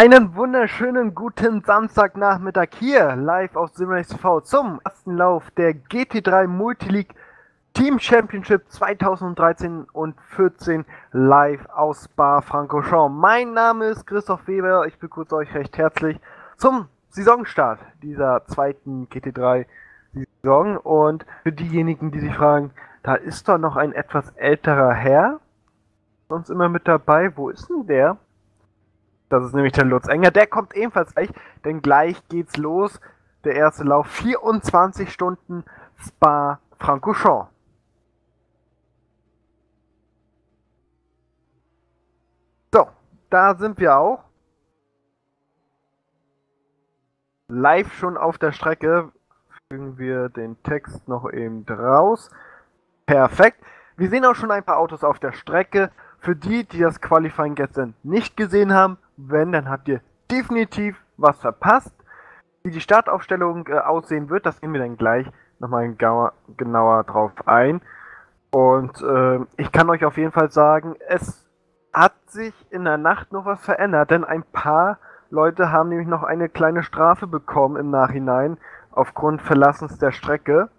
Einen wunderschönen guten Samstagnachmittag hier live auf Simrace TV zum ersten Lauf der GT3 Multileague Team Championship 2013 und 14 live aus Spa Francorchamps. Mein Name ist Christoph Weber, ich begrüße euch recht herzlich zum Saisonstart dieser zweiten GT3 Saison und für diejenigen, die sich fragen, da ist doch noch ein etwas älterer Herr, sonst immer mit dabei, wo ist denn der? Das ist nämlich der Lutz Enger. Der kommt ebenfalls gleich, denn gleich geht's los. Der erste Lauf 24 Stunden Spa Francorchamps. So, da sind wir auch. Live schon auf der Strecke. Fügen wir den Text noch eben raus. Perfekt. Wir sehen auch schon ein paar Autos auf der Strecke. Für die, die das Qualifying gestern nicht gesehen haben, wenn, dann habt ihr definitiv was verpasst. Wie die Startaufstellung äh, aussehen wird, das gehen wir dann gleich nochmal genauer, drauf ein. Und äh, ich kann euch auf jeden Fall sagen, es hat sich in der Nacht noch was verändert, denn ein paar Leute haben nämlich noch eine kleine Strafe bekommen im Nachhinein aufgrund Verlassens der Strecke.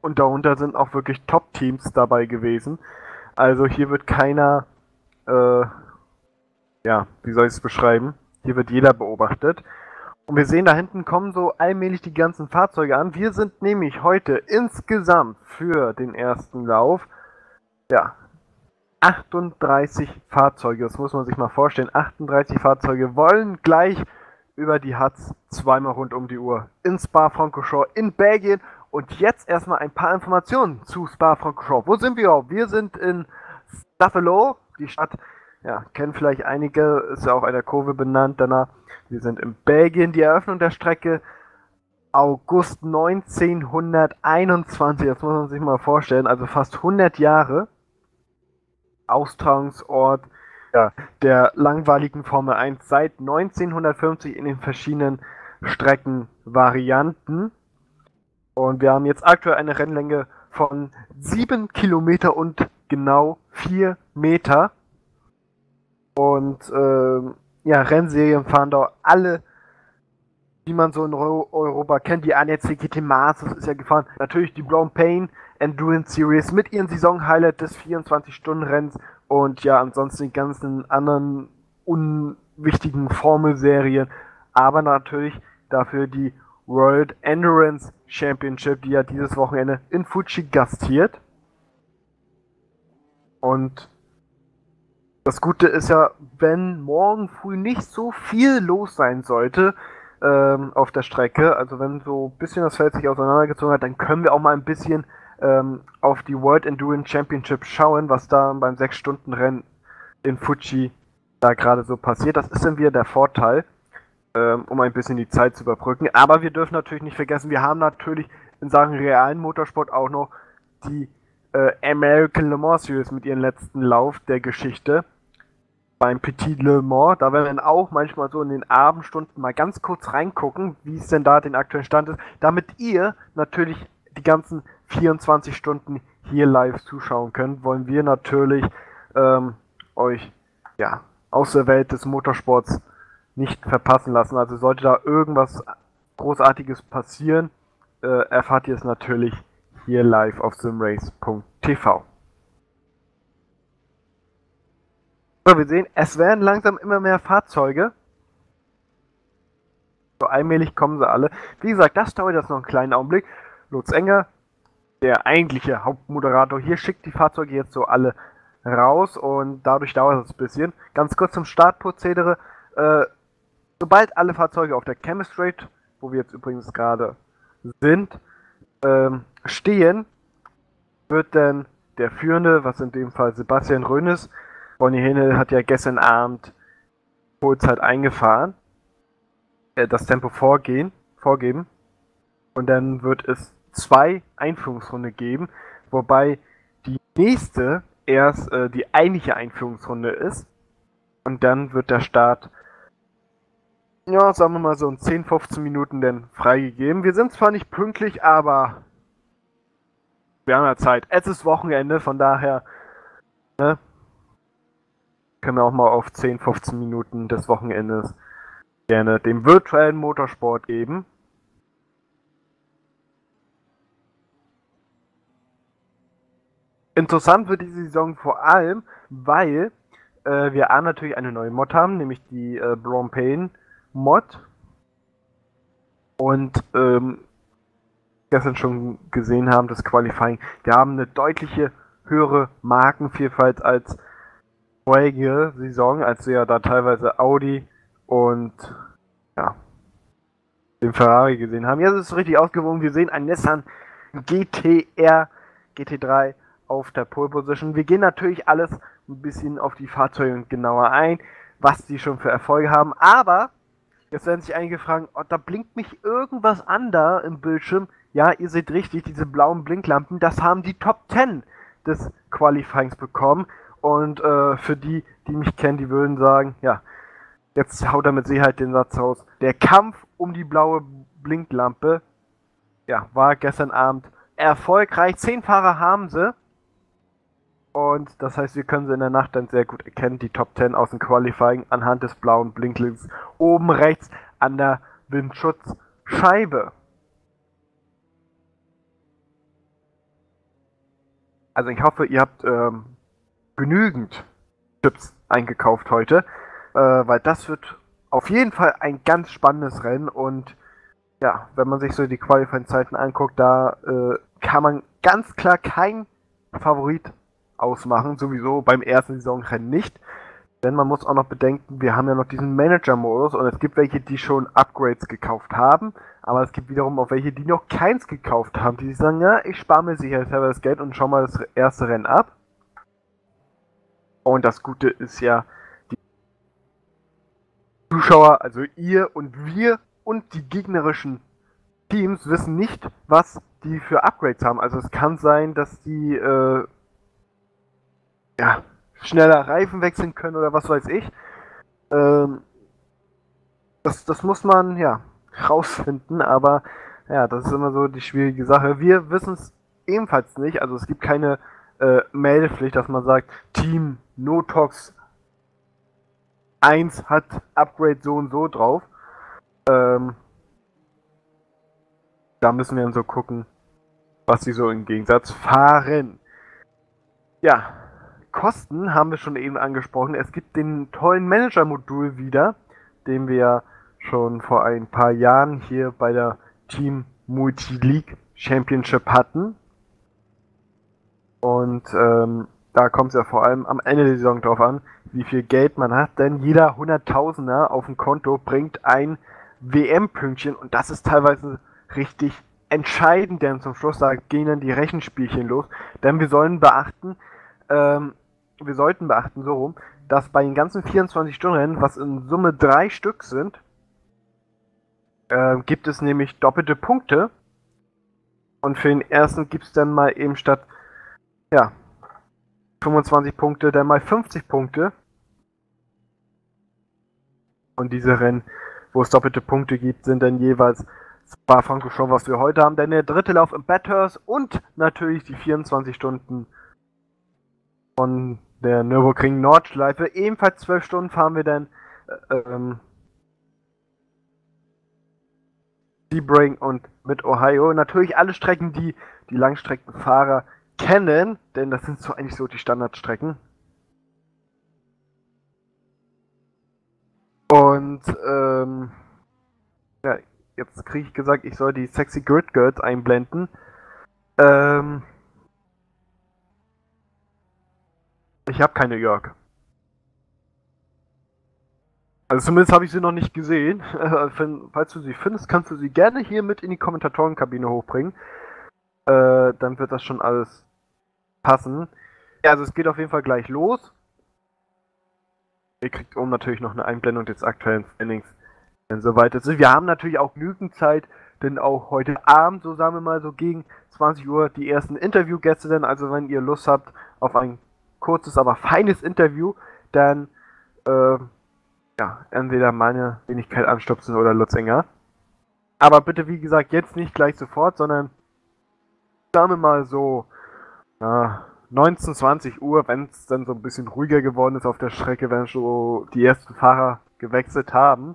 Und darunter sind auch wirklich Top-Teams dabei gewesen. Also hier wird keiner äh, ja, wie soll ich es beschreiben? Hier wird jeder beobachtet. Und wir sehen, da hinten kommen so allmählich die ganzen Fahrzeuge an. Wir sind nämlich heute insgesamt für den ersten Lauf, ja, 38 Fahrzeuge. Das muss man sich mal vorstellen. 38 Fahrzeuge wollen gleich über die Hatz zweimal rund um die Uhr in Spa-Francorchamps in Belgien. Und jetzt erstmal ein paar Informationen zu Spa-Francorchamps. Wo sind wir? Wir sind in Staffelo, die Stadt ja, kennen vielleicht einige, ist ja auch eine Kurve benannt danach. Wir sind in Belgien, die Eröffnung der Strecke August 1921, das muss man sich mal vorstellen, also fast 100 Jahre. Austragungsort ja, der langweiligen Formel 1 seit 1950 in den verschiedenen Streckenvarianten. Und wir haben jetzt aktuell eine Rennlänge von 7 Kilometer und genau 4 Meter. Und ähm, ja, Rennserien fahren da alle, wie man so in Europa kennt. Die ANEC GT Masters ist ja gefahren. Natürlich die Brown Pain Endurance Series mit ihren Saison-Highlight des 24-Stunden-Renns und ja, ansonsten die ganzen anderen unwichtigen Formelserien. Aber natürlich dafür die World Endurance Championship, die ja dieses Wochenende in Fuji gastiert. Und das Gute ist ja, wenn morgen früh nicht so viel los sein sollte ähm, auf der Strecke, also wenn so ein bisschen das Feld sich auseinandergezogen hat, dann können wir auch mal ein bisschen ähm, auf die World Endurance Championship schauen, was da beim 6-Stunden-Rennen in Fuji da gerade so passiert. Das ist dann wieder der Vorteil, ähm, um ein bisschen die Zeit zu überbrücken. Aber wir dürfen natürlich nicht vergessen, wir haben natürlich in Sachen realen Motorsport auch noch die äh, American Le Mans Series mit ihrem letzten Lauf der Geschichte beim Petit Le Mans. Da werden wir auch manchmal so in den Abendstunden mal ganz kurz reingucken, wie es denn da den aktuellen Stand ist, damit ihr natürlich die ganzen 24 Stunden hier live zuschauen könnt, wollen wir natürlich ähm, euch ja aus der Welt des Motorsports nicht verpassen lassen. Also sollte da irgendwas Großartiges passieren, äh, erfahrt ihr es natürlich hier live auf simrace.tv. So, wir sehen, es werden langsam immer mehr Fahrzeuge. So allmählich kommen sie alle. Wie gesagt, das dauert jetzt noch einen kleinen Augenblick. Lutz Enger, der eigentliche Hauptmoderator hier, schickt die Fahrzeuge jetzt so alle raus und dadurch dauert es ein bisschen. Ganz kurz zum Startprozedere. Äh, sobald alle Fahrzeuge auf der Chemistrate, wo wir jetzt übrigens gerade sind, ähm, stehen, wird dann der Führende, was in dem Fall Sebastian Röhn ist, Bonnie Hinnel hat ja gestern Abend Polzeit eingefahren, äh, das Tempo vorgehen, vorgeben und dann wird es zwei Einführungsrunde geben, wobei die nächste erst äh, die eigentliche Einführungsrunde ist und dann wird der Start ja, sagen wir mal so in 10, 15 Minuten denn freigegeben. Wir sind zwar nicht pünktlich, aber wir haben ja Zeit. Es ist Wochenende, von daher ne, können wir auch mal auf 10, 15 Minuten des Wochenendes gerne dem virtuellen Motorsport geben. Interessant wird diese Saison vor allem, weil äh, wir A natürlich eine neue Mod haben, nämlich die äh, Braun Payne Mod. Und ähm, gestern schon gesehen haben, das Qualifying, wir haben eine deutliche höhere Markenvielfalt als vorherige Saison, als wir ja da teilweise Audi und ja, den Ferrari gesehen haben. Jetzt ist es richtig ausgewogen. Wir sehen ein Nissan GTR GT3 auf der Pole Position. Wir gehen natürlich alles ein bisschen auf die Fahrzeuge genauer ein, was die schon für Erfolge haben. Aber jetzt werden sich einige fragen, oh, da blinkt mich irgendwas an da im Bildschirm. Ja, ihr seht richtig, diese blauen Blinklampen, das haben die Top 10 des Qualifyings bekommen. Und äh, für die, die mich kennen, die würden sagen, ja, jetzt haut er mit Sicherheit den Satz raus. Der Kampf um die blaue Blinklampe, ja, war gestern Abend erfolgreich. Zehn Fahrer haben sie. Und das heißt, wir können sie in der Nacht dann sehr gut erkennen, die Top 10 aus dem Qualifying anhand des blauen Blinklichts oben rechts an der Windschutzscheibe. Also ich hoffe, ihr habt ähm, genügend Chips eingekauft heute, äh, weil das wird auf jeden Fall ein ganz spannendes Rennen und ja, wenn man sich so die Qualifying-Zeiten anguckt, da äh, kann man ganz klar kein Favorit ausmachen, sowieso beim ersten Saisonrennen nicht. Denn man muss auch noch bedenken, wir haben ja noch diesen Manager-Modus und es gibt welche, die schon Upgrades gekauft haben, aber es gibt wiederum auch welche, die noch keins gekauft haben, die sagen, ja, ich spare mir sicherheitshalber das Geld und schau mal das erste Rennen ab. Und das Gute ist ja, die Zuschauer, also ihr und wir und die gegnerischen Teams wissen nicht, was die für Upgrades haben. Also es kann sein, dass die äh, ja, schneller Reifen wechseln können oder was weiß ich. Ähm, das, das muss man ja rausfinden, aber ja, das ist immer so die schwierige Sache. Wir wissen es ebenfalls nicht, also es gibt keine äh, Meldepflicht, dass man sagt, Team Notox 1 hat Upgrade so und so drauf. Ähm, da müssen wir dann so gucken, was sie so im Gegensatz fahren. Ja, Kosten haben wir schon eben angesprochen. Es gibt den tollen Manager-Modul wieder, den wir schon vor ein paar Jahren hier bei der Team Multi-League Championship hatten. Und ähm, da kommt es ja vor allem am Ende der Saison drauf an, wie viel Geld man hat, denn jeder Hunderttausender auf dem Konto bringt ein WM-Pünktchen und das ist teilweise richtig entscheidend, denn zum Schluss da gehen dann die Rechenspielchen los, denn wir sollen beachten, ähm, wir sollten beachten, so rum, dass bei den ganzen 24-Stunden-Rennen, was in Summe drei Stück sind, äh, gibt es nämlich doppelte Punkte. Und für den ersten gibt es dann mal eben statt, ja, 25 Punkte, dann mal 50 Punkte. Und diese Rennen, wo es doppelte Punkte gibt, sind dann jeweils Spa Francorchamps, was wir heute haben, dann der dritte Lauf im Bathurst und natürlich die 24 Stunden von der Nürburgring Nordschleife. Ebenfalls zwölf Stunden fahren wir dann äh, ähm, und mit Ohio. Natürlich alle Strecken, die die Langstreckenfahrer kennen, denn das sind so eigentlich so die Standardstrecken. Und ähm, ja, jetzt kriege ich gesagt, ich soll die Sexy Grid Girls einblenden. Ähm, Ich habe keine Jörg. Also zumindest habe ich sie noch nicht gesehen. Falls du sie findest, kannst du sie gerne hier mit in die Kommentatorenkabine hochbringen. Dann wird das schon alles passen. Ja, also es geht auf jeden Fall gleich los. Ihr kriegt oben natürlich noch eine Einblendung des aktuellen Standings, wenn soweit ist. Wir haben natürlich auch genügend Zeit, denn auch heute Abend, so sagen wir mal so gegen 20 Uhr, die ersten Interviewgäste denn. Also wenn ihr Lust habt auf ein kurzes, aber feines Interview, dann äh, ja, entweder meine Wenigkeit anstupsen oder Lutzinger. Aber bitte, wie gesagt, jetzt nicht gleich sofort, sondern sagen wir mal so, ja, 19, 20 Uhr, wenn es dann so ein bisschen ruhiger geworden ist auf der Strecke, wenn schon die ersten Fahrer gewechselt haben.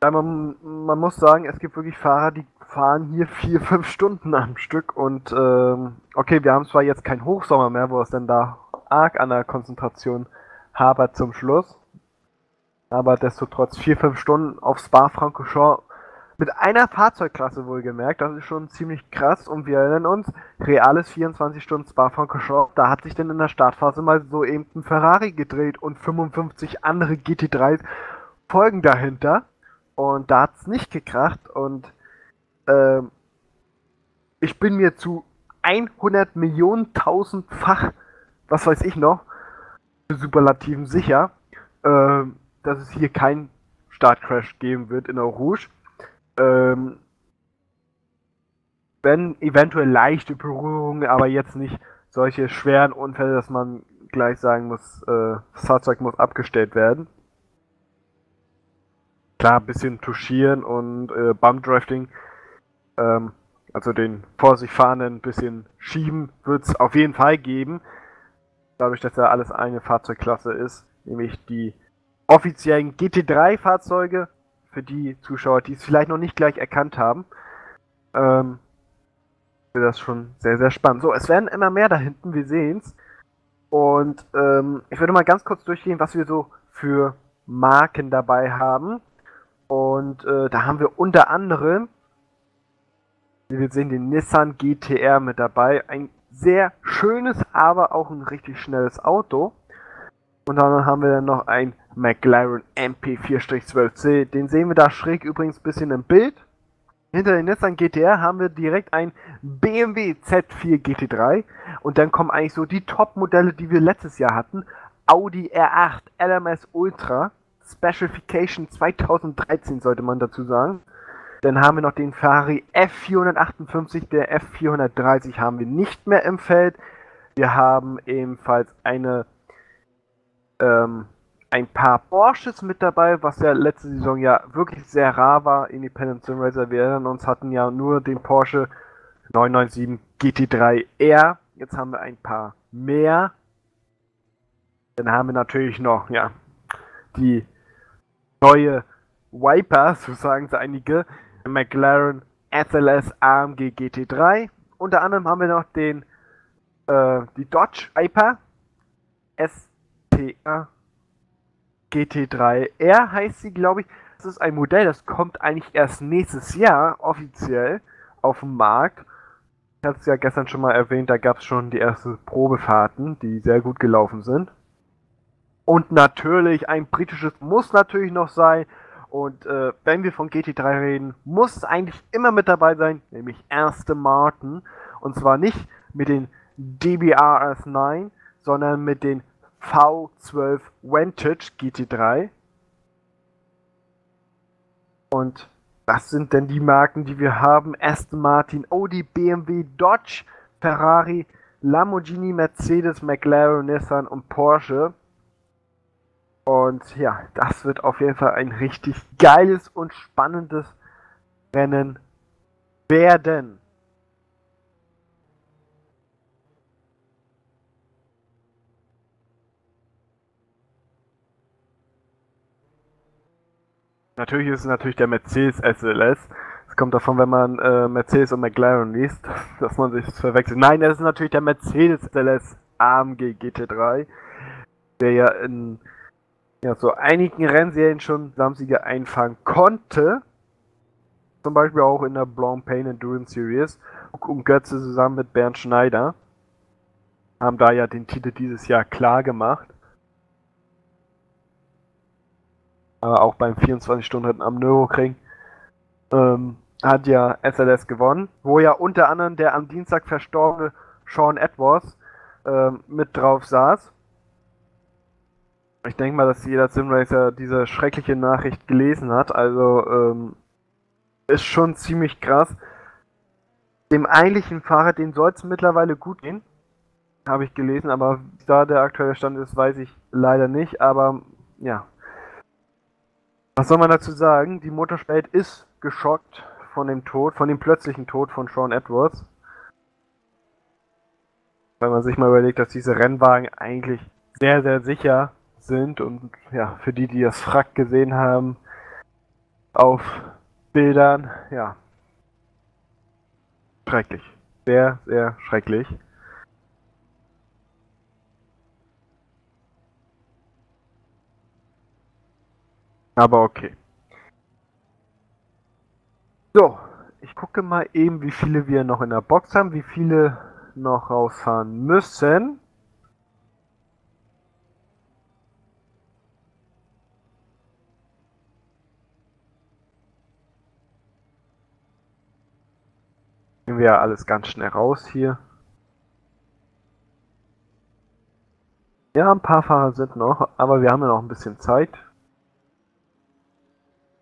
Man, man muss sagen, es gibt wirklich Fahrer, die fahren hier vier, fünf Stunden am Stück und ähm, okay, wir haben zwar jetzt keinen Hochsommer mehr, wo es dann da arg an der Konzentration hapert zum Schluss, aber desto trotz vier, fünf Stunden auf Spa-Francorchamps mit einer Fahrzeugklasse wohlgemerkt, das ist schon ziemlich krass. Und wir erinnern uns, reales 24 Stunden Spa-Francorchamps, da hat sich dann in der Startphase mal so eben ein Ferrari gedreht und 55 andere GT3s folgen dahinter. Und da hat es nicht gekracht. Und äh, ich bin mir zu 100 Millionen tausendfach, was weiß ich noch, Superlativen sicher, äh, dass es hier keinen Startcrash geben wird in Eau Rouge. Ähm, wenn eventuell leichte Berührungen, aber jetzt nicht solche schweren Unfälle, dass man gleich sagen muss, äh, das Fahrzeug muss abgestellt werden. Klar, ein bisschen touchieren und äh, Bumpdrafting, ähm, also den vor sich fahrenden ein bisschen schieben, wird es auf jeden Fall geben. Dadurch, dass ja alles eine Fahrzeugklasse ist, nämlich die offiziellen GT3-Fahrzeuge für die Zuschauer, die es vielleicht noch nicht gleich erkannt haben. Ähm, wird das schon sehr, sehr spannend. So, es werden immer mehr da hinten, wir sehen es. Und ähm, ich würde mal ganz kurz durchgehen, was wir so für Marken dabei haben. Und äh, da haben wir unter anderem, wie wir sehen, den Nissan GTR mit dabei. Ein sehr schönes, aber auch ein richtig schnelles Auto. Und dann haben wir dann noch ein McLaren MP4-12C. Den sehen wir da schräg übrigens ein bisschen im Bild. Hinter dem Nissan GTR haben wir direkt ein BMW Z4 GT3. Und dann kommen eigentlich so die Top-Modelle, die wir letztes Jahr hatten. Audi R8 LMS Ultra. Specification 2013 sollte man dazu sagen. Dann haben wir noch den Ferrari F458, der F430 haben wir nicht mehr im Feld. Wir haben ebenfalls eine ähm, ein paar Porsches mit dabei, was ja letzte Saison ja wirklich sehr rar war. Independent Sim Racer, wir erinnern uns, hatten ja nur den Porsche 997 GT3R. Jetzt haben wir ein paar mehr. Dann haben wir natürlich noch, ja, die neue Viper, so sagen es einige, McLaren SLS AMG GT3. Unter anderem haben wir noch den, äh, die Dodge Viper STR GT3R heißt sie, glaube ich. Das ist ein Modell, das kommt eigentlich erst nächstes Jahr offiziell auf den Markt. Ich hatte es ja gestern schon mal erwähnt, da gab es schon die ersten Probefahrten, die sehr gut gelaufen sind. Und natürlich, ein britisches muss natürlich noch sein. Und äh, wenn wir von GT3 reden, muss eigentlich immer mit dabei sein, nämlich erste Martin. Und zwar nicht mit den DBRS9, sondern mit den V12 Vantage GT3. Und das sind denn die Marken, die wir haben. Aston Martin, Audi, BMW, Dodge, Ferrari, Lamborghini, Mercedes, McLaren, Nissan und Porsche. Und ja, das wird auf jeden Fall ein richtig geiles und spannendes Rennen werden. Natürlich ist es natürlich der Mercedes SLS. Es kommt davon, wenn man äh, Mercedes und McLaren liest, dass man sich verwechselt. Nein, es ist natürlich der Mercedes SLS AMG GT3, der ja in ja, so einigen Rennserien schon Samsige einfangen konnte. Zum Beispiel auch in der Blanc Pain Endurance Series. Und Götze zusammen mit Bernd Schneider haben da ja den Titel dieses Jahr klar gemacht. Auch beim 24-Stunden-Rennen am Nürburgring, ähm, hat ja SLS gewonnen, wo ja unter anderem der am Dienstag verstorbene Sean Edwards ähm, mit drauf saß. Ich denke mal, dass jeder Simracer diese schreckliche Nachricht gelesen hat, also ähm, ist schon ziemlich krass. Dem eigentlichen Fahrer, den soll es mittlerweile gut gehen, habe ich gelesen, aber da der aktuelle Stand ist, weiß ich leider nicht, aber ja, was soll man dazu sagen? Die Motorsport ist geschockt von dem Tod, von dem plötzlichen Tod von Sean Edwards. Wenn man sich mal überlegt, dass diese Rennwagen eigentlich sehr, sehr sicher sind und ja, für die, die das Frack gesehen haben, auf Bildern, ja, schrecklich. Sehr, sehr schrecklich. Aber okay. So, ich gucke mal eben, wie viele wir noch in der Box haben, wie viele noch rausfahren müssen. Nehmen wir ja alles ganz schnell raus hier. Ja, ein paar Fahrer sind noch, aber wir haben ja noch ein bisschen Zeit.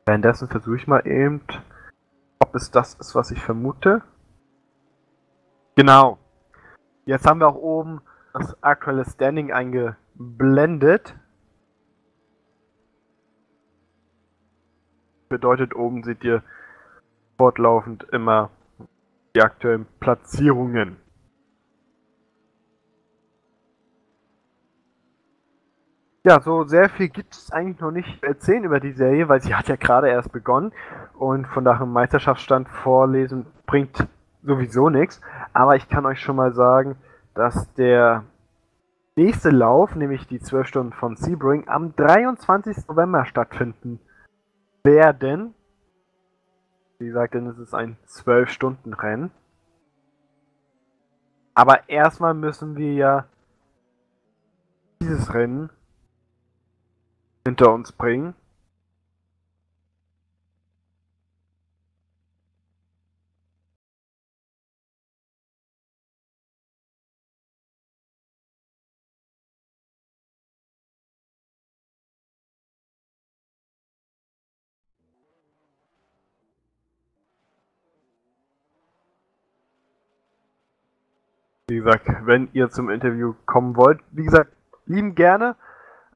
Währenddessen versuche ich mal eben, ob es das ist, was ich vermute. Genau. Jetzt haben wir auch oben das aktuelle Standing eingeblendet. Bedeutet, oben seht ihr fortlaufend immer die aktuellen Platzierungen. Ja, so sehr viel gibt es eigentlich noch nicht erzählen über die Serie, weil sie hat ja gerade erst begonnen und von daher Meisterschaftsstand vorlesen bringt sowieso nichts. Aber ich kann euch schon mal sagen, dass der nächste Lauf, nämlich die 12 Stunden von Sebring, am 23. November stattfinden werden. Wie gesagt, denn es ist ein 12-Stunden-Rennen. Aber erstmal müssen wir ja dieses Rennen hinter uns bringen. Wie gesagt, wenn ihr zum Interview kommen wollt, wie gesagt, lieben gerne.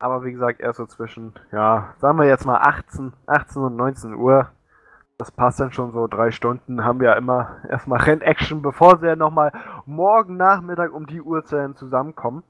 Aber wie gesagt, erst so zwischen, ja, sagen wir jetzt mal 18, 18 und 19 Uhr. Das passt dann schon so drei Stunden. Haben wir ja immer erstmal Rennaction, bevor sie ja nochmal morgen Nachmittag um die Uhrzeit zusammenkommen.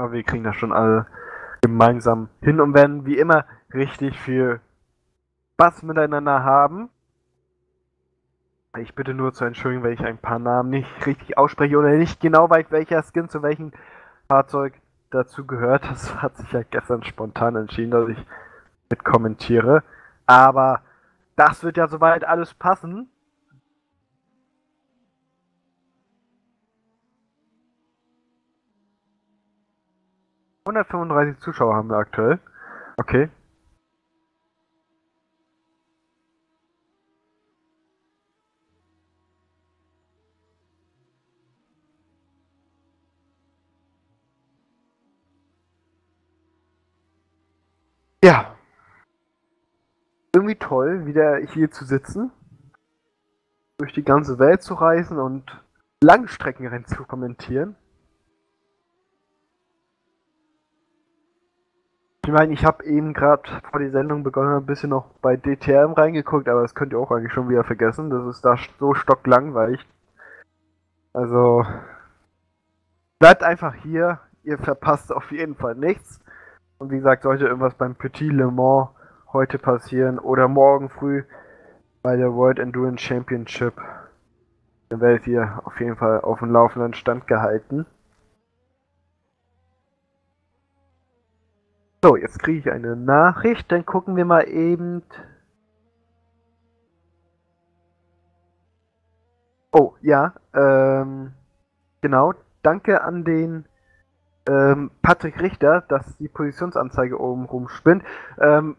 Aber wir kriegen das schon alle gemeinsam hin und werden wie immer richtig viel Spaß miteinander haben. Ich bitte nur zu entschuldigen, wenn ich ein paar Namen nicht richtig ausspreche oder nicht genau weiß, welcher Skin zu welchem Fahrzeug dazu gehört. Das hat sich ja gestern spontan entschieden, dass ich mit kommentiere. Aber das wird ja soweit alles passen. 135 Zuschauer haben wir aktuell. Okay. Ja. Irgendwie toll, wieder hier zu sitzen, durch die ganze Welt zu reisen und Langstreckenrennen zu kommentieren. Ich meine, ich habe eben gerade vor die Sendung begonnen, ein bisschen noch bei DTM reingeguckt, aber das könnt ihr auch eigentlich schon wieder vergessen. Das ist da so stocklangweilig. Also, bleibt einfach hier. Ihr verpasst auf jeden Fall nichts. Und wie gesagt, sollte irgendwas beim Petit Le Mans heute passieren oder morgen früh bei der World Endurance Championship, dann werdet ihr auf jeden Fall auf dem laufenden Stand gehalten. So, jetzt kriege ich eine Nachricht, dann gucken wir mal eben. Oh, ja, ähm, genau, danke an den ähm, Patrick Richter, dass die Positionsanzeige oben rumspinnt. Ähm,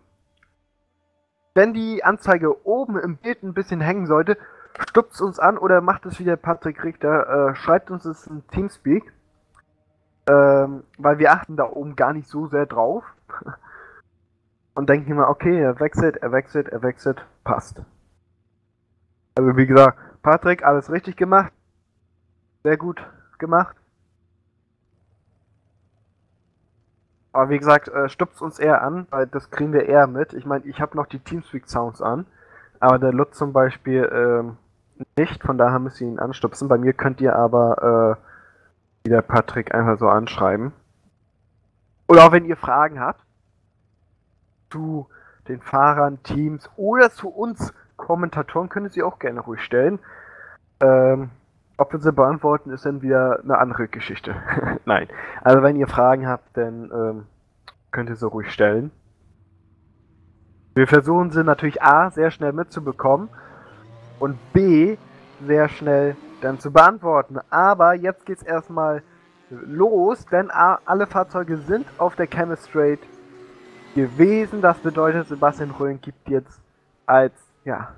wenn die Anzeige oben im Bild ein bisschen hängen sollte, stupst uns an oder macht es wieder Patrick Richter, äh, schreibt uns es in Teamspeak. Ähm, weil wir achten da oben gar nicht so sehr drauf. und denken immer, okay, er wechselt, er wechselt, er wechselt, passt. Also wie gesagt, Patrick, alles richtig gemacht. Sehr gut gemacht. Aber wie gesagt, äh, stupst uns eher an, weil das kriegen wir eher mit. Ich meine, ich habe noch die Teamspeak Sounds an, aber der Lutz zum Beispiel ähm, nicht, von daher müsst ihr ihn anstupsen. Bei mir könnt ihr aber äh, wieder Patrick einfach so anschreiben. Oder auch wenn ihr Fragen habt zu den Fahrern, Teams oder zu uns Kommentatoren, könnt ihr sie auch gerne ruhig stellen. Ähm, ob wir sie beantworten, ist dann wieder eine andere Geschichte. Nein. Also wenn ihr Fragen habt, dann ähm, könnt ihr sie ruhig stellen. Wir versuchen sie natürlich A sehr schnell mitzubekommen und B sehr schnell dann zu beantworten. Aber jetzt geht es erstmal los, denn alle Fahrzeuge sind auf der Chemistrate gewesen. Das bedeutet, Sebastian Röhn gibt jetzt als ja,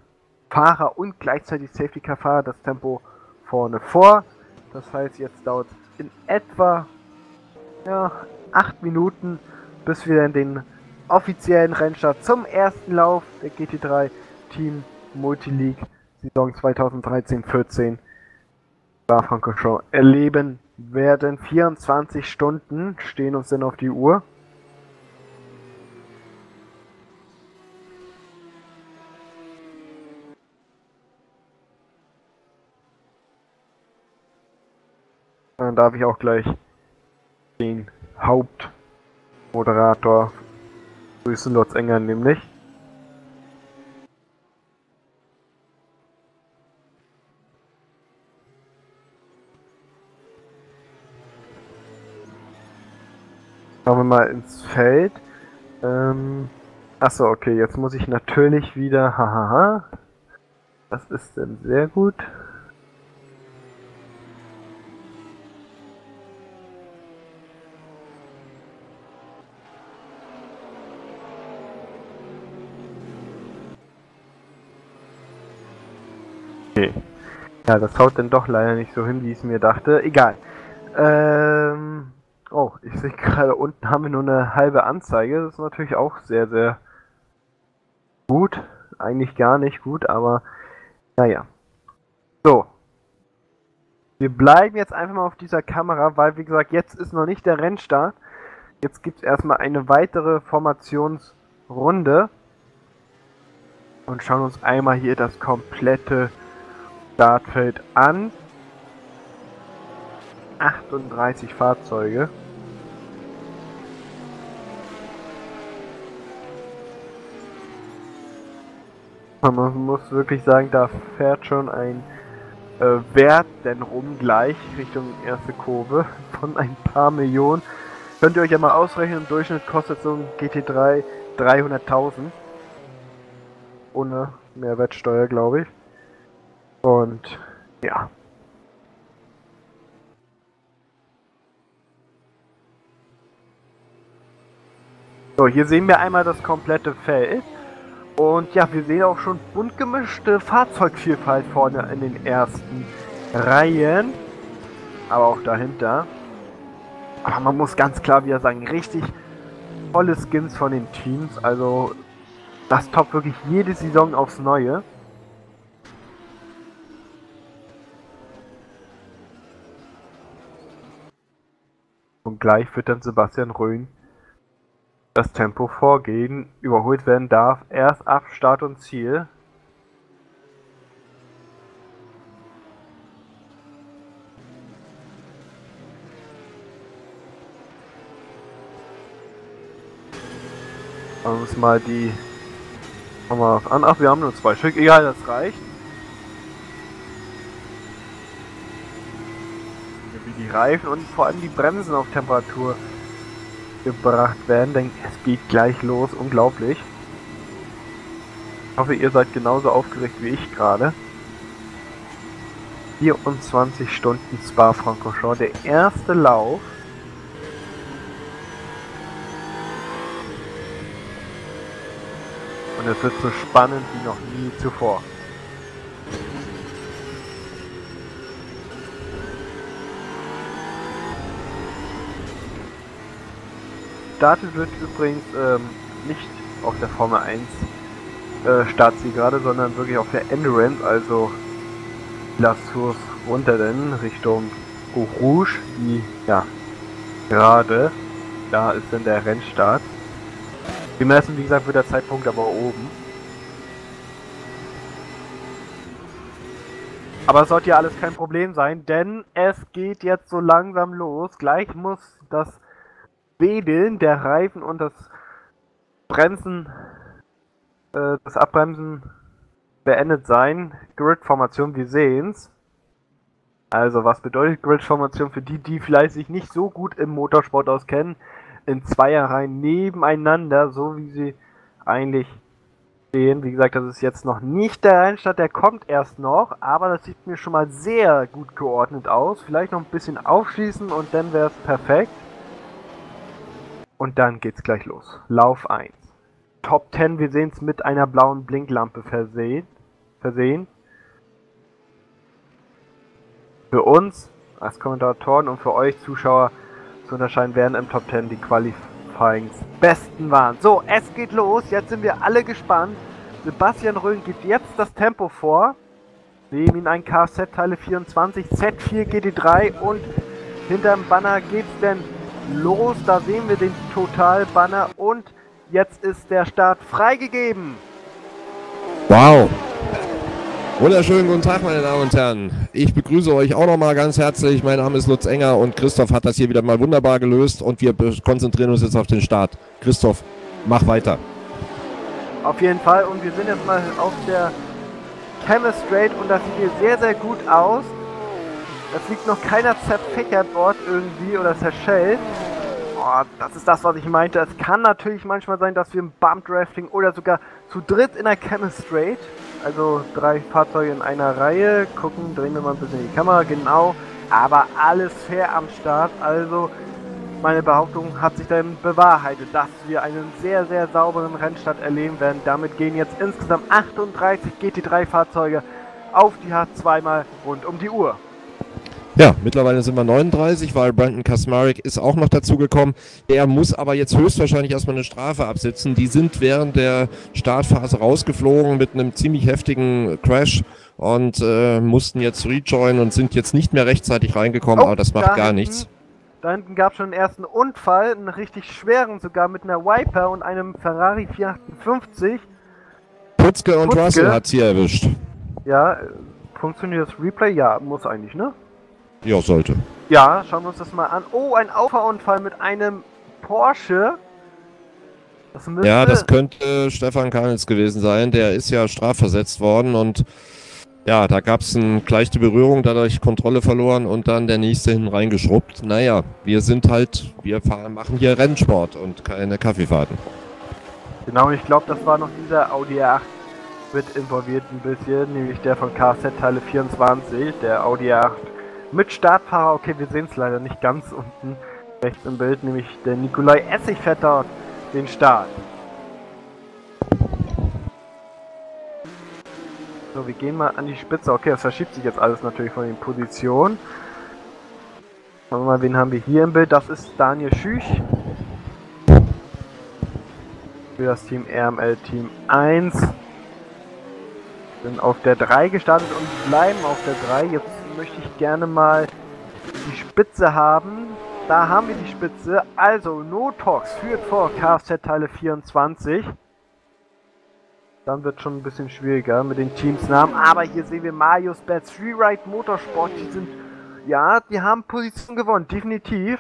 Fahrer und gleichzeitig Safety Car Fahrer das Tempo vorne vor. Das heißt, jetzt dauert es in etwa ja, 8 Minuten, bis wir dann den offiziellen Rennstart zum ersten Lauf der GT3 Team Multileague Saison 2013-14 Spa-Francorchamps erleben werden. 24 Stunden stehen uns denn auf die Uhr. Dann darf ich auch gleich den Hauptmoderator grüßen, Lutz Enger nämlich. Schauen wir mal ins Feld. Ähm, achso, okay, jetzt muss ich natürlich wieder. Hahaha. Das ist denn sehr gut. Okay. Ja, das haut dann doch leider nicht so hin, wie ich es mir dachte. Egal. Ähm. Oh, ich sehe gerade unten haben wir nur eine halbe Anzeige. Das ist natürlich auch sehr, sehr gut. Eigentlich gar nicht gut, aber naja. So. Wir bleiben jetzt einfach mal auf dieser Kamera, weil wie gesagt, jetzt ist noch nicht der Rennstart. Jetzt gibt es erstmal eine weitere Formationsrunde. Und schauen uns einmal hier das komplette Startfeld an. 38 Fahrzeuge. Man muss wirklich sagen, da fährt schon ein äh, Wert denn rum gleich Richtung erste Kurve von ein paar Millionen. Könnt ihr euch ja mal ausrechnen, im Durchschnitt kostet so ein GT3 300.000. Ohne Mehrwertsteuer, glaube ich. Und ja. So, hier sehen wir einmal das komplette Feld. Und ja, wir sehen auch schon bunt gemischte Fahrzeugvielfalt vorne in den ersten Reihen. Aber auch dahinter. Aber man muss ganz klar wieder sagen, richtig tolle Skins von den Teams. Also das top wirklich jede Saison aufs Neue. Und gleich wird dann Sebastian Röhn das Tempo vorgehen. Überholt werden darf erst ab Start und Ziel. Schauen wir uns mal die mal an. Ach, wir haben nur zwei Stück. Egal, das reicht. Wie die Reifen und vor allem die Bremsen auf Temperatur gebracht werden, denn es geht gleich los. Unglaublich. Ich hoffe, ihr seid genauso aufgeregt wie ich gerade. 24 Stunden Spa-Francorchamps, der erste Lauf. Und es wird so spannend wie noch nie zuvor. Gestartet wird übrigens ähm, nicht auf der Formel 1 äh, Startzielgerade, sondern wirklich auf der Endurance, also La Source runter denn Richtung Rouge, die ja gerade da ist dann der Rennstart. Gemessen, wie gesagt, wird der Zeitpunkt aber oben. Aber es sollte ja alles kein Problem sein, denn es geht jetzt so langsam los. Gleich muss das Wedeln der Reifen und das Bremsen, äh, das Abbremsen beendet sein. Grid-Formation, wir sehen's. Also, was bedeutet Grid-Formation für die, die vielleicht sich nicht so gut im Motorsport auskennen? In Zweierreihen nebeneinander, so wie sie eigentlich stehen. Wie gesagt, das ist jetzt noch nicht der Rennstart, der kommt erst noch, aber das sieht mir schon mal sehr gut geordnet aus. Vielleicht noch ein bisschen aufschließen und dann wäre es perfekt. Und dann geht's gleich los. Lauf 1. Top 10, wir sehen es mit einer blauen Blinklampe versehen. versehen. Für uns als Kommentatoren und für euch Zuschauer zu unterscheiden werden im Top 10 die Qualifyings besten waren. So, es geht los. Jetzt sind wir alle gespannt. Sebastian Röhn gibt jetzt das Tempo vor. Neben ihn ein Kfz-Teile 24, Z4 GT3 und hinterm Banner geht's denn los. Da sehen wir den Total-Banner und jetzt ist der Start freigegeben. Wow, Wunderschönen guten Tag, meine Damen und Herren. Ich begrüße euch auch nochmal ganz herzlich. Mein Name ist Lutz Enger und Christoph hat das hier wieder mal wunderbar gelöst und wir konzentrieren uns jetzt auf den Start. Christoph, mach weiter. Auf jeden Fall und wir sind jetzt mal auf der Chemistrate und das sieht hier sehr, sehr gut aus. Das liegt noch keiner zerfächert dort irgendwie oder zerschellt. Oh, das ist das, was ich meinte. Es kann natürlich manchmal sein, dass wir im Bump Drafting oder sogar zu dritt in der Chemistrate also drei Fahrzeuge in einer Reihe. Gucken, drehen wir mal ein bisschen die Kamera, genau. Aber alles fair am Start. Also meine Behauptung hat sich dann bewahrheitet, dass wir einen sehr, sehr sauberen Rennstart erleben werden. Damit gehen jetzt insgesamt 38 GT3-Fahrzeuge auf die H2 mal rund um die Uhr. Ja, mittlerweile sind wir 39, weil Brandon Kasmarek ist auch noch dazugekommen. Er muss aber jetzt höchstwahrscheinlich erstmal eine Strafe absitzen. Die sind während der Startphase rausgeflogen mit einem ziemlich heftigen Crash und äh, mussten jetzt rejoinen und sind jetzt nicht mehr rechtzeitig reingekommen, oh, aber das macht da gar hinten, nichts. Da hinten gab es schon einen ersten Unfall, einen richtig schweren sogar mit einer Viper und einem Ferrari 458. Putzke und Putzke. Russell hat's hier erwischt. Ja, funktioniert das Replay? Ja, muss eigentlich, ne? Ja, sollte. Ja, schauen wir uns das mal an. Oh, ein Auffahrunfall mit einem Porsche. Das ja, das könnte Stefan Karnitz gewesen sein. Der ist ja strafversetzt worden und ja, da gab es eine leichte Berührung, dadurch Kontrolle verloren und dann der nächste hin reingeschrubbt. Naja, wir sind halt, wir fahren, machen hier Rennsport und keine Kaffeefahrten. Genau, ich glaube, das war noch dieser Audi R8 mit involviert ein bisschen, nämlich der von KZ Teile 24, der Audi R8 mit Startfahrer. Okay, wir sehen es leider nicht ganz unten rechts im Bild, nämlich der Nikolai Essig fährt dort den Start. So, wir gehen mal an die Spitze. Okay, das verschiebt sich jetzt alles natürlich von den Positionen. Schauen wir mal, wen haben wir hier im Bild? Das ist Daniel Schüch. Für das Team RML Team 1. Sind auf der 3 gestartet und bleiben auf der 3. Jetzt möchte ich gerne mal die Spitze haben. Da haben wir die Spitze. Also, Notox führt vor Kfz-Teile 24. Dann wird schon ein bisschen schwieriger mit den Teamsnamen. Aber hier sehen wir Marius Betts, Freeride Motorsport. Die sind, ja, die haben Position gewonnen, definitiv.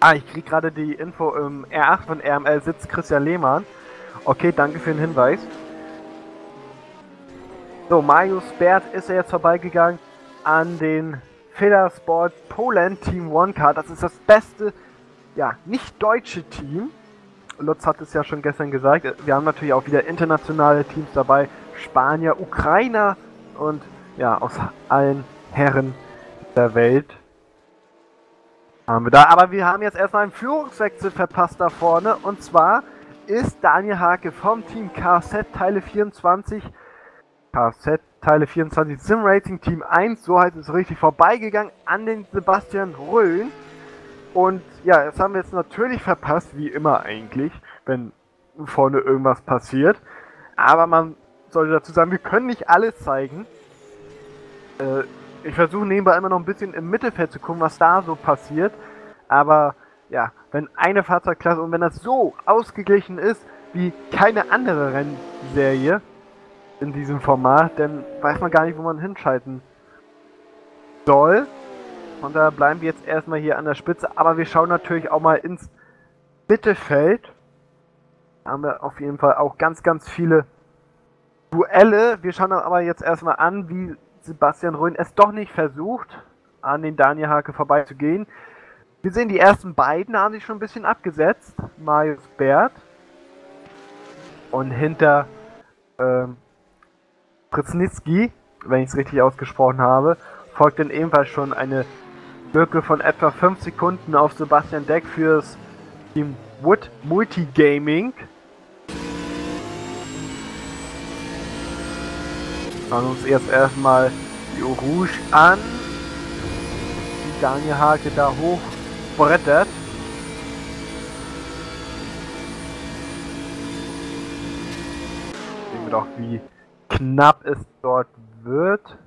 Ah, ich kriege gerade die Info im R8 von RML sitzt Christian Lehmann. Okay, danke für den Hinweis. So, Marius Bert ist er jetzt vorbeigegangen an den Federsport Poland Team One Car. Das ist das beste, ja, nicht deutsche Team. Lutz hat es ja schon gestern gesagt. Wir haben natürlich auch wieder internationale Teams dabei. Spanier, Ukrainer und ja, aus allen Herren der Welt haben wir da. Aber wir haben jetzt erstmal einen Führungswechsel verpasst da vorne. Und zwar ist Daniel Hake vom Team KZ Teile 24 Kfz Teile 24 Sim Racing Team 1, so heißt es richtig, vorbeigegangen an den Sebastian Röhn. Und ja, das haben wir jetzt natürlich verpasst, wie immer eigentlich, wenn vorne irgendwas passiert. Aber man sollte dazu sagen, wir können nicht alles zeigen. Äh, ich versuche nebenbei immer noch ein bisschen im Mittelfeld zu gucken, was da so passiert. Aber ja, wenn eine Fahrzeugklasse und wenn das so ausgeglichen ist wie keine andere Rennserie in diesem Format, dann weiß man gar nicht, wo man hinschalten soll. Und da bleiben wir jetzt erstmal hier an der Spitze. Aber wir schauen natürlich auch mal ins Mittelfeld. Da haben wir auf jeden Fall auch ganz, ganz viele Duelle. Wir schauen aber jetzt erstmal an, wie Sebastian Röhn es doch nicht versucht, an den Daniel Hake vorbeizugehen. Wir sehen, die ersten beiden haben sich schon ein bisschen abgesetzt. Marius Bert. Und hinter ähm, Pritznitzki, wenn ich es richtig ausgesprochen habe, folgt dann ebenfalls schon eine Lücke von etwa 5 Sekunden auf Sebastian Deck fürs Team Wood Multigaming. Schauen uns erst erstmal die Rouge an. Die Daniel Hake da hoch brettert. Sehen wir doch, wie knapp es dort wird.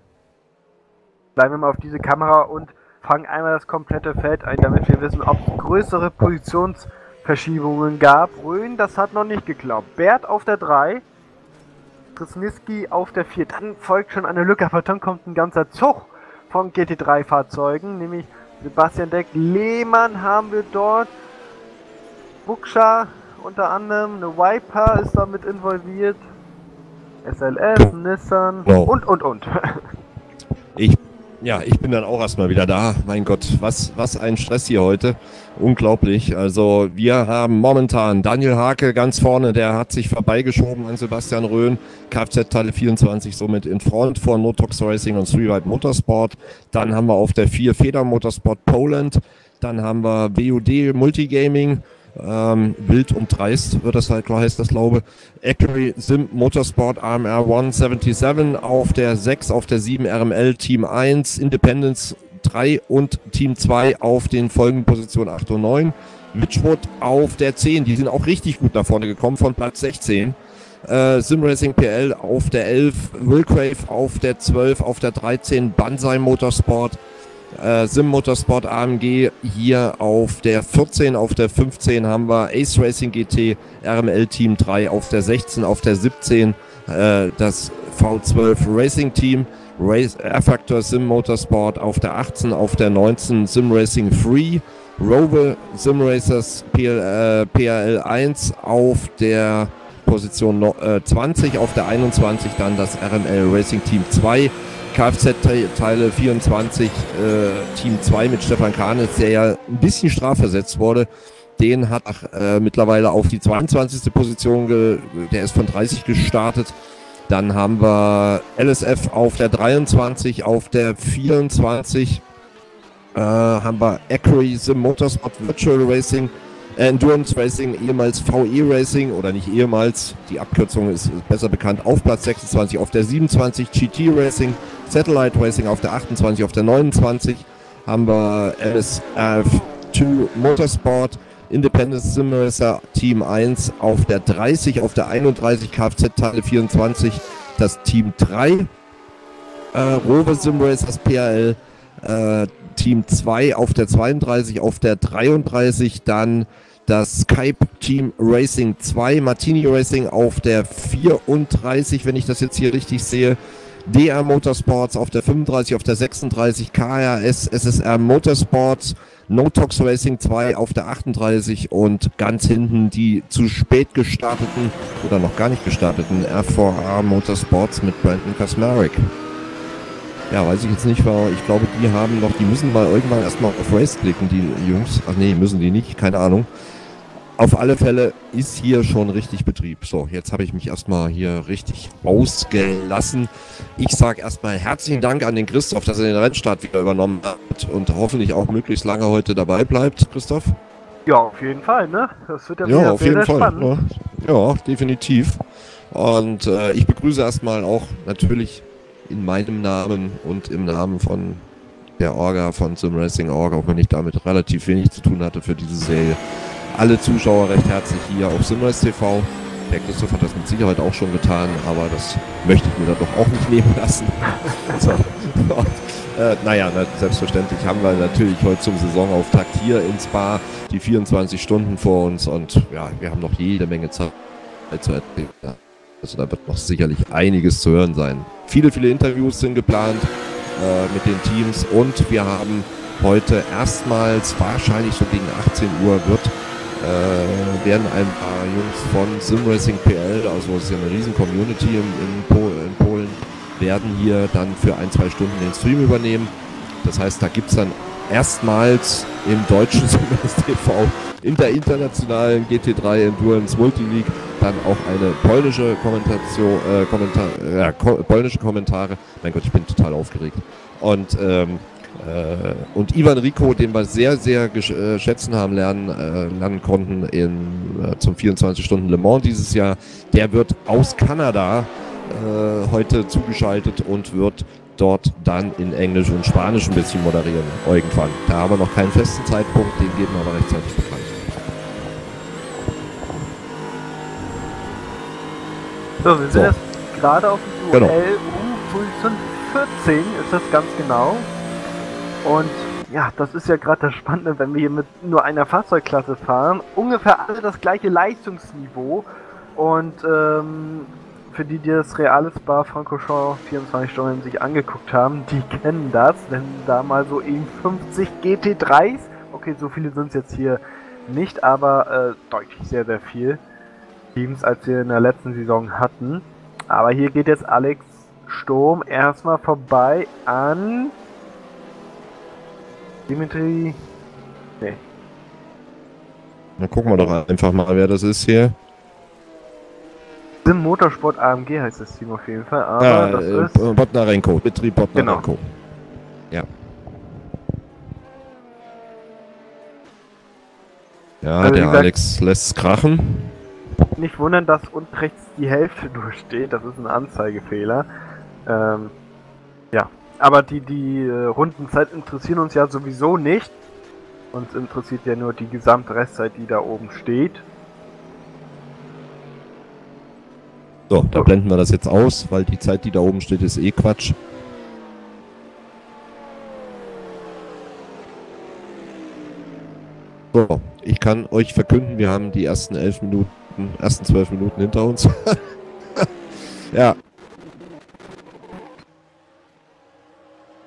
Bleiben wir mal auf diese Kamera und fangen einmal das komplette Feld ein, damit wir wissen, ob es größere Positionsverschiebungen gab. Röhn, das hat noch nicht geklappt. Bert auf der 3. Trisniski auf der 4. Dann folgt schon eine Lücke, aber dann kommt ein ganzer Zug von GT3-Fahrzeugen, nämlich Sebastian Deck. Lehmann haben wir dort. Bukscha unter anderem, eine Viper ist damit involviert. SLS, Nissan Wow. und und und. Ich, ja, ich bin dann auch erstmal wieder da. Mein Gott, was, was ein Stress hier heute. Unglaublich. Also wir haben momentan Daniel Hake ganz vorne, der hat sich vorbeigeschoben an Sebastian Röhn. Kfz-Teile 24 somit in Front vor Notox Racing und Freeride Motorsport. Dann haben wir auf der 4 Feder Motorsport Poland. Dann haben wir WUD Multigaming. Ähm, wild und dreist wird das halt, klar heißt das glaube. Accuray Sim Motorsport AMR 177 auf der 6, auf der 7 RML Team 1, Independence 3 und Team 2 auf den folgenden Positionen 8 und 9. Witchwood auf der 10, die sind auch richtig gut nach vorne gekommen von Platz 16. Äh, Sim Racing PL auf der 11, Willcrave auf der 12, auf der 13 Banzai Motorsport, äh, Sim Motorsport AMG hier auf der 14, auf der 15 haben wir Ace Racing GT RML Team 3, auf der 16, auf der 17 äh, das V12 Racing Team, Race, R-Factor Sim Motorsport auf der 18, auf der 19 Sim Racing Free, Rover Sim Racers PL, äh, PRL 1 auf der Position no, äh, 20, auf der 21 dann das RML Racing Team 2, Kfz-Teile 24, äh, Team 2 mit Stefan Kahnes, der ja ein bisschen strafversetzt wurde. Den hat äh, mittlerweile auf die 22. Position, der ist von 30 gestartet. Dann haben wir LSF auf der 23, auf der 24 äh, haben wir Accuray Sim Motorsport Virtual Racing, Endurance Racing, ehemals VE Racing oder nicht ehemals, die Abkürzung ist besser bekannt, auf Platz 26, auf der 27 GT Racing, Satellite Racing auf der 28, auf der 29 haben wir LSF2 Motorsport, Independence Sim Racer Team 1 auf der 30, auf der 31 Kfz-Teile 24 das Team 3, äh, Rover Sim Racers PRL, äh, Team 2 auf der 32, auf der 33 dann das Skype Team Racing 2, Martini Racing auf der 34, wenn ich das jetzt hier richtig sehe. DR Motorsports auf der 35, auf der 36, KRS SSR Motorsports, Notox Racing 2 auf der 38 und ganz hinten die zu spät gestarteten oder noch gar nicht gestarteten R4R Motorsports mit Brandon Kasmarek. Ja, weiß ich jetzt nicht, weil ich glaube, die haben noch, die müssen mal irgendwann erstmal auf Race klicken, die Jungs. Ach nee, müssen die nicht, keine Ahnung. Auf alle Fälle ist hier schon richtig Betrieb. So, jetzt habe ich mich erstmal hier richtig ausgelassen. Ich sage erstmal herzlichen Dank an den Christoph, dass er den Rennstart wieder übernommen hat und hoffentlich auch möglichst lange heute dabei bleibt, Christoph. Ja, auf jeden Fall, ne? Das wird ja, Ja, wieder auf sehr, jeden sehr Fall. spannend. Ja, ja, definitiv. Und äh, ich begrüße erstmal auch natürlich in meinem Namen und im Namen von der Orga von Sim Racing Orga, auch wenn ich damit relativ wenig zu tun hatte für diese Serie. Alle Zuschauer recht herzlich hier auf Simrace TV. Der Christoph hat das mit Sicherheit auch schon getan, aber das möchte ich mir dann doch auch nicht nehmen lassen. so. äh, naja, na, selbstverständlich haben wir natürlich heute zum Saisonauftakt hier in Spa die 24 Stunden vor uns und ja, wir haben noch jede Menge Zeit zu erzählen. Also da wird noch sicherlich einiges zu hören sein. Viele, viele Interviews sind geplant äh, mit den Teams und wir haben heute erstmals, wahrscheinlich so gegen 18 Uhr, wird äh, werden ein paar Jungs von SimRacing PL, also es ist ja eine riesen Community in, in, Pol in, Polen, werden hier dann für ein, zwei Stunden den Stream übernehmen. Das heißt, da gibt es dann erstmals im deutschen SimRace TV in der internationalen GT3 Endurance Multileague dann auch eine polnische Kommentation, äh, Kommentar, ja, ko polnische Kommentare. Mein Gott, ich bin total aufgeregt. Und ähm, äh, und Ivan Rico, den wir sehr, sehr äh, schätzen haben lernen, äh, lernen konnten in, äh, zum 24 Stunden Le Mans dieses Jahr, der wird aus Kanada äh, heute zugeschaltet und wird dort dann in Englisch und Spanisch ein bisschen moderieren, irgendwann. Da haben wir noch keinen festen Zeitpunkt, den geben wir aber rechtzeitig bekannt. So, wir sind so. jetzt gerade auf dem genau. Position 14 ist das ganz genau. Und ja, das ist ja gerade das Spannende, wenn wir hier mit nur einer Fahrzeugklasse fahren. Ungefähr alle das gleiche Leistungsniveau. Und ähm, für die, die das reale Spa Francorchamps 24 Stunden sich angeguckt haben, die kennen das. Wenn da mal so eben 50 GT3s, okay, so viele sind es jetzt hier nicht, aber äh, deutlich sehr, sehr viel Teams, als wir in der letzten Saison hatten. Aber hier geht jetzt Alex Sturm erstmal vorbei an Dimitri. Nee. Na gucken wir doch einfach mal, wer das ist hier. Sim Motorsport AMG heißt das Team auf jeden Fall. Aber ja, das äh, ist. Botnarenko, Betrieb Botnarenko. Genau. Ja. Ja, also der gesagt, Alex lässt es krachen. Nicht wundern, dass unten rechts die Hälfte durchsteht. Das ist ein Anzeigefehler. Ähm, ja, aber die, die äh, Rundenzeit interessieren uns ja sowieso nicht. Uns interessiert ja nur die gesamte Restzeit, die da oben steht. So, da blenden wir das jetzt aus, weil die Zeit, die da oben steht, ist eh Quatsch. So, ich kann euch verkünden, wir haben die ersten elf Minuten, ersten zwölf Minuten hinter uns. ja,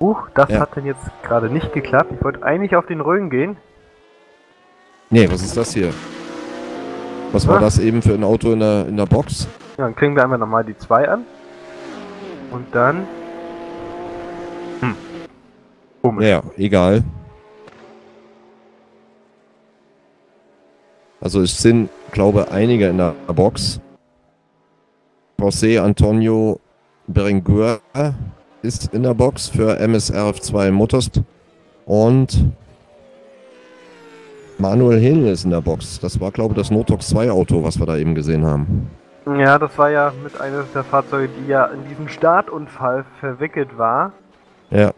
Huch, das ja. hat denn jetzt gerade nicht geklappt. Ich wollte eigentlich auf den Röhren gehen. Nee, was ist das hier? Was war das eben für ein Auto in der, in der Box? Ja, dann kriegen wir einfach nochmal die 2 an. Und dann... Hm. Ja, egal. Also es sind, glaube einige in der Box. José Antonio Berenguer ist in der Box für MSRF2 Motorst und Manuel Hill ist in der Box. Das war, glaube ich, das Notox 2 Auto, was wir da eben gesehen haben. Ja, das war ja mit eines der Fahrzeuge, die ja in diesem Startunfall verwickelt war. Ja.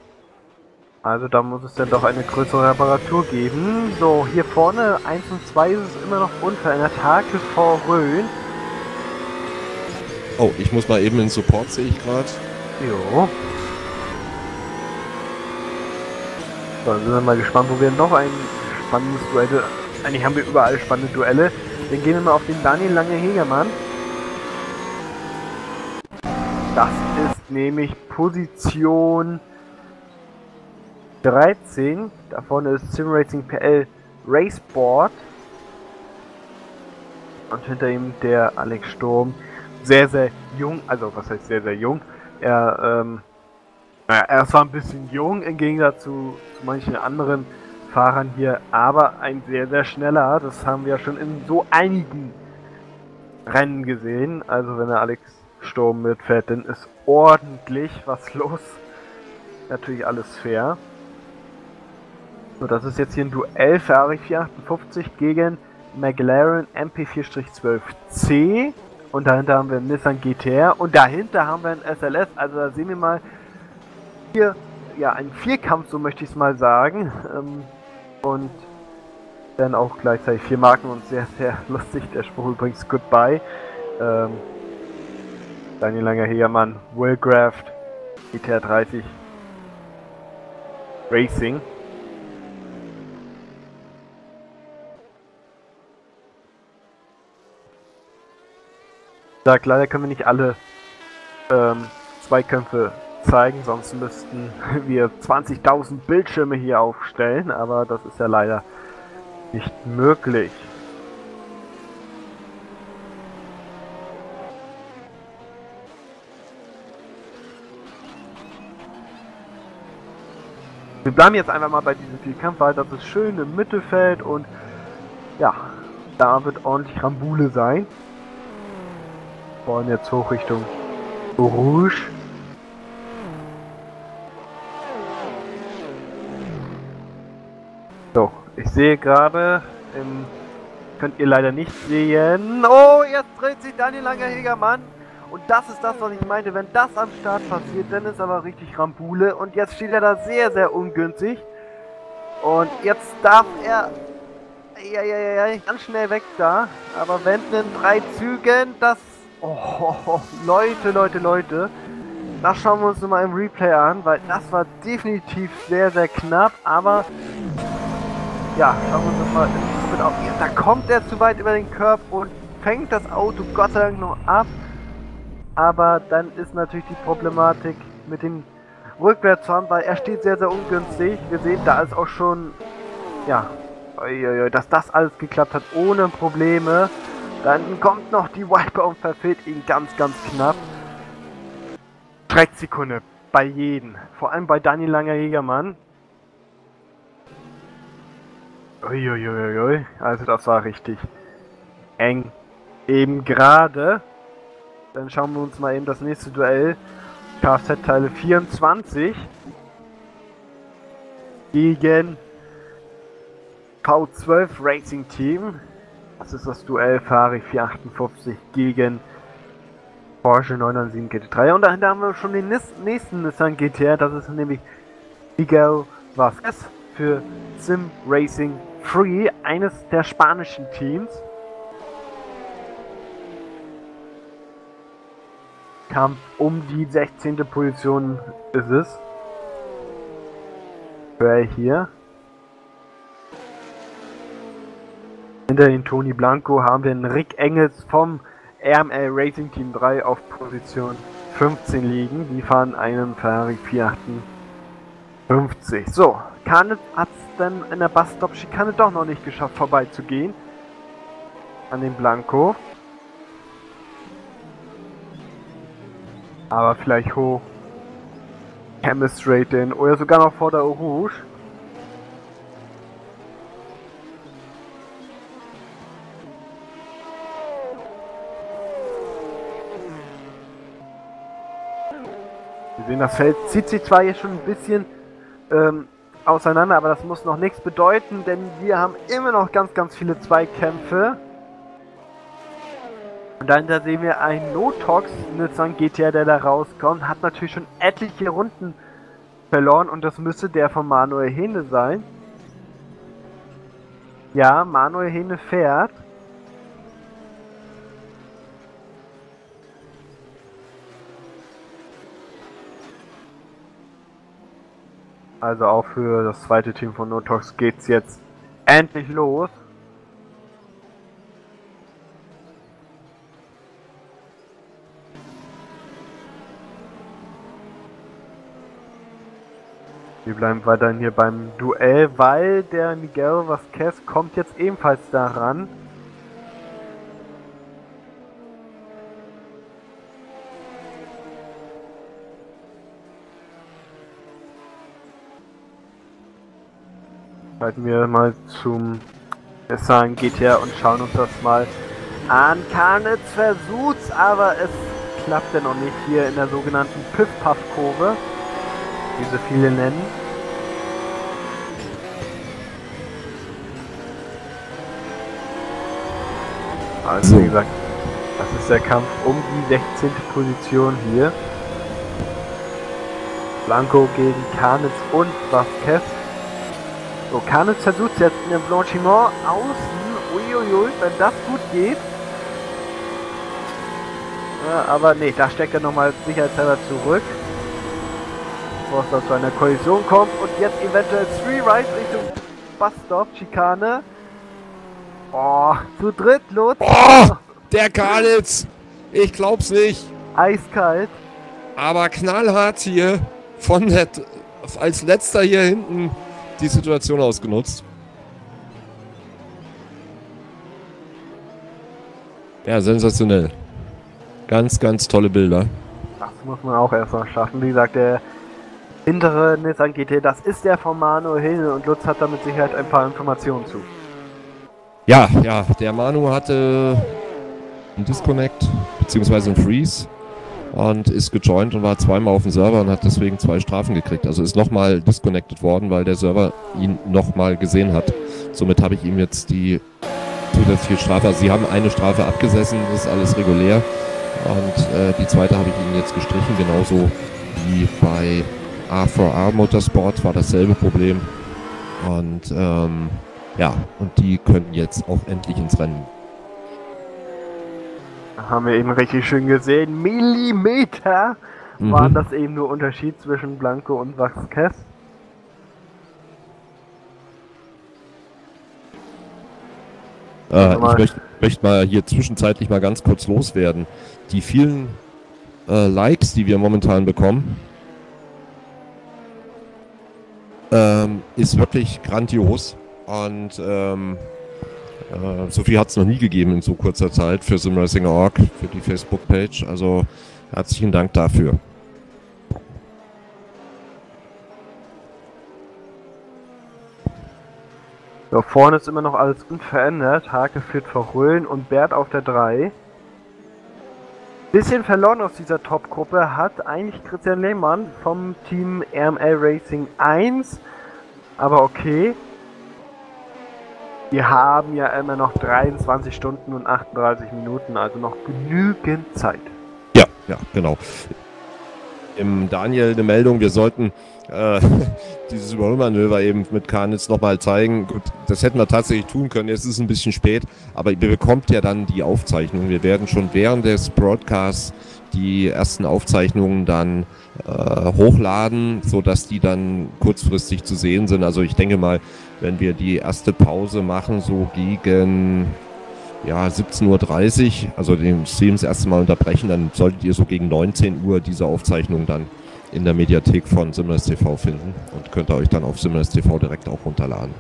Also da muss es dann doch eine größere Reparatur geben. So, hier vorne 1 und 2 ist es immer noch unverändert. Hake vor Rhön. Oh, ich muss mal eben in Support, sehe ich gerade. Jo. So, dann sind wir mal gespannt, wo wir noch ein spannendes Duell. Eigentlich haben wir überall spannende Duelle. Dann gehen wir mal auf den Daniel Lange-Hegermann. Das ist nämlich Position 13. Da vorne ist Simracing PL Raceboard. Und hinter ihm der Alex Sturm. Sehr, sehr jung. Also, was heißt sehr, sehr jung? Er, ähm, naja, er ist zwar ein bisschen jung im Gegensatz zu, zu manchen anderen Fahrern hier, aber ein sehr, sehr schneller. Das haben wir schon in so einigen Rennen gesehen. Also wenn der Alex Sturm mitfährt, dann ist ordentlich was los. Natürlich alles fair. So, das ist jetzt hier ein Duell Ferrari 458 gegen McLaren MP4-12C. Und dahinter haben wir einen Nissan GTR und dahinter haben wir einen SLS. Also da sehen wir mal hier, ja, ein Vierkampf, so möchte ich es mal sagen. Ähm, und dann auch gleichzeitig vier Marken und sehr, sehr lustig. Der Spruch übrigens Goodbye. Ähm, Daniel Langer Hegermann, Willcraft, GTR 30 Racing. Sag, leider können wir nicht alle ähm, Zweikämpfe zeigen, sonst müssten wir 20.000 Bildschirme hier aufstellen, aber das ist ja leider nicht möglich. Wir bleiben jetzt einfach mal bei diesem Vierkampf, weil das ist schön im Mittelfeld und ja, da wird ordentlich Rambule sein. Wir wollen jetzt hoch Richtung Rouge. So, ich sehe gerade, könnt ihr leider nicht sehen. Oh, jetzt dreht sich Daniel Langer-Hegermann und das ist das, was ich meinte. Wenn das am Start passiert, dann ist aber richtig Rambule. Und jetzt steht er da sehr, sehr ungünstig. Und jetzt darf er... Ja, ja, ja, ja, ganz schnell weg da. Aber wenden in drei Zügen, das... Oh, Leute, Leute, Leute. Das schauen wir uns nochmal im Replay an, weil das war definitiv sehr, sehr knapp. Aber... Ja, schauen wir uns das mal in Da kommt er zu weit über den Körb und fängt das Auto Gott sei Dank noch ab. Aber dann ist natürlich die Problematik mit dem Rückwärtsfahren, weil er steht sehr, sehr ungünstig. Wir sehen, da ist auch schon, ja, dass das alles geklappt hat ohne Probleme. Dann kommt noch die Wiper und verfehlt ihn ganz, ganz knapp. Schrecksekunde bei jedem. Vor allem bei Daniel Langer-Jägermann. Uiuiuiui, also das war richtig eng. Eben gerade dann schauen wir uns mal eben das nächste Duell. Kfz-Teile 24 gegen V12 Racing Team. Das ist das Duell Ferrari 458 gegen Porsche 997 GT3. Und dahinter haben wir schon den nächsten Nissan GTR. Das ist nämlich Miguel Vasquez für Sim Racing Free, eines der spanischen Teams. Kampf um die 16. Position ist es. Hör hier. Hinter den Toni Blanco haben wir einen Rick Engels vom RML Racing Team 3 auf Position 15 liegen. Die fahren einen Ferrari 458. So, Kane hat es dann in der Bus-Stop-Schikane doch noch nicht geschafft vorbeizugehen. An den Blanco. Aber vielleicht hoch. Chemist Rating oder sogar noch vor der Rouge. Wir sehen, das Feld zieht sich zwar jetzt schon ein bisschen ähm, auseinander, aber das muss noch nichts bedeuten, denn wir haben immer noch ganz, ganz viele Zweikämpfe. Und dahinter sehen wir einen Notox Nissan GTR, der da rauskommt. Hat natürlich schon etliche Runden verloren und das müsste der von Manuel Hene sein. Ja, Manuel Hene fährt. Also auch für das zweite Team von Notox geht's jetzt endlich los. Wir bleiben weiterhin hier beim Duell, weil der Miguel Vasquez kommt jetzt ebenfalls daran. Schalten wir mal zum Nissan GTR und schauen uns das mal an. Karnitz versucht's, aber es klappt ja noch nicht hier in der sogenannten Piff-Puff-Kurve wie so viele nennen. Also wie gesagt, Das ist der Kampf um die 16. Position hier. Blanco gegen Karnitz und Vasquez. So, Karnitz versucht jetzt in dem Blanchiment außen. Uiuiui, wenn das gut geht. Ja, aber nee, da steckt er nochmal sicherheitshalber zurück. Bevor es da zu einer Kollision kommt. Und jetzt eventuell Three Right Richtung Bustop, Schikane. Oh, zu dritt, Lutz. Oh, der Karlitz! Ich glaub's nicht. Eiskalt. Aber knallhart hier von der, als letzter hier hinten die Situation ausgenutzt. Ja, sensationell. Ganz, ganz tolle Bilder. Das muss man auch erstmal schaffen. Wie gesagt, der hintere Nissan GT, das ist der von Manu Hill und Lutz hat da mit Sicherheit ein paar Informationen zu. Ja, ja, der Manu hatte einen Disconnect beziehungsweise einen Freeze und ist gejoint und war zweimal auf dem Server und hat deswegen zwei Strafen gekriegt. Also ist nochmal disconnected worden, weil der Server ihn nochmal gesehen hat. Somit habe ich ihm jetzt die zusätzliche Strafe, also sie haben eine Strafe abgesessen, das ist alles regulär und äh, die zweite habe ich ihnen jetzt gestrichen, genauso wie bei A4R Motorsport war dasselbe Problem und ähm, ja, und die können jetzt auch endlich ins Rennen. Haben wir eben richtig schön gesehen. Millimeter mhm. waren das eben nur Unterschied zwischen Blanco und Vasquez. Äh, ich möchte, möchte mal hier zwischenzeitlich mal ganz kurz loswerden. Die vielen äh, Likes, die wir momentan bekommen, ähm, ist wirklich grandios. Und ähm, äh, so viel hat es noch nie gegeben in so kurzer Zeit für SimRacing.org, für die Facebook-Page. Also herzlichen Dank dafür. Da vorne ist immer noch alles unverändert. Hake führt vor Röhlen und Bert auf der 3. Bisschen verloren aus dieser Top-Gruppe hat eigentlich Christian Lehmann vom Team RML Racing 1. Aber okay, wir haben ja immer noch 23 Stunden und 38 Minuten, also noch genügend Zeit. Ja, ja, genau. Im Daniel eine Meldung, wir sollten äh, dieses Überholmanöver eben mit Karnitz nochmal zeigen. Gut, das hätten wir tatsächlich tun können. Jetzt ist es ein bisschen spät, aber ihr bekommt ja dann die Aufzeichnung. Wir werden schon während des Broadcasts die ersten Aufzeichnungen dann äh, hochladen, sodass die dann kurzfristig zu sehen sind. Also ich denke mal, wenn wir die erste Pause machen, so gegen ja, 17.30 Uhr, also den Stream das erste Mal unterbrechen, dann solltet ihr so gegen 19 Uhr diese Aufzeichnung dann in der Mediathek von Simulus TV finden und könnt ihr euch dann auf Simulus TV direkt auch runterladen.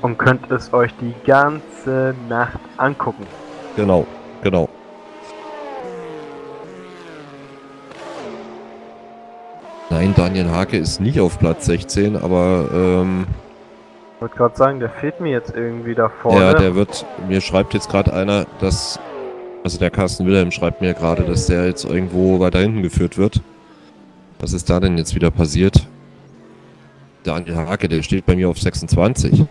Und könnt es euch die ganze Nacht angucken. Genau, genau. Nein, Daniel Hake ist nicht auf Platz 16, aber ähm, wollte gerade sagen, der fehlt mir jetzt irgendwie da vorne. Ja, der wird, mir schreibt jetzt gerade einer, dass, also der Carsten Wilhelm schreibt mir gerade, dass der jetzt irgendwo weiter hinten geführt wird. Was ist da denn jetzt wieder passiert? Daniel Hake, der steht bei mir auf 26.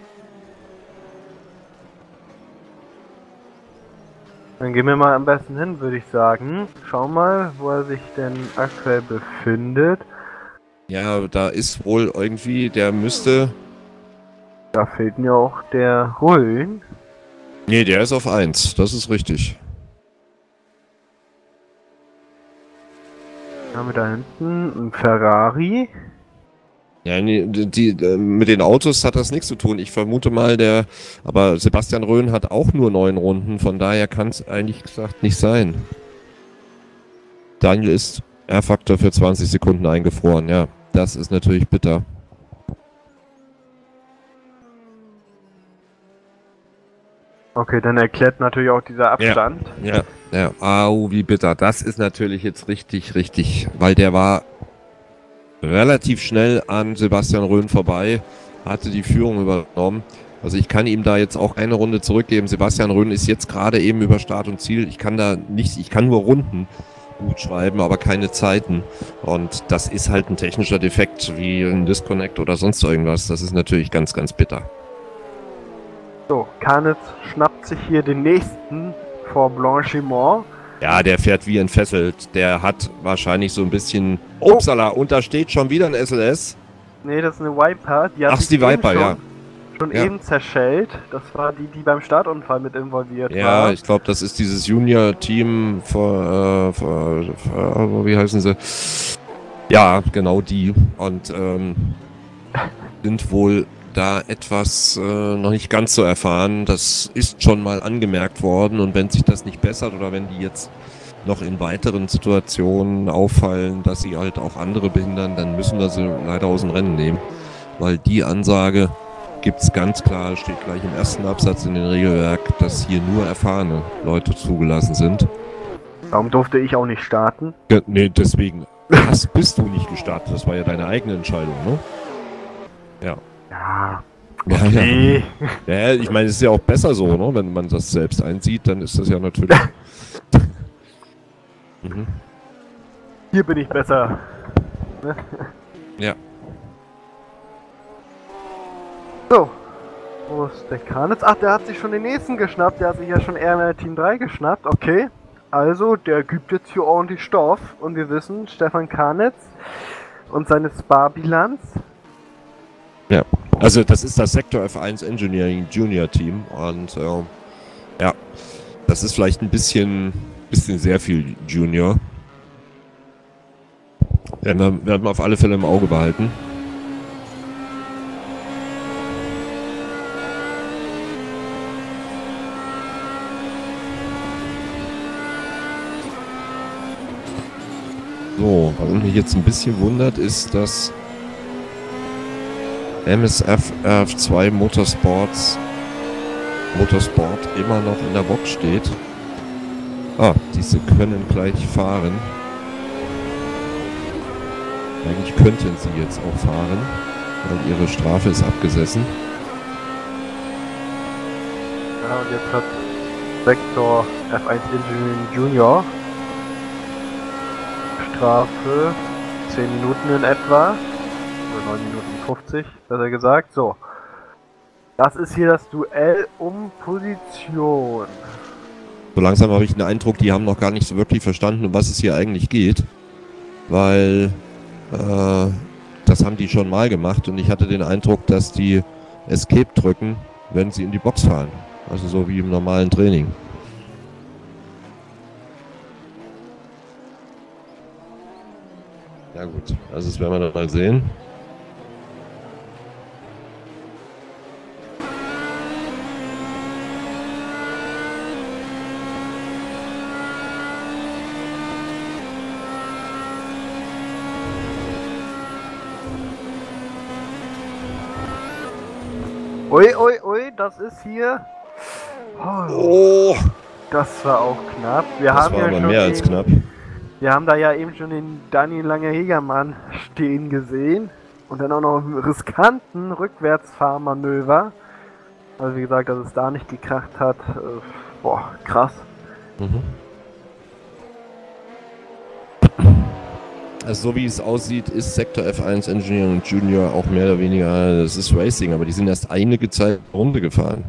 Dann gehen wir mal am besten hin, würde ich sagen. Schau mal, wo er sich denn aktuell befindet. Ja, da ist wohl irgendwie, der müsste. Da fehlt mir auch der Röhn. Nee, der ist auf 1, das ist richtig. Haben wir da hinten einen Ferrari? Ja, nee, die, die, äh, mit den Autos hat das nichts zu tun. Ich vermute mal, der, aber Sebastian Röhn hat auch nur neun Runden, von daher kann es eigentlich gesagt nicht sein. Daniel ist R-Faktor für 20 Sekunden eingefroren, ja. Das ist natürlich bitter. Okay, dann erklärt natürlich auch dieser Abstand. Ja, ja, ja. Au, wie bitter. Das ist natürlich jetzt richtig, richtig, weil der war relativ schnell an Sebastian Röhn vorbei, hatte die Führung übernommen. Also ich kann ihm da jetzt auch eine Runde zurückgeben. Sebastian Röhn ist jetzt gerade eben über Start und Ziel. Ich kann da nicht, ich kann nur Runden gut schreiben, aber keine Zeiten. Und das ist halt ein technischer Defekt wie ein Disconnect oder sonst irgendwas. Das ist natürlich ganz, ganz bitter. So, Karnitz schnappt sich hier den nächsten vor Blanchiment. Ja, der fährt wie entfesselt. Der hat wahrscheinlich so ein bisschen. Oh. Upsala, und da steht schon wieder ein SLS. Nee, das ist eine Viper. Die hat Ach, sich die Viper, schon, ja. Schon Ja. eben zerschellt. Das war die, die beim Startunfall mit involviert Ja, war. ich glaube, das ist dieses Junior-Team äh, vor, vor, wie heißen sie? Ja, genau die. Und ähm, sind wohl da etwas äh, noch nicht ganz so erfahren. Das ist schon mal angemerkt worden und wenn sich das nicht bessert oder wenn die jetzt noch in weiteren Situationen auffallen, dass sie halt auch andere behindern, dann müssen wir sie leider aus dem Rennen nehmen. Weil die Ansage gibt's ganz klar, steht gleich im ersten Absatz in dem Regelwerk, dass hier nur erfahrene Leute zugelassen sind. Darum durfte ich auch nicht starten. Ja, nee, deswegen hast, bist du nicht gestartet. Das war ja deine eigene Entscheidung, ne? Ja. Ja, ja. Nee. ja ich meine, es ist ja auch besser so, ne? Wenn man das selbst einsieht, dann ist das ja natürlich. mhm. Hier bin ich besser. Ja. So. Wo ist der Kranitz? Ach, der hat sich schon den nächsten geschnappt. Der hat sich ja schon eher in Team 3 geschnappt. Okay. Also, der gibt jetzt hier ordentlich Stoff. Und wir wissen, Stefan Karnitz und seine Spa-Bilanz. Also, das ist das Sektor F1 Engineering Junior Team und ähm, ja, das ist vielleicht ein bisschen, bisschen sehr viel Junior. Wir, werden wir auf alle Fälle im Auge behalten. So, was mich jetzt ein bisschen wundert, ist, dass MSF RF2 Motorsports Motorsport immer noch in der Box steht. Ah, diese können gleich fahren. Eigentlich könnten sie jetzt auch fahren, weil ihre Strafe ist abgesessen. Ja, und jetzt hat Vector F1 Engineering Junior Strafe 10 Minuten in etwa. Oder 9 Minuten 50, besser gesagt. So. Das ist hier das Duell um Position. So langsam habe ich den Eindruck, die haben noch gar nicht so wirklich verstanden, um was es hier eigentlich geht. Weil äh, das haben die schon mal gemacht und ich hatte den Eindruck, dass die Escape drücken, wenn sie in die Box fahren. Also so wie im normalen Training. Ja gut, also das werden wir dann mal sehen. Ui, ui, ui, das ist hier. Oh, Oh, das war auch knapp. Wir das haben war ja aber schon mehr als den, knapp. Wir haben da ja eben schon den Daniel Lange-Hegermann stehen gesehen. Und dann auch noch einen riskanten Rückwärtsfahrmanöver. Also wie gesagt, dass es da nicht gekracht hat. Äh, boah, krass. Mhm. Also so wie es aussieht, ist Sektor F1 Engineering Junior auch mehr oder weniger, das ist Racing, aber die sind erst einige Zeit Runde gefahren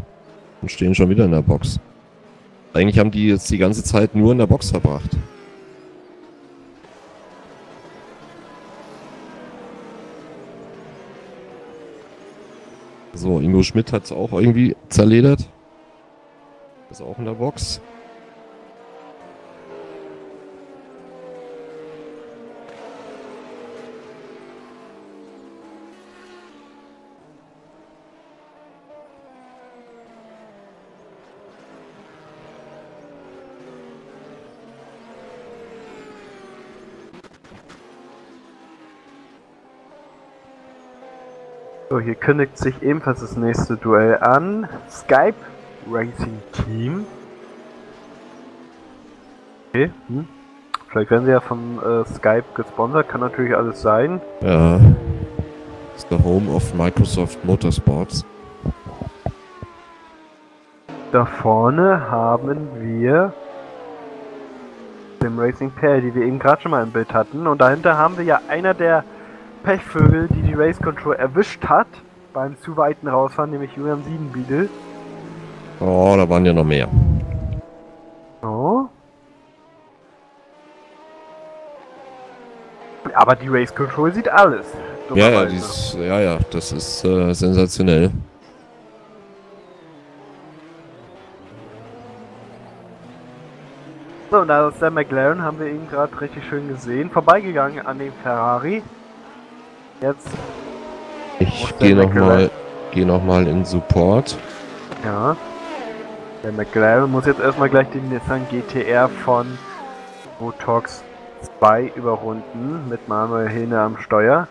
und stehen schon wieder in der Box. Eigentlich haben die jetzt die ganze Zeit nur in der Box verbracht. So, Ingo Schmidt hat es auch irgendwie zerledert. Ist auch in der Box. So, hier kündigt sich ebenfalls das nächste Duell an. Skype Racing Team. Okay, hm. Vielleicht werden sie ja von äh, Skype gesponsert, kann natürlich alles sein. Ja. Ist the home of Microsoft Motorsports. Da vorne haben wir den Racing Pair, die wir eben gerade schon mal im Bild hatten. Und dahinter haben wir ja einer der Pechvögel, die die Race Control erwischt hat, beim zu weiten Rausfahren, nämlich Julian Siebenbiedel. Oh, da waren ja noch mehr. Oh. Aber die Race Control sieht alles. Ja ja, dies, ja, ja, das ist äh, sensationell. So, und da ist der McLaren haben wir ihn gerade richtig schön gesehen. Vorbeigegangen an dem Ferrari. Jetzt. Ich gehe nochmal geh noch mal in Support. Ja. Der McLaren muss jetzt erstmal gleich den Nissan GTR von Botox 2 überrunden mit Manuel Hähne am Steuer.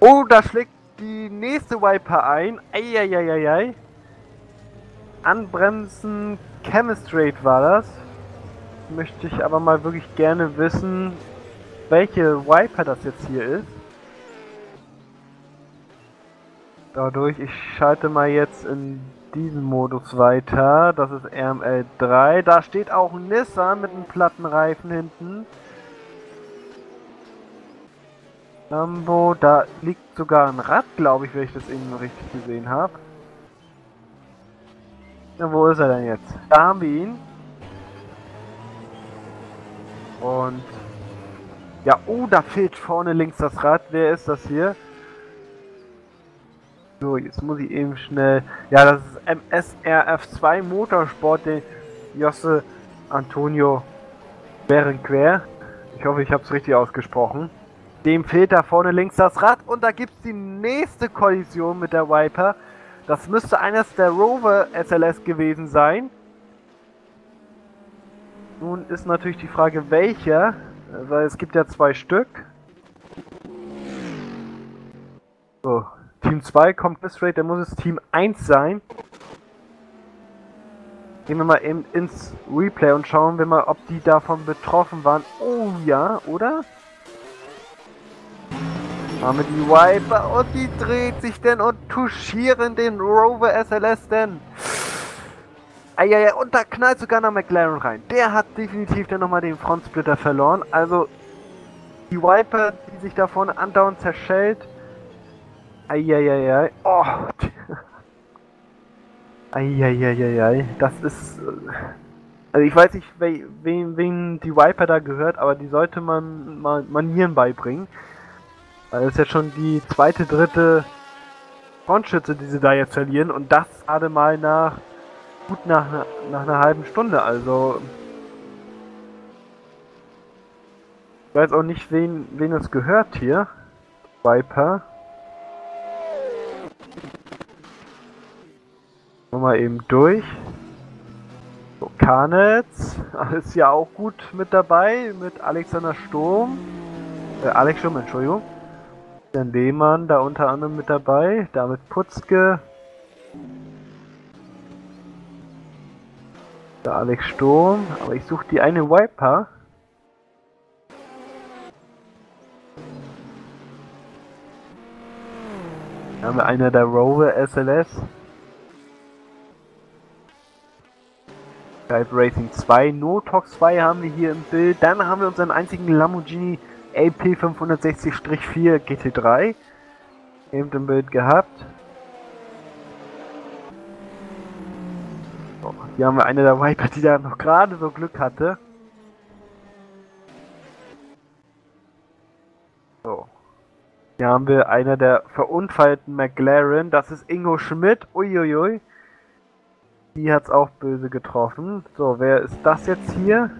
Oh, da schlägt die nächste Wiper ein. Eieieiei. Anbremsen Chemistrate war das. Möchte ich aber mal wirklich gerne wissen, welche Wiper das jetzt hier ist. Dadurch, ich schalte mal jetzt in diesen Modus weiter. Das ist RML3. Da steht auch ein Nissan mit einem Plattenreifen hinten. Lambo, da liegt sogar ein Rad, glaube ich, wenn ich das eben richtig gesehen habe. Na, wo ist er denn jetzt? Da haben wir ihn. Und... Ja, oh, da fehlt vorne links das Rad. Wer ist das hier? So, jetzt muss ich eben schnell... Ja, das ist MSRF2 Motorsport, den Josse Antonio Berenquer. Ich hoffe, ich habe es richtig ausgesprochen. Dem fehlt da vorne links das Rad und da gibt es die nächste Kollision mit der Viper. Das müsste eines der Rover SLS gewesen sein. Nun ist natürlich die Frage, welcher, weil es gibt ja zwei Stück. So, Team 2 kommt bis Rate, dann muss es Team 1 sein. Gehen wir mal eben ins Replay und schauen wir mal, ob die davon betroffen waren. Oh ja, oder? Haben wir die Viper und die dreht sich denn und touchieren den Rover SLS denn. Eieiei, und da knallt sogar noch McLaren rein. Der hat definitiv dann nochmal den Frontsplitter verloren. Also die Viper, die sich da vorne andauernd zerschellt. Eieiei, oh. Eieiei, das ist... Äh, also ich weiß nicht, wen, wen die Viper da gehört, aber die sollte man mal Manieren beibringen. Weil das ist jetzt schon die zweite, dritte Frontschütze, die sie da jetzt verlieren. Und das gerade mal nach gut nach, nach einer halben Stunde. Also ich weiß auch nicht, wen, wen es gehört hier. Viper. Nochmal eben durch. So, Karnitz ist ja auch gut mit dabei, mit Alexander Sturm. Äh, Alex Sturm, Entschuldigung. Dann Lehmann da unter anderem mit dabei, David Putzke. Der Alex Sturm, aber ich suche die eine Viper. Da haben wir einer der Rover SLS. Skype Racing 2, Notox 2 haben wir hier im Bild. Dann haben wir unseren einzigen Lamborghini LP 560-4 GT3 eben im Bild gehabt. Hier haben wir eine der Viper, die da noch gerade so Glück hatte. So. Hier haben wir einer der verunfallten McLaren. Das ist Ingo Schmidt. Uiuiui. Die hat es auch böse getroffen. So, wer ist das jetzt hier?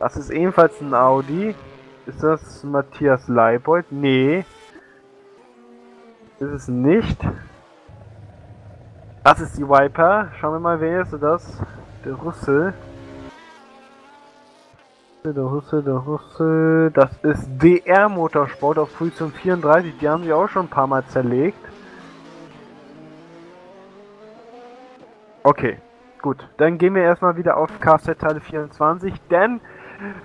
Das ist ebenfalls ein Audi. Ist das Matthias Leibold? Nee. Ist es nicht. Das ist die Viper. Schauen wir mal, wer ist das? Der Russel. Der Russel, der Russel. Das ist DR Motorsport auf Position 34. Die haben sie auch schon ein paar Mal zerlegt. Okay, gut. Dann gehen wir erstmal wieder auf Kfz-Teile 24, denn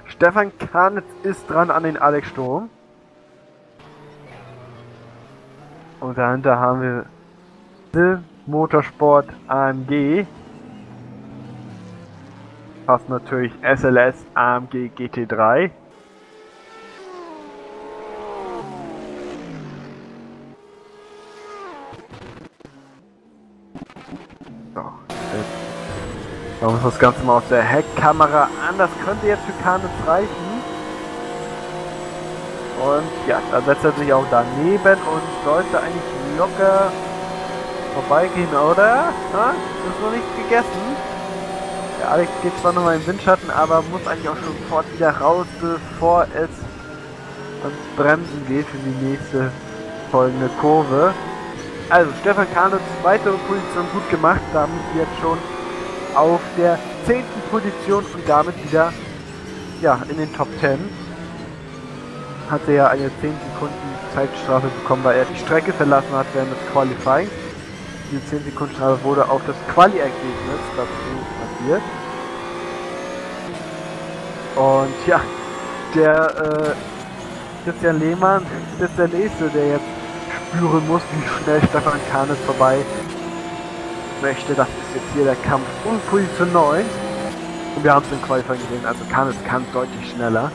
Stefan Karnitz ist dran an den Alex Sturm. Und dahinter haben wir Motorsport AMG. Passt natürlich SLS AMG GT3. Schauen wir uns das Ganze mal aus der Heckkamera an. Das könnte jetzt für Kanes reichen. Und ja, da setzt er sich auch daneben und sollte eigentlich locker vorbeigehen, oder? Ha? Ist noch nicht gegessen. Der Alex geht zwar nochmal im Windschatten, aber muss eigentlich auch schon sofort wieder raus, bevor es ans Bremsen geht für die nächste folgende Kurve. Also Stefan Kahne, zweite Position gut gemacht, damit jetzt schon auf der zehnten Position und damit wieder ja, in den Top 10 hatte ja eine 10 Sekunden Zeitstrafe bekommen, weil er die Strecke verlassen hat während des Qualifying. Diese 10 Sekunden Strafe wurde auf das Quali-Ergebnis dazu passiert. Und ja, der äh, Christian Lehmann ist der Nächste, der jetzt spüren muss, wie schnell Stefan Kahnes vorbei möchte. Das ist jetzt hier der Kampf um Position 9. Und wir haben es im Qualifying gesehen, also Kahnes kann deutlich schneller.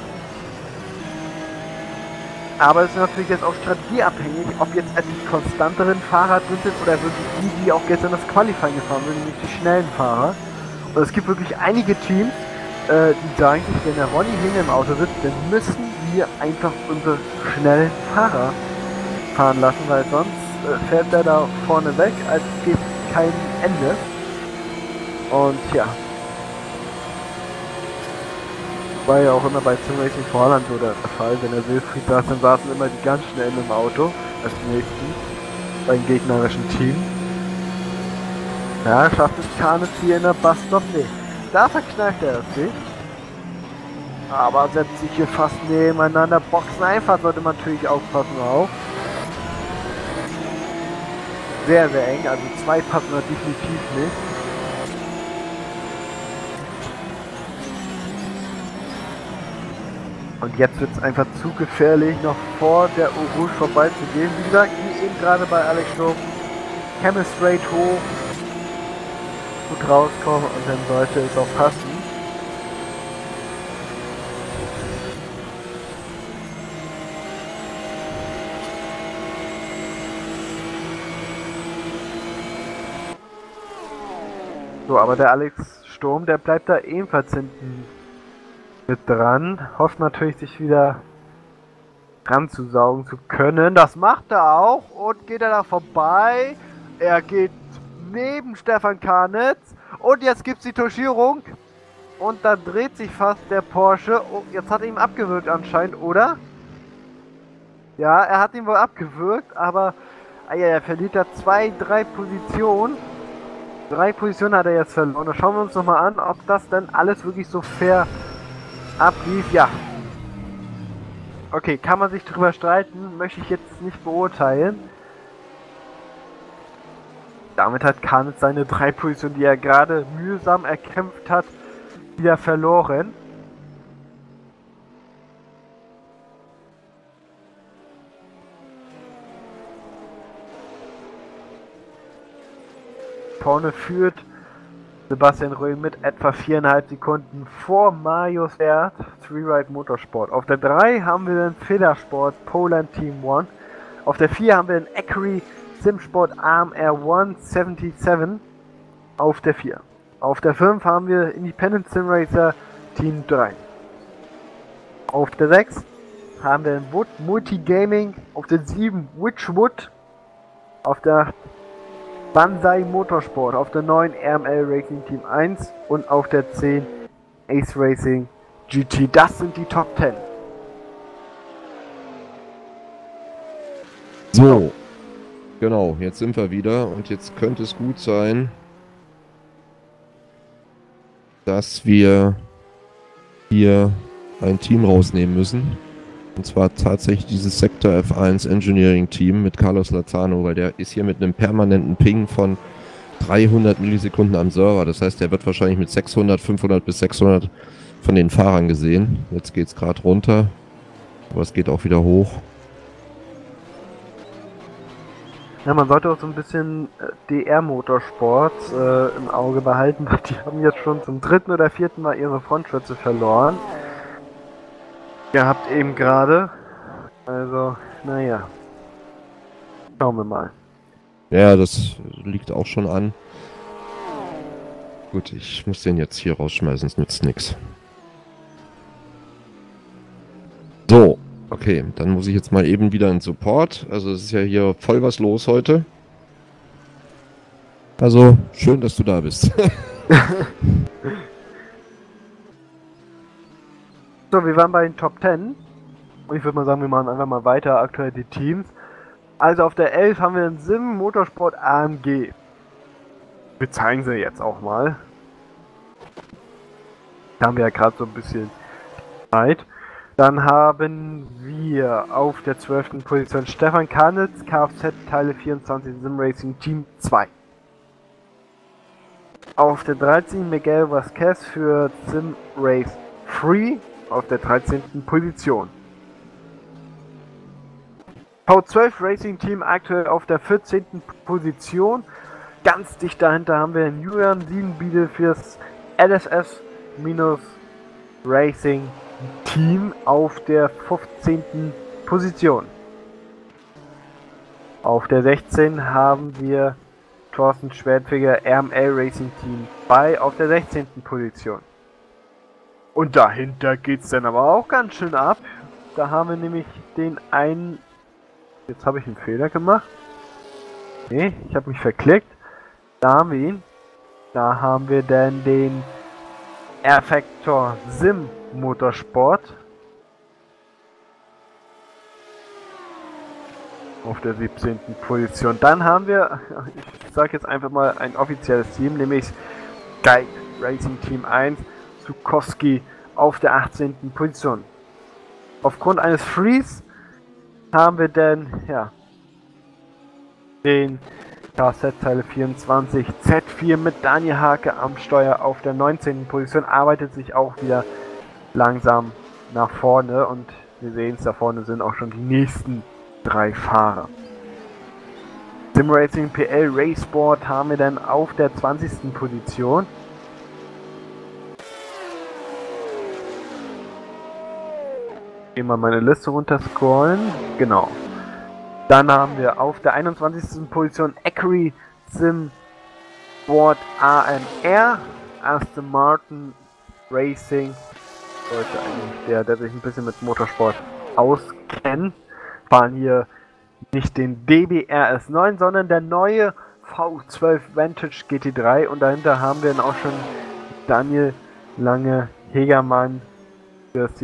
Aber es ist natürlich jetzt auch strategieabhängig, ob jetzt die konstanteren Fahrer drin sind oder wirklich die, die auch gestern das Qualifying gefahren sind, nämlich die schnellen Fahrer. Und es gibt wirklich einige Teams, äh, die sagen wenn der Ronny hinten im Auto sitzt, dann müssen wir einfach unsere schnellen Fahrer fahren lassen, weil sonst äh, fährt der da vorne weg, als geht kein Ende. Und ja, war ja auch immer bei Sim Racing Vorland so der Fall. Wenn er Wilfried saß, dann saßen immer die ganz schnell im Auto als nächsten beim gegnerischen Team. Ja, schafft es Kanes hier in der Bastop nicht. Da verkneift er es sich. Aber setzt sich hier fast nebeneinander. Boxen einfach sollte man natürlich aufpassen auch. Sehr, sehr eng. Also zwei passen wir definitiv nicht. Und jetzt wird es einfach zu gefährlich, noch vor der Rouge vorbeizugehen. Wie gesagt, wie eben gerade bei Alex Sturm, straight hoch, gut rauskommen und dann sollte es auch passen. So, aber der Alex Sturm, der bleibt da ebenfalls hinten mit dran. Hofft natürlich, sich wieder ranzusaugen zu können. Das macht er auch. Und geht er da vorbei. Er geht neben Stefan Karnitz. Und jetzt gibt es die Tuschierung. Und da dreht sich fast der Porsche. Oh, jetzt hat er ihm abgewürgt anscheinend, oder? Ja, er hat ihn wohl abgewürgt, aber ah ja, er verliert da zwei, drei Positionen. Drei Positionen hat er jetzt verloren. Da schauen wir uns nochmal an, ob das denn alles wirklich so fair ablief, ja. Okay, kann man sich drüber streiten, möchte ich jetzt nicht beurteilen. Damit hat Kanet seine drei Positionen, die er gerade mühsam erkämpft hat, wieder verloren. Vorne führt Sebastian Röhm mit etwa viereinhalb Sekunden vor Marius Wert, Freeride Motorsport. Auf der 3 haben wir den Federsport Poland Team 1. Auf der 4 haben wir den Acri Simsport Arm R177 auf der 4. Auf der 5 haben wir Independent Sim Racer Team 3. Auf der 6 haben wir den Wood Multigaming. Auf der 7 Witchwood. Auf der Banzai Motorsport auf der 9 RML Racing Team 1 und auf der 10 Ace Racing GT. Das sind die Top 10. So, genau, jetzt sind wir wieder und jetzt könnte es gut sein, dass wir hier ein Team rausnehmen müssen. Und zwar tatsächlich dieses Sector F1 Engineering Team mit Carlos Lazano, weil der ist hier mit einem permanenten Ping von 300 Millisekunden am Server. Das heißt, der wird wahrscheinlich mit 600, 500 bis 600 von den Fahrern gesehen. Jetzt geht es gerade runter, aber es geht auch wieder hoch. Ja, man sollte auch so ein bisschen äh, DR Motorsport äh, im Auge behalten, weil die haben jetzt schon zum dritten oder vierten Mal ihre Frontschütze verloren gehabt eben gerade. Also, naja. Schauen wir mal. Ja, das liegt auch schon an. Gut, ich muss den jetzt hier rausschmeißen, es nützt nichts. So, okay, dann muss ich jetzt mal eben wieder in Support. Also es ist ja hier voll was los heute. Also, schön, dass du da bist. so, wir waren bei den Top 10. Und ich würde mal sagen, wir machen einfach mal weiter aktuell die Teams. Also auf der 11 haben wir den Sim Motorsport AMG. Wir zeigen sie jetzt auch mal. Da haben wir ja gerade so ein bisschen Zeit. Dann haben wir auf der 12. Position Stefan Karnitz, Kfz Teile 24 Sim Racing Team 2. Auf der 13. Miguel Vasquez für Sim Race Free auf der 13. Position. V12 Racing Team aktuell auf der 14. Position. Ganz dicht dahinter haben wir Julian Siebenbiedel fürs LSS Racing Team auf der 15. Position. Auf der 16 haben wir Thorsten Schwertfeger RML Racing Team bei auf der 16. Position. Und dahinter geht es dann aber auch ganz schön ab. Da haben wir nämlich den einen. Jetzt habe ich einen Fehler gemacht. Nee, ich habe mich verklickt. Da haben wir ihn. Da haben wir dann den Effektor Sim Motorsport. auf der 17. Position. Dann haben wir, ich sage jetzt einfach mal ein offizielles Team, nämlich Sky Racing Team 1, Zukowski auf der 18. Position. Aufgrund eines Freeze haben wir dann, ja, den KZ-Teile 24 Z4 mit Daniel Hake am Steuer auf der 19. Position, arbeitet sich auch wieder langsam nach vorne und wir sehen es, da vorne sind auch schon die nächsten drei Fahrer. Simracing PL Raceboard haben wir dann auf der 20. Position. Immer meine Liste runterscrollen. Genau. Dann haben wir auf der 21. Position Acri Sim Sport AMR Aston Martin Racing. Sollte eigentlich der, der sich ein bisschen mit Motorsport auskennt fahren hier nicht den DBRS9, sondern der neue V12 Vantage GT3 und dahinter haben wir dann auch schon Daniel Lange Hegermann für das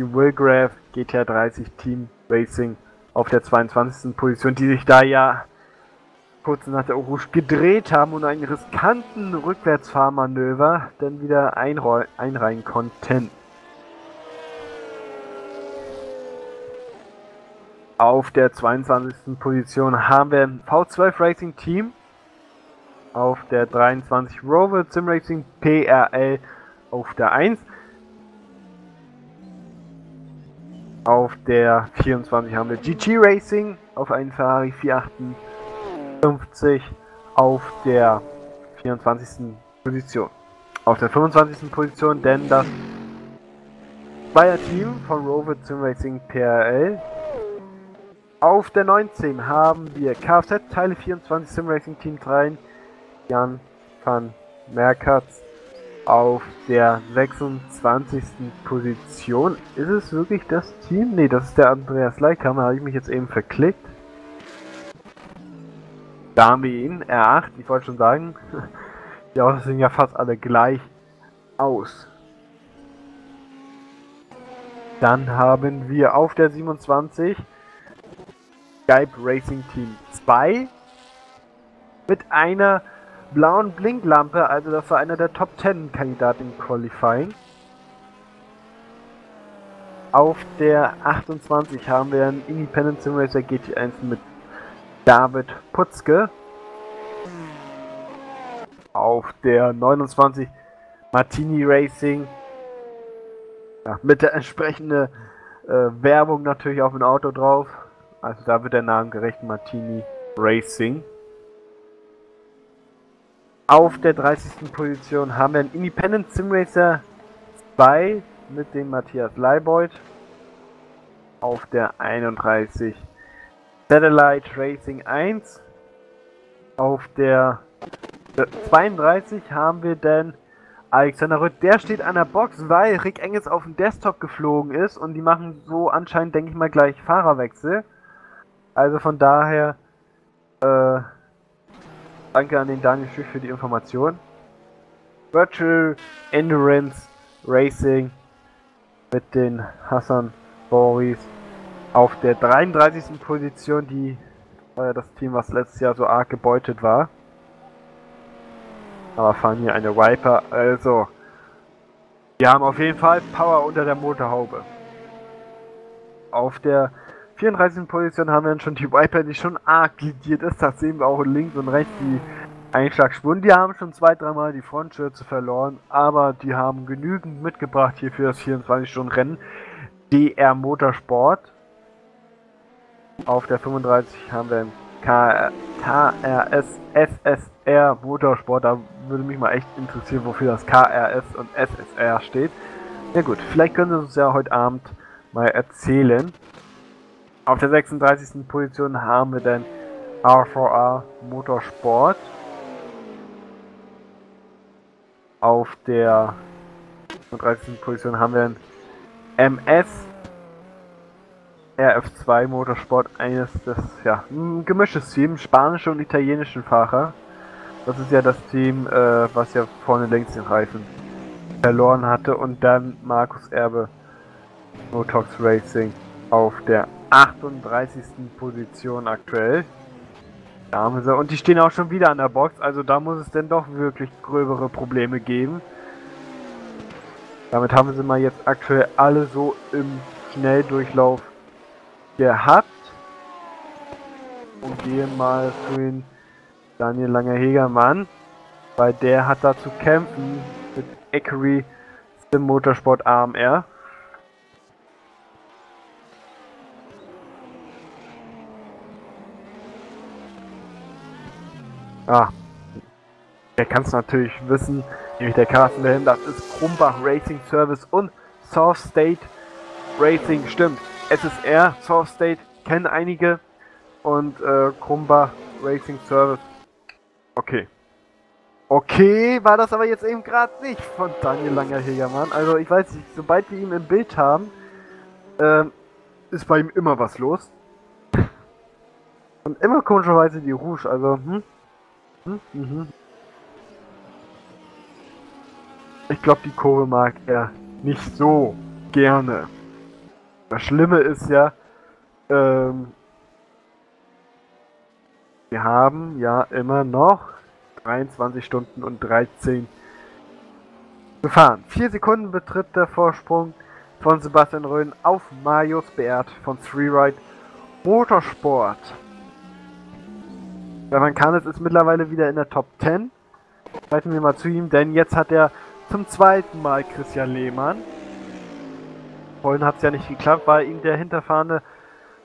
GTA 30 Team Racing auf der 22. Position, die sich da ja kurz nach der Orange gedreht haben und einen riskanten Rückwärtsfahrmanöver dann wieder einreihen konnten. Auf der 22. Position haben wir V12 Racing Team. Auf der 23 Rover Sim Racing PRL auf der 1. Auf der 24 haben wir GG Racing auf einen Ferrari 458 auf der 24. Position. Auf der 25. Position denn das Bayer Team von Rover Sim Racing PRL auf der 19 haben wir Kfz Teile 24 Sim Racing Team 3 Jan van Merkatz auf der 26. Position. Ist es wirklich das Team? Ne, das ist der Andreas Leikhammer. Habe ich mich jetzt eben verklickt. Da haben wir ihn, R8. Ich wollte schon sagen, die Autos sehen ja fast alle gleich aus. Dann haben wir auf der 27 Skype Racing Team 2 mit einer blauen Blinklampe, also das war einer der Top 10 Kandidaten im Qualifying. Auf der 28 haben wir einen Independent Sim Racer GT1 mit David Putzke. Auf der 29 Martini Racing ja, mit der entsprechenden äh, Werbung natürlich auf dem Auto drauf. Also da wird der Name gerecht Martini Racing. Auf der 30. Position haben wir einen Independent Sim Racer 2 mit dem Matthias Leibold. Auf der 31 Satellite Racing 1. Auf der 32 haben wir dann Alexander Rütt, der steht an der Box, weil Rick Engels auf den Desktop geflogen ist und die machen so anscheinend, denke ich mal, gleich Fahrerwechsel. Also von daher, äh, danke an den Daniel Stück für die Information. Virtual Endurance Racing mit den Hassan Boris auf der 33. Position, die war ja das Team, was letztes Jahr so arg gebeutet war. Aber fahren hier eine Viper, also wir haben auf jeden Fall Power unter der Motorhaube. Auf der 34. Position haben wir dann schon die Viper, die schon arg glidiert ist. Das sehen wir auch links und rechts die Einschlagsspuren. Die haben schon zwei, dreimal die Frontschürze verloren, aber die haben genügend mitgebracht hier für das 24-Stunden-Rennen. DR Motorsport. Auf der 35 haben wir KRS SSR Motorsport. Da würde mich mal echt interessieren, wofür das KRS und SSR steht. Ja gut, vielleicht können Sie uns ja heute Abend mal erzählen. Auf der 36. Position haben wir dann R4R Motorsport. Auf der 35. Position haben wir dann MS RF2 Motorsport, eines des, ja, ein gemischtes Team, spanische und italienischen Fahrer. Das ist ja das Team, äh, was ja vorne längs den Reifen verloren hatte und dann Markus Erbe Motox Racing auf der 38. Position aktuell. Da haben sie, und die stehen auch schon wieder an der Box, also da muss es denn doch wirklich gröbere Probleme geben. Damit haben sie mal jetzt aktuell alle so im Schnelldurchlauf gehabt. Und gehen mal zu den Daniel Langer-Hegermann, weil der hat da zu kämpfen mit Ekery Sim Motorsport AMR. Ah, der kann es natürlich wissen, nämlich der Carsten dahin, das ist Krumbach Racing Service und South State Racing, stimmt. SSR, South State kennen einige und äh, Krumbach Racing Service. Okay. Okay, war das aber jetzt eben gerade nicht von Daniel Langer-Hegermann. Also ich weiß nicht, sobald wir ihn im Bild haben, äh, ist bei ihm immer was los. Und immer komischerweise die Rouge, also hm, hm, mhm. Ich glaube, die Kurve mag er nicht so gerne. Das Schlimme ist ja, ähm, wir haben ja immer noch 23 Stunden und 13 gefahren. 4 Sekunden betritt der Vorsprung von Sebastian Röhn auf Marius Beert von Freeride Motorsport. Stefan Kanes ist mittlerweile wieder in der Top 10. Halten wir mal zu ihm, denn jetzt hat er zum zweiten Mal Christian Lehmann. Vorhin hat es ja nicht geklappt, weil ihm der hinterfahrende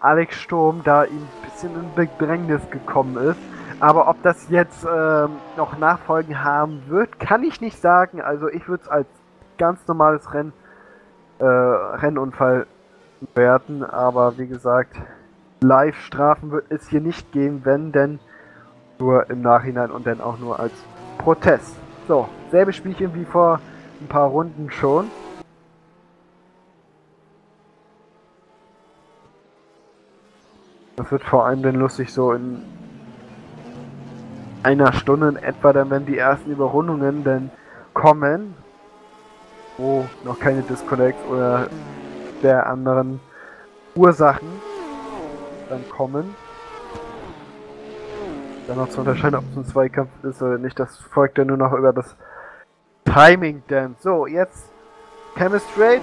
Alex Sturm da ihm ein bisschen in Bedrängnis gekommen ist. Aber ob das jetzt ähm, noch Nachfolgen haben wird, kann ich nicht sagen. Also ich würde es als ganz normales Renn, äh, Rennunfall werten. Aber wie gesagt, Live-Strafen wird es hier nicht geben, wenn denn nur im Nachhinein und dann auch nur als Protest. So, selbe Spielchen wie vor ein paar Runden schon. Das wird vor allem dann lustig so in einer Stunde in etwa, dann wenn die ersten Überrundungen dann kommen, wo noch keine Disconnects oder der anderen Ursachen dann kommen dann noch zu unterscheiden, ob es ein Zweikampf ist oder nicht. Das folgt ja nur noch über das Timing Dance. So, jetzt Chemistrate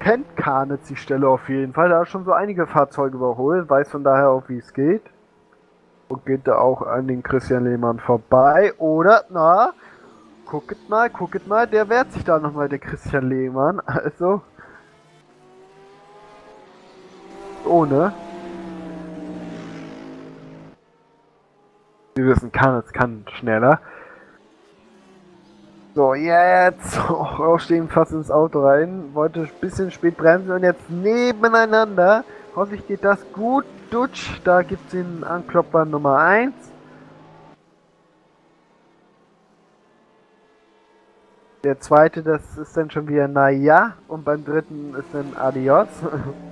kennt Karnitz die Stelle auf jeden Fall. Da hat schon so einige Fahrzeuge überholt, weiß von daher auch, wie es geht. Und geht da auch an den Christian Lehmann vorbei. Oder, na, gucket mal, gucket mal, der wehrt sich da nochmal, der Christian Lehmann. Also, ohne. Sie wissen, kann es kann schneller. So, jetzt aufstehen, fast ins Auto rein. Wollte ein bisschen spät bremsen und jetzt nebeneinander. Hoffentlich geht das gut. Dutsch, da gibt es den Anklopper Nummer 1. Der zweite, das ist dann schon wieder naja und beim dritten ist dann Adios.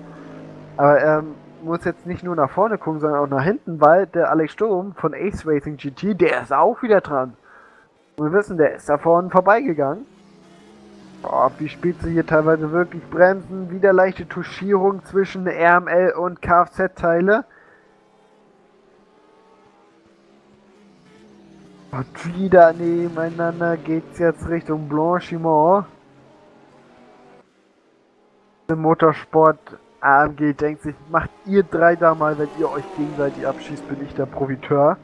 Aber er muss jetzt nicht nur nach vorne gucken, sondern auch nach hinten, weil der Alex Sturm von Ace Racing GT, der ist auch wieder dran. Und wir wissen, der ist da vorne vorbeigegangen. Boah, wie spielt sie hier teilweise wirklich bremsen. Wieder leichte Tuschierung zwischen RML und Kfz-Teile. Und wieder nebeneinander geht's jetzt Richtung Blanchiment. Im Motorsport AMG denkt sich, macht ihr drei da mal, wenn ihr euch gegenseitig abschießt, bin ich der Profiteur.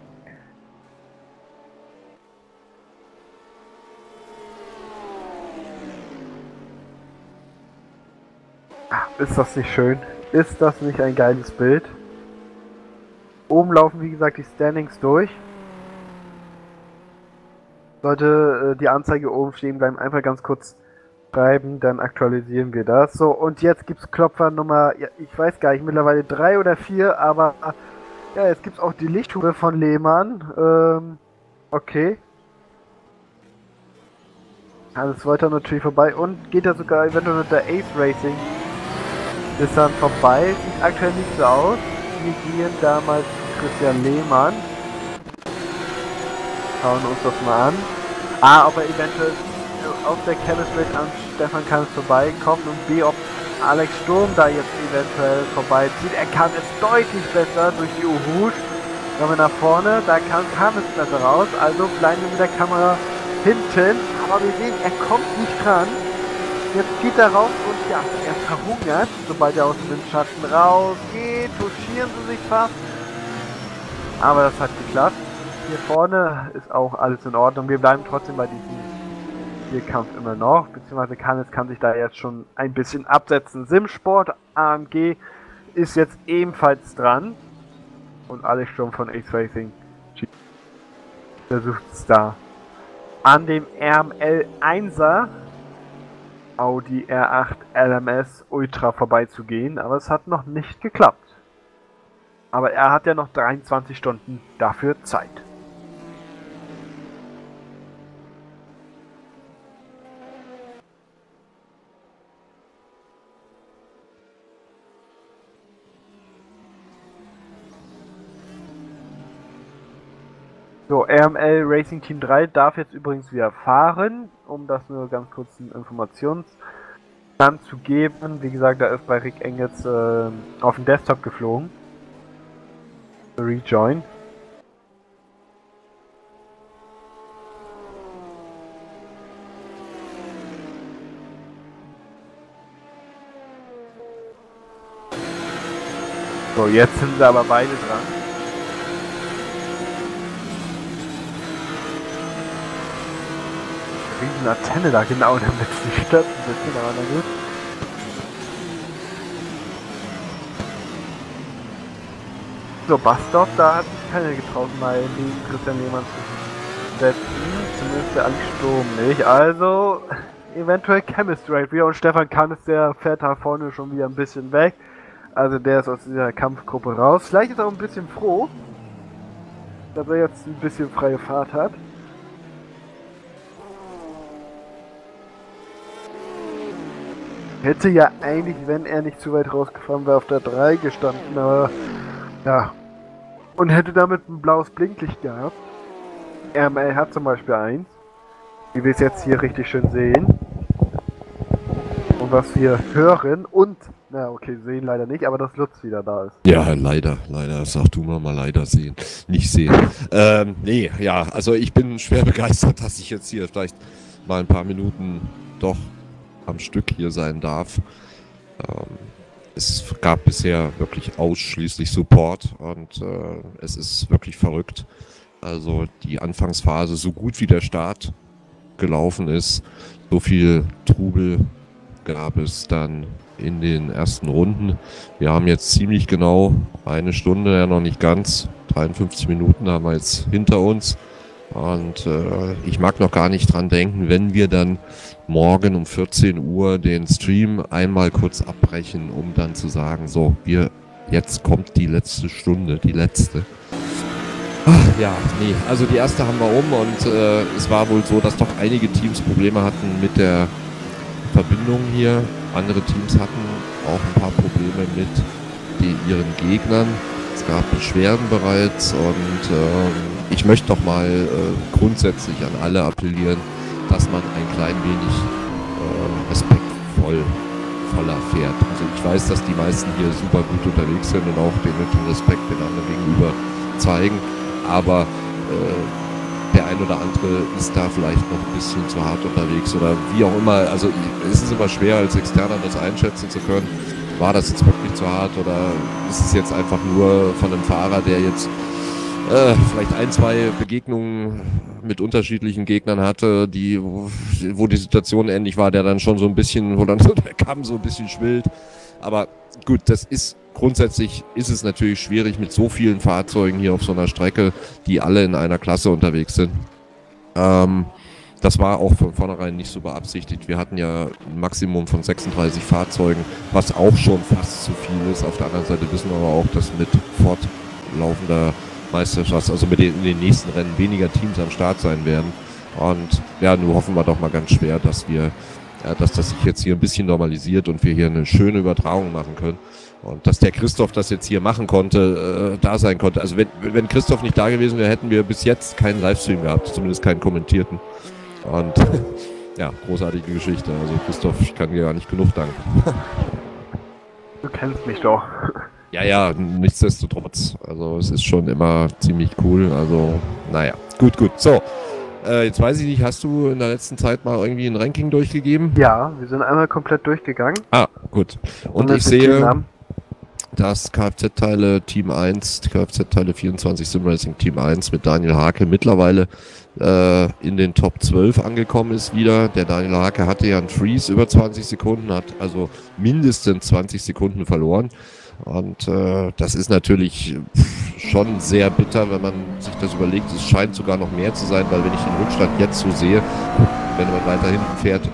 Ist das nicht schön? Ist das nicht ein geiles Bild? Oben laufen wie gesagt die Standings durch. Sollte äh, die Anzeige oben stehen bleiben, einfach ganz kurz schreiben, dann aktualisieren wir das. So, und jetzt gibt es Klopfer Nummer, ja, ich weiß gar nicht, mittlerweile drei oder vier, aber ja, jetzt gibt es auch die Lichthupe von Lehmann. Ähm, okay. Alles weiter natürlich vorbei und geht da sogar eventuell mit der Ace Racing ist dann vorbei. Sieht aktuell nicht so aus. Wir gehen damals Christian Lehmann. Schauen uns das mal an. A, ob er eventuell auf der Chemistry an Stefan Kannes vorbeikommt und B, ob Alex Sturm da jetzt eventuell vorbeizieht. Er kann es deutlich besser durch die Uhusch. Kommen wir nach vorne, da kam Kamis besser raus, also bleiben wir mit der Kamera hinten. Aber wir sehen, er kommt nicht dran. Jetzt geht er raus und ja, er verhungert, sobald er aus dem Schatten rausgeht. Touchieren sie sich fast. Aber das hat geklappt. Hier vorne ist auch alles in Ordnung. Wir bleiben trotzdem bei diesem Vierkampf immer noch. Beziehungsweise kann es kann sich da jetzt schon ein bisschen absetzen. Simsport AMG ist jetzt ebenfalls dran. Und Alex schon von Ace Racing versucht es da an dem RML 1er Audi R8 LMS Ultra vorbeizugehen, aber es hat noch nicht geklappt. Aber er hat ja noch 23 Stunden dafür Zeit. So, RML Racing Team 3 darf jetzt übrigens wieder fahren, um das nur ganz kurz einen Informationsstand zu geben. Wie gesagt, da ist bei Rick Engels äh, auf den Desktop geflogen. Rejoin. So, jetzt sind sie aber beide dran. Riesen Antenne da genau, damit sie ein bisschen, aber na gut. So, Bastop, da hat sich keiner getraut, mal neben Christian Lehmann zu setzen. Zumindest der Alex Sturm nicht. Also, eventuell Chemistry wieder und Stefan Kahn ist der fährt da vorne schon wieder ein bisschen weg. Also der ist aus dieser Kampfgruppe raus. Vielleicht ist er auch ein bisschen froh, dass er jetzt ein bisschen freie Fahrt hat. Hätte ja eigentlich, wenn er nicht zu weit rausgefahren wäre, auf der 3 gestanden, aber ja. Und hätte damit ein blaues Blinklicht gehabt. RML hat zum Beispiel eins. Wie wir es jetzt hier richtig schön sehen. Und was wir hören und, na okay, sehen leider nicht, aber dass Lutz wieder da ist. Ja, leider, leider. Sag du mal, mal leider sehen. Nicht sehen. Ähm, nee, ja, also ich bin schwer begeistert, dass ich jetzt hier vielleicht mal ein paar Minuten doch am Stück hier sein darf. Ähm, es gab bisher wirklich ausschließlich Support und äh, es ist wirklich verrückt. Also die Anfangsphase, so gut wie der Start gelaufen ist, so viel Trubel gab es dann in den ersten Runden. Wir haben jetzt ziemlich genau eine Stunde, ja noch nicht ganz, 53 Minuten haben wir jetzt hinter uns. Und äh, ich mag noch gar nicht dran denken, wenn wir dann morgen um 14 Uhr den Stream einmal kurz abbrechen, um dann zu sagen, so, wir, jetzt kommt die letzte Stunde, die letzte. Ach, ja, nee, also die erste haben wir um und äh, es war wohl so, dass doch einige Teams Probleme hatten mit der Verbindung hier. Andere Teams hatten auch ein paar Probleme mit die, ihren Gegnern. Es gab Beschwerden bereits und ähm, ich möchte doch mal äh, grundsätzlich an alle appellieren, dass man ein klein wenig äh, respektvoll voller fährt. Also ich weiß, dass die meisten hier super gut unterwegs sind und auch den Respekt den anderen gegenüber zeigen aber äh, der ein oder andere ist da vielleicht noch ein bisschen zu hart unterwegs oder wie auch immer. Also es ist immer schwer als Externer das einschätzen zu können. War das jetzt wirklich zu hart oder ist es jetzt einfach nur von einem Fahrer, der jetzt äh, vielleicht ein, zwei Begegnungen mit unterschiedlichen Gegnern hatte, die, wo die Situation ähnlich war, der dann schon so ein bisschen, wo dann so der Kamm so ein bisschen schwillt. Aber gut, das ist grundsätzlich ist es natürlich schwierig mit so vielen Fahrzeugen hier auf so einer Strecke, die alle in einer Klasse unterwegs sind. Ähm, das war auch von vornherein nicht so beabsichtigt. Wir hatten ja ein Maximum von 36 Fahrzeugen, was auch schon fast zu viel ist. Auf der anderen Seite wissen wir aber auch, dass mit fortlaufender Meisterschaft, also mit den, in den nächsten Rennen weniger Teams am Start sein werden. Und ja, nun hoffen wir doch mal ganz schwer, dass wir, ja, dass das sich jetzt hier ein bisschen normalisiert und wir hier eine schöne Übertragung machen können. Und dass der Christoph das jetzt hier machen konnte, äh, da sein konnte. Also wenn, wenn Christoph nicht da gewesen wäre, hätten wir bis jetzt keinen Livestream gehabt, zumindest keinen kommentierten. Und ja, großartige Geschichte. Also Christoph, ich kann dir gar nicht genug danken. Du kennst mich doch. Ja, ja, nichtsdestotrotz. Also es ist schon immer ziemlich cool. Also, naja, gut, gut. So, äh, jetzt weiß ich nicht, hast du in der letzten Zeit mal irgendwie ein Ranking durchgegeben? Ja, wir sind einmal komplett durchgegangen. Ah, gut. Und, Und ich sehe, dass Kfz-Teile Team 1, Kfz-Teile 24 Simracing Team 1 mit Daniel Hake mittlerweile äh, in den Top 12 angekommen ist wieder. Der Daniel Hake hatte ja einen Freeze über 20 Sekunden, hat also mindestens 20 Sekunden verloren. Und äh, das ist natürlich schon sehr bitter, wenn man sich das überlegt. Es scheint sogar noch mehr zu sein, weil wenn ich den Rückstand jetzt so sehe, wenn man weiter hinten fährt,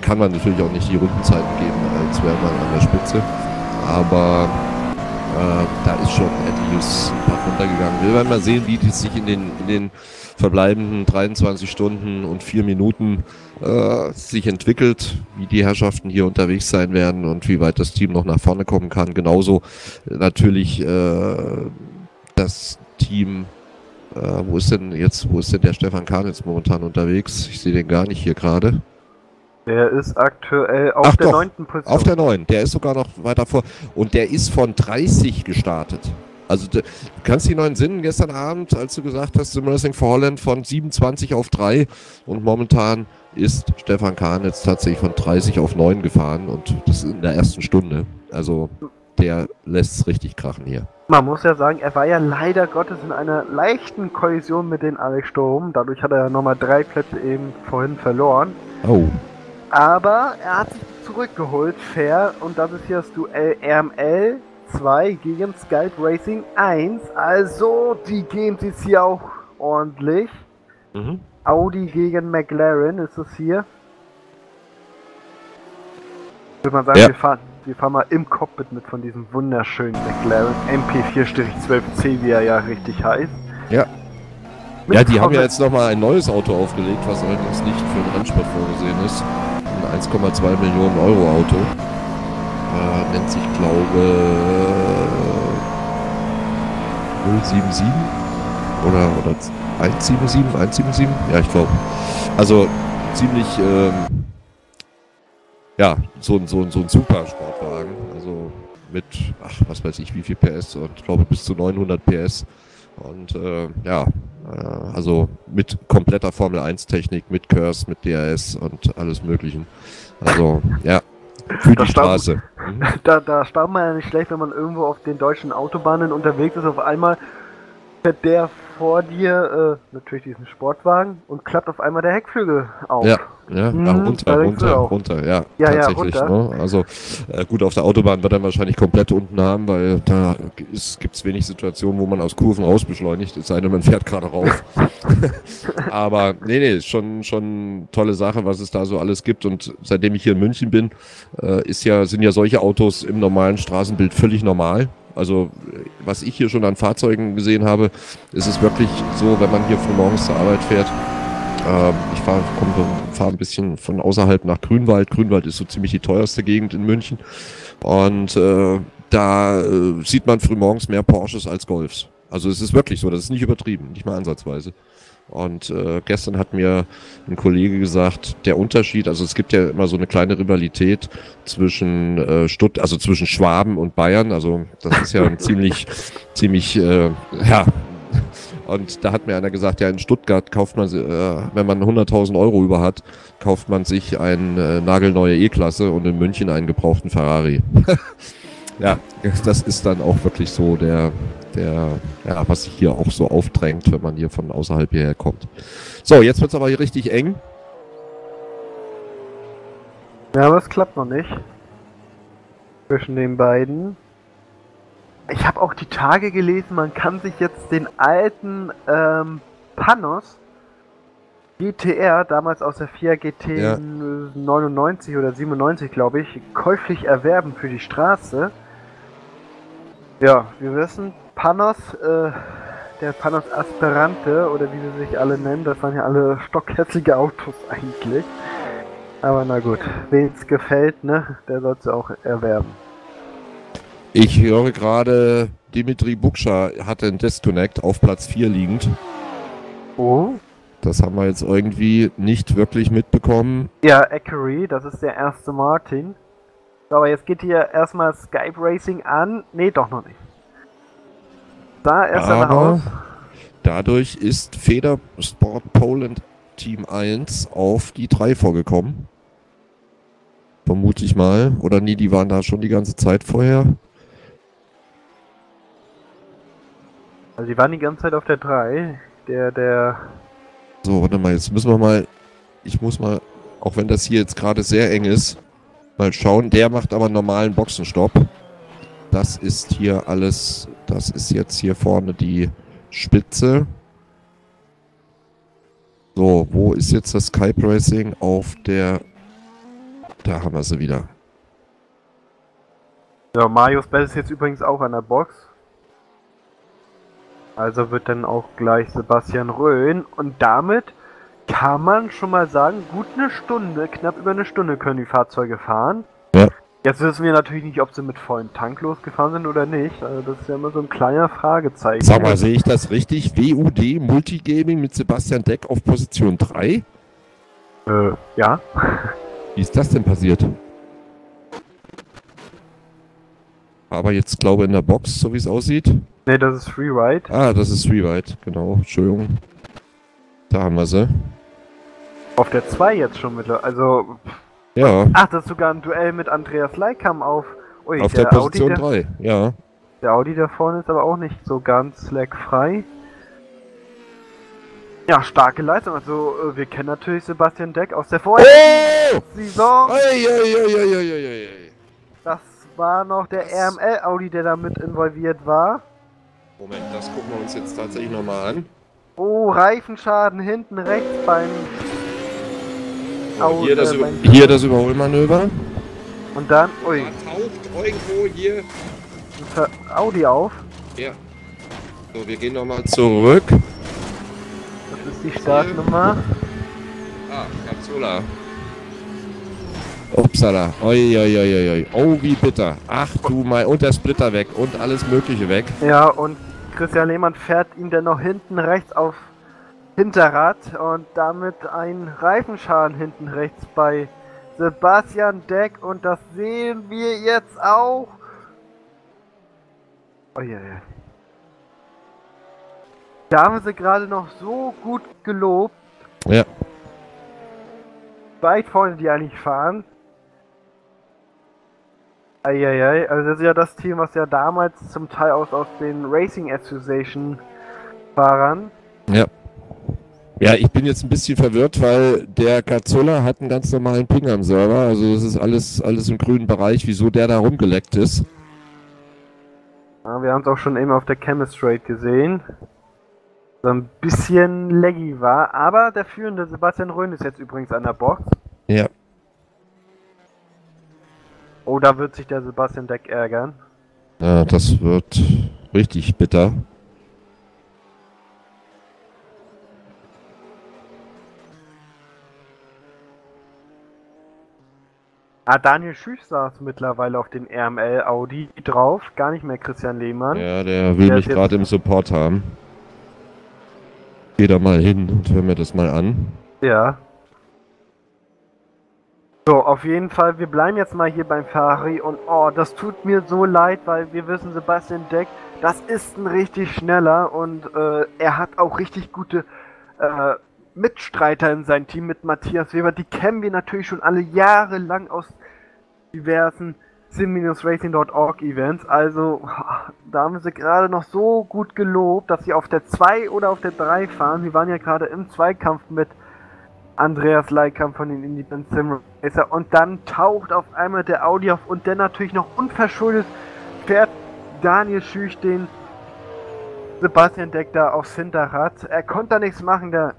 kann man natürlich auch nicht die Rundenzeiten geben, als wäre man an der Spitze aber da ist schon etliches Bach runtergegangen. Wir werden mal sehen, wie das sich in den, in den verbleibenden 23 Stunden und 4 Minuten äh, sich entwickelt, wie die Herrschaften hier unterwegs sein werden und wie weit das Team noch nach vorne kommen kann. Genauso natürlich äh, das Team äh, wo ist denn jetzt, wo ist denn der Stefan Kahn jetzt momentan unterwegs? Ich sehe den gar nicht hier gerade. Der ist aktuell auf Ach der neunten Position. Auf der neunten. Der ist sogar noch weiter vor. Und der ist von 30 gestartet. Also du kannst die neuen Sinnen gestern Abend, als du gesagt hast, Sim Racing for Holland von 27 auf 3 und momentan ist Stefan Kahn jetzt tatsächlich von 30 auf 9 gefahren und das in der ersten Stunde. Also der lässt es richtig krachen hier. Man muss ja sagen, er war ja leider Gottes in einer leichten Kollision mit den Alex Sturm. Dadurch hat er ja nochmal drei Plätze eben vorhin verloren. Oh. Aber er hat sich zurückgeholt, fair. Und das ist hier das Duell RML 2 gegen Skype Racing 1. Also, die gehen sich hier auch ordentlich. Mhm. Audi gegen McLaren ist es hier. Würde man sagen, ja. wir, fahren, wir fahren mal im Cockpit mit von diesem wunderschönen McLaren MP4-12C, wie er ja richtig heißt. Ja. Mit ja, die haben ja jetzt nochmal ein neues Auto aufgelegt, was allerdings nicht für den Rennsport vorgesehen ist ein 1,2 Millionen Euro Auto. Äh, nennt sich, glaube äh, 077 oder, oder 177, 177, ja, ich glaube. Also ziemlich, ähm, ja, so, so, so ein super Sportwagen. Also mit, ach, was weiß ich, wie viel PS und ich glaube bis zu 900 PS. Und äh, ja, äh, also mit kompletter Formel 1 Technik, mit Curse, mit DRS und alles möglichen. Also ja, für die Straße. Mhm. Da, da staubt man ja nicht schlecht, wenn man irgendwo auf den deutschen Autobahnen unterwegs ist, auf einmal fährt der vor dir äh, natürlich diesen Sportwagen und klappt auf einmal der Heckflügel auf. Ja, ja, Ach, runter, runter, runter, ja, ja tatsächlich. Ja, runter. Ne? Also äh, gut, auf der Autobahn wird er wahrscheinlich komplett unten haben, weil da gibt es wenig Situationen, wo man aus Kurven raus beschleunigt, es sei denn, man fährt gerade rauf. Aber nee, nee, ist schon, schon tolle Sache, was es da so alles gibt. Und seitdem ich hier in München bin, äh, ist ja, sind ja solche Autos im normalen Straßenbild völlig normal. Also was ich hier schon an Fahrzeugen gesehen habe, ist es wirklich so, wenn man hier von morgens zur Arbeit fährt. Äh, ich fahre fahr ein bisschen von außerhalb nach Grünwald. Grünwald ist so ziemlich die teuerste Gegend in München. Und äh, da äh, sieht man frühmorgens mehr Porsches als Golfs. Also es ist wirklich so, das ist nicht übertrieben, nicht mal ansatzweise. Und äh, gestern hat mir ein Kollege gesagt, der Unterschied, also es gibt ja immer so eine kleine Rivalität zwischen äh, Stutt, also zwischen Schwaben und Bayern. Also das ist ja ein ziemlich, ziemlich, äh, ja. Und da hat mir einer gesagt, ja, in Stuttgart kauft man, äh, wenn man 100.000 Euro über hat, kauft man sich eine äh, nagelneue E-Klasse und in München einen gebrauchten Ferrari. ja, das ist dann auch wirklich so der, der, ja, was sich hier auch so aufdrängt, wenn man hier von außerhalb hierher kommt. So, jetzt wird es aber hier richtig eng. Ja, aber es klappt noch nicht. Zwischen den beiden. Ich habe auch die Tage gelesen, man kann sich jetzt den alten ähm, Panos GTR, damals aus der FIA GT ja. 99 oder 97, glaube ich, käuflich erwerben für die Straße. Ja, wir wissen, Panos, äh, der Panos Aspirante oder wie sie sich alle nennen, das waren ja alle stockhässliche Autos eigentlich. Aber na gut, wem es gefällt, ne, der soll es auch erwerben. Ich höre gerade, Dimitri Bukscha hatte einen Disconnect auf Platz 4 liegend. Oh. Das haben wir jetzt irgendwie nicht wirklich mitbekommen. Ja, Ackery, das ist der erste Martin. So, aber jetzt geht hier erstmal Skype Racing an. Nee, doch noch nicht. Da ist er raus. Dadurch ist Feder Sport Poland Team 1 auf die 3 vorgekommen. Vermute ich mal. Oder nie, die waren da schon die ganze Zeit vorher. Also die waren die ganze Zeit auf der 3. Der, der. So, warte mal, jetzt müssen wir mal. Ich muss mal, auch wenn das hier jetzt gerade sehr eng ist, mal schauen. Der macht aber einen normalen Boxenstopp. Das ist hier alles, das ist jetzt hier vorne die Spitze. So, wo ist jetzt das Skype Racing? Auf der... Da haben wir sie wieder. Ja, Marius Bell ist jetzt übrigens auch an der Box. Also wird dann auch gleich Sebastian Röhn. Und damit kann man schon mal sagen, gut eine Stunde, knapp über eine Stunde können die Fahrzeuge fahren. Ja. Jetzt wissen wir natürlich nicht, ob sie mit vollen Tank losgefahren sind oder nicht. Also das ist ja immer so ein kleiner Fragezeichen. Sag mal, sehe ich das richtig? WUD Multigaming mit Sebastian Deck auf Position 3? Äh, ja. Wie ist das denn passiert? Aber jetzt glaube ich in der Box, so wie es aussieht. Ne, das ist Freeride. Ah, das ist Freeride, genau. Entschuldigung. Da haben wir sie. Auf der 2 jetzt schon mit. Also. Ja. Ach, das ist sogar ein Duell mit Andreas Leikam auf. Ui, auf der, der Position 3, ja. Der Audi da vorne ist aber auch nicht so ganz slackfrei. Ja, starke Leistung. Also, äh, wir kennen natürlich Sebastian Deck aus der vorherigen oh! Saison. Ei, ei, ei, das war noch der RML Audi, der da mit involviert war. Moment, das gucken wir uns jetzt tatsächlich nochmal an. Oh, Reifenschaden hinten rechts beim Oh, hier, das äh, hier das Überholmanöver. Und dann, ui. Da taucht irgendwo hier Audi auf. Ja. So, wir gehen nochmal zurück. Das ist die Startnummer. Ah, Capsula. Upsala. Oi, oi, oi, oi. Oh, wie bitter. Ach du mein. Und der Splitter weg. Und alles Mögliche weg. Ja, und Christian Lehmann fährt ihn dann noch hinten rechts auf Hinterrad und damit ein Reifenschaden hinten rechts bei Sebastian Deck und das sehen wir jetzt auch. Oh ja, ja. Da haben sie gerade noch so gut gelobt. Ja. Weit vorne, die eigentlich fahren. Eieiei, also das ist ja das Team, was ja damals zum Teil aus, aus den Racing Association Fahrern. Ja. Ja, ich bin jetzt ein bisschen verwirrt, weil der Gazzola hat einen ganz normalen Ping am Server. Also das ist alles, alles im grünen Bereich, wieso der da rumgeleckt ist. Ja, wir haben es auch schon eben auf der Chemistrate gesehen. So ein bisschen laggy war, aber der führende Sebastian Röhn ist jetzt übrigens an der Box. Ja. Oh, da wird sich der Sebastian Deck ärgern. Ja, das wird richtig bitter. Ah, Daniel Schüch saß mittlerweile auf den RML Audi drauf, gar nicht mehr Christian Lehmann. Ja, der will Der mich gerade im Support haben. Geh da mal hin und hör mir das mal an. Ja. So, auf jeden Fall, wir bleiben jetzt mal hier beim Ferrari und oh, das tut mir so leid, weil wir wissen, Sebastian Deck, das ist ein richtig schneller und äh, er hat auch richtig gute äh, Mitstreiter in seinem Team mit Matthias Weber. Die kennen wir natürlich schon alle Jahre lang aus diversen sim-racing.org Events. Also, da haben sie gerade noch so gut gelobt, dass sie auf der 2 oder auf der 3 fahren. Sie waren ja gerade im Zweikampf mit Andreas Leikamp von den Independent Sim Racer und dann taucht auf einmal der Audi auf und dann natürlich noch unverschuldet fährt Daniel Schüch den Sebastian Deck da aufs Hinterrad. Er konnte da nichts machen, der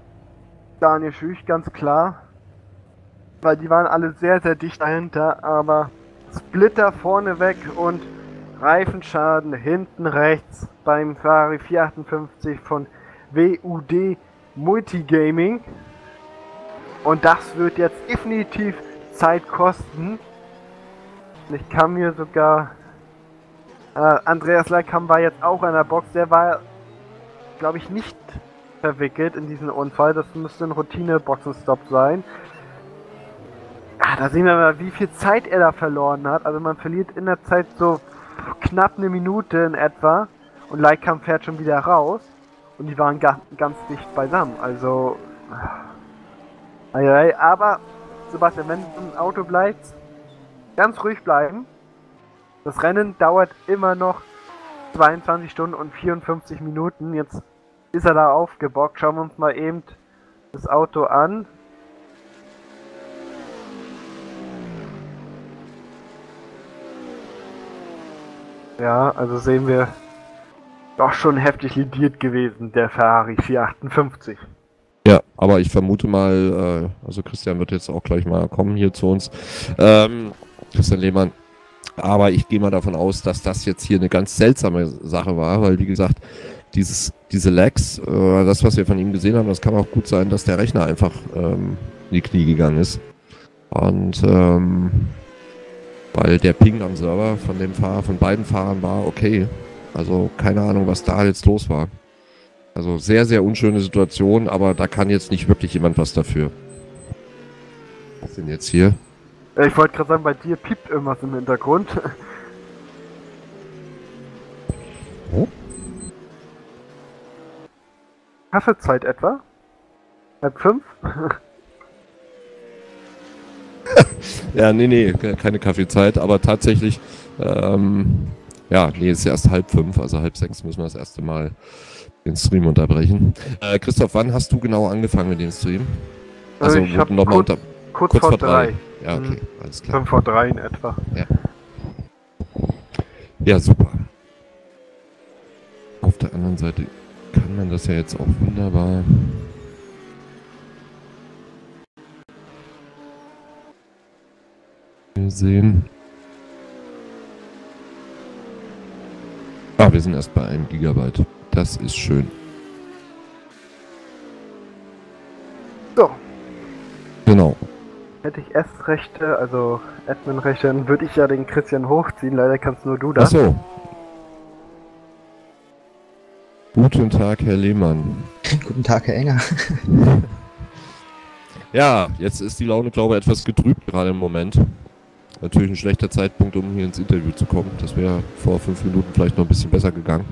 Daniel Schüch, ganz klar. Weil die waren alle sehr, sehr dicht dahinter, aber Splitter vorne weg und Reifenschaden hinten rechts beim Ferrari 458 von WUD Multigaming. Und das wird jetzt definitiv Zeit kosten. Ich kann mir sogar. Äh, Andreas Leikam war jetzt auch an der Box. Der war, glaube ich, nicht verwickelt in diesen Unfall. Das müsste ein Routine-Boxenstopp sein. Ah, da sehen wir mal, wie viel Zeit er da verloren hat. Also man verliert in der Zeit so knapp eine Minute in etwa. Und Leikam fährt schon wieder raus. Und die waren ga ganz dicht beisammen. Also. Aber Sebastian, wenn du im Auto bleibst, ganz ruhig bleiben. Das Rennen dauert immer noch 22 Stunden und 54 Minuten. Jetzt ist er da aufgebockt. Schauen wir uns mal eben das Auto an. Ja, also sehen wir doch schon heftig lidiert gewesen, der Ferrari 458. Ja, aber ich vermute mal, äh, also Christian wird jetzt auch gleich mal kommen hier zu uns. Ähm, Christian Lehmann. Aber ich gehe mal davon aus, dass das jetzt hier eine ganz seltsame Sache war, weil wie gesagt, dieses, diese Lags, äh, das, was wir von ihm gesehen haben, das kann auch gut sein, dass der Rechner einfach ähm, in die Knie gegangen ist. Und ähm, weil der Ping am Server von dem Fahrer, von beiden Fahrern war okay. Also keine Ahnung, was da jetzt los war. Also sehr, sehr unschöne Situation, aber da kann jetzt nicht wirklich jemand was dafür. Was denn jetzt hier? Ich wollte gerade sagen, bei dir piept irgendwas im Hintergrund. Oh. Kaffeezeit etwa? Halb fünf? Ja, nee, nee, ke- keine Kaffeezeit, aber tatsächlich, ähm, ja, nee, es ist erst halb fünf, also halb sechs müssen wir das erste Mal den Stream unterbrechen. Äh, Christoph, wann hast du genau angefangen mit dem Stream? Also ich hab nochmal kurz, unter. kurz, kurz vor, vor drei. drei. Ja, okay, Mhm. alles klar. Fünf vor drei in etwa. Ja, super. Auf der anderen Seite kann man das ja jetzt auch wunderbar. sehen. Ah, wir sind erst bei einem Gigabyte. Das ist schön. So, Genau. hätte ich S-Rechte, also Admin-Rechte, dann würde ich ja den Christian hochziehen. Leider kannst nur du das. Achso. Guten Tag, Herr Lehmann. Guten Tag, Herr Enger. Ja, jetzt ist die Laune, glaube ich, etwas getrübt gerade im Moment. Natürlich ein schlechter Zeitpunkt, um hier ins Interview zu kommen. Das wäre vor fünf Minuten vielleicht noch ein bisschen besser gegangen.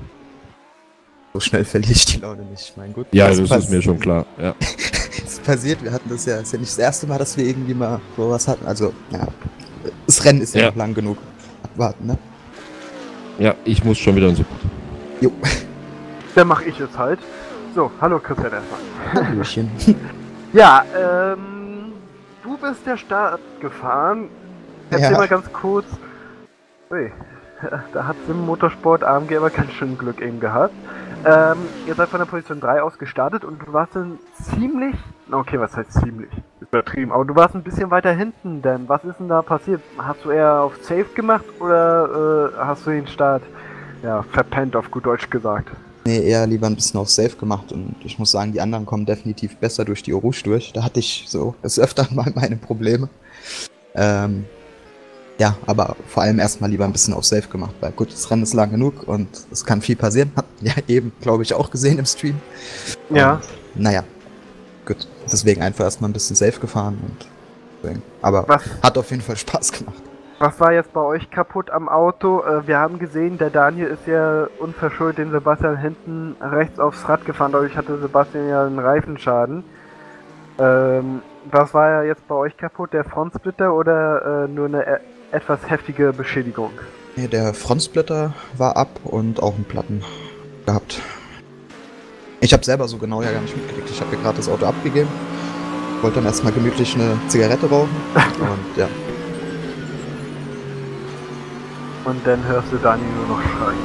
So schnell verliere ich die Laune nicht. Mein Gott. Ja, das pass- ist mir schon klar. Ja. Was passiert? Wir hatten das ja, ist ja nicht das erste Mal, dass wir irgendwie mal sowas hatten. Also, ja, das Rennen ist ja, Ja. noch lang genug. Abwarten, ne? ja, ich muss schon wieder ins Support. Jo, Dann mache ich es halt. So, hallo Christian erstmal. Hallöchen. Ja, ähm, du bist der Start gefahren. Erzähl Ja. mal ganz kurz. Ui, da hat Sim Motorsport AMG aber ganz schön Glück eben gehabt. Ähm, ihr seid von der Position 3 aus gestartet und du warst dann ziemlich, okay, was heißt ziemlich? Übertrieben. Aber du warst ein bisschen weiter hinten, denn was ist denn da passiert? Hast du eher auf Safe gemacht oder äh, hast du den Start ja, verpennt, auf gut Deutsch gesagt? Nee, eher lieber ein bisschen auf Safe gemacht und ich muss sagen, die anderen kommen definitiv besser durch die Orange durch. Da hatte ich so des Öfteren mal meine Probleme. Ähm, ja, aber vor allem erstmal lieber ein bisschen auf Safe gemacht, weil gut, das Rennen ist lang genug und es kann viel passieren. Hat ja eben, glaube ich, auch gesehen im Stream. Ja. Und, naja, gut. Deswegen einfach erstmal ein bisschen Safe gefahren und deswegen. Aber Was, hat auf jeden Fall Spaß gemacht. was war jetzt bei euch kaputt am Auto? Äh, wir haben gesehen, der Daniel ist ja unverschuldet den Sebastian hinten rechts aufs Rad gefahren. Dadurch hatte Sebastian ja einen Reifenschaden. Ähm, was war ja jetzt bei euch kaputt? Der Frontsplitter oder äh, nur eine etwas heftige Beschädigung? Nee, der Frontsplitter war ab und auch einen Platten gehabt. Ich habe selber so genau ja gar nicht mitgekriegt. Ich habe hier gerade das Auto abgegeben. Wollte dann erstmal gemütlich eine Zigarette rauchen. Und ja, Und dann hörst du Daniel nur noch schreien.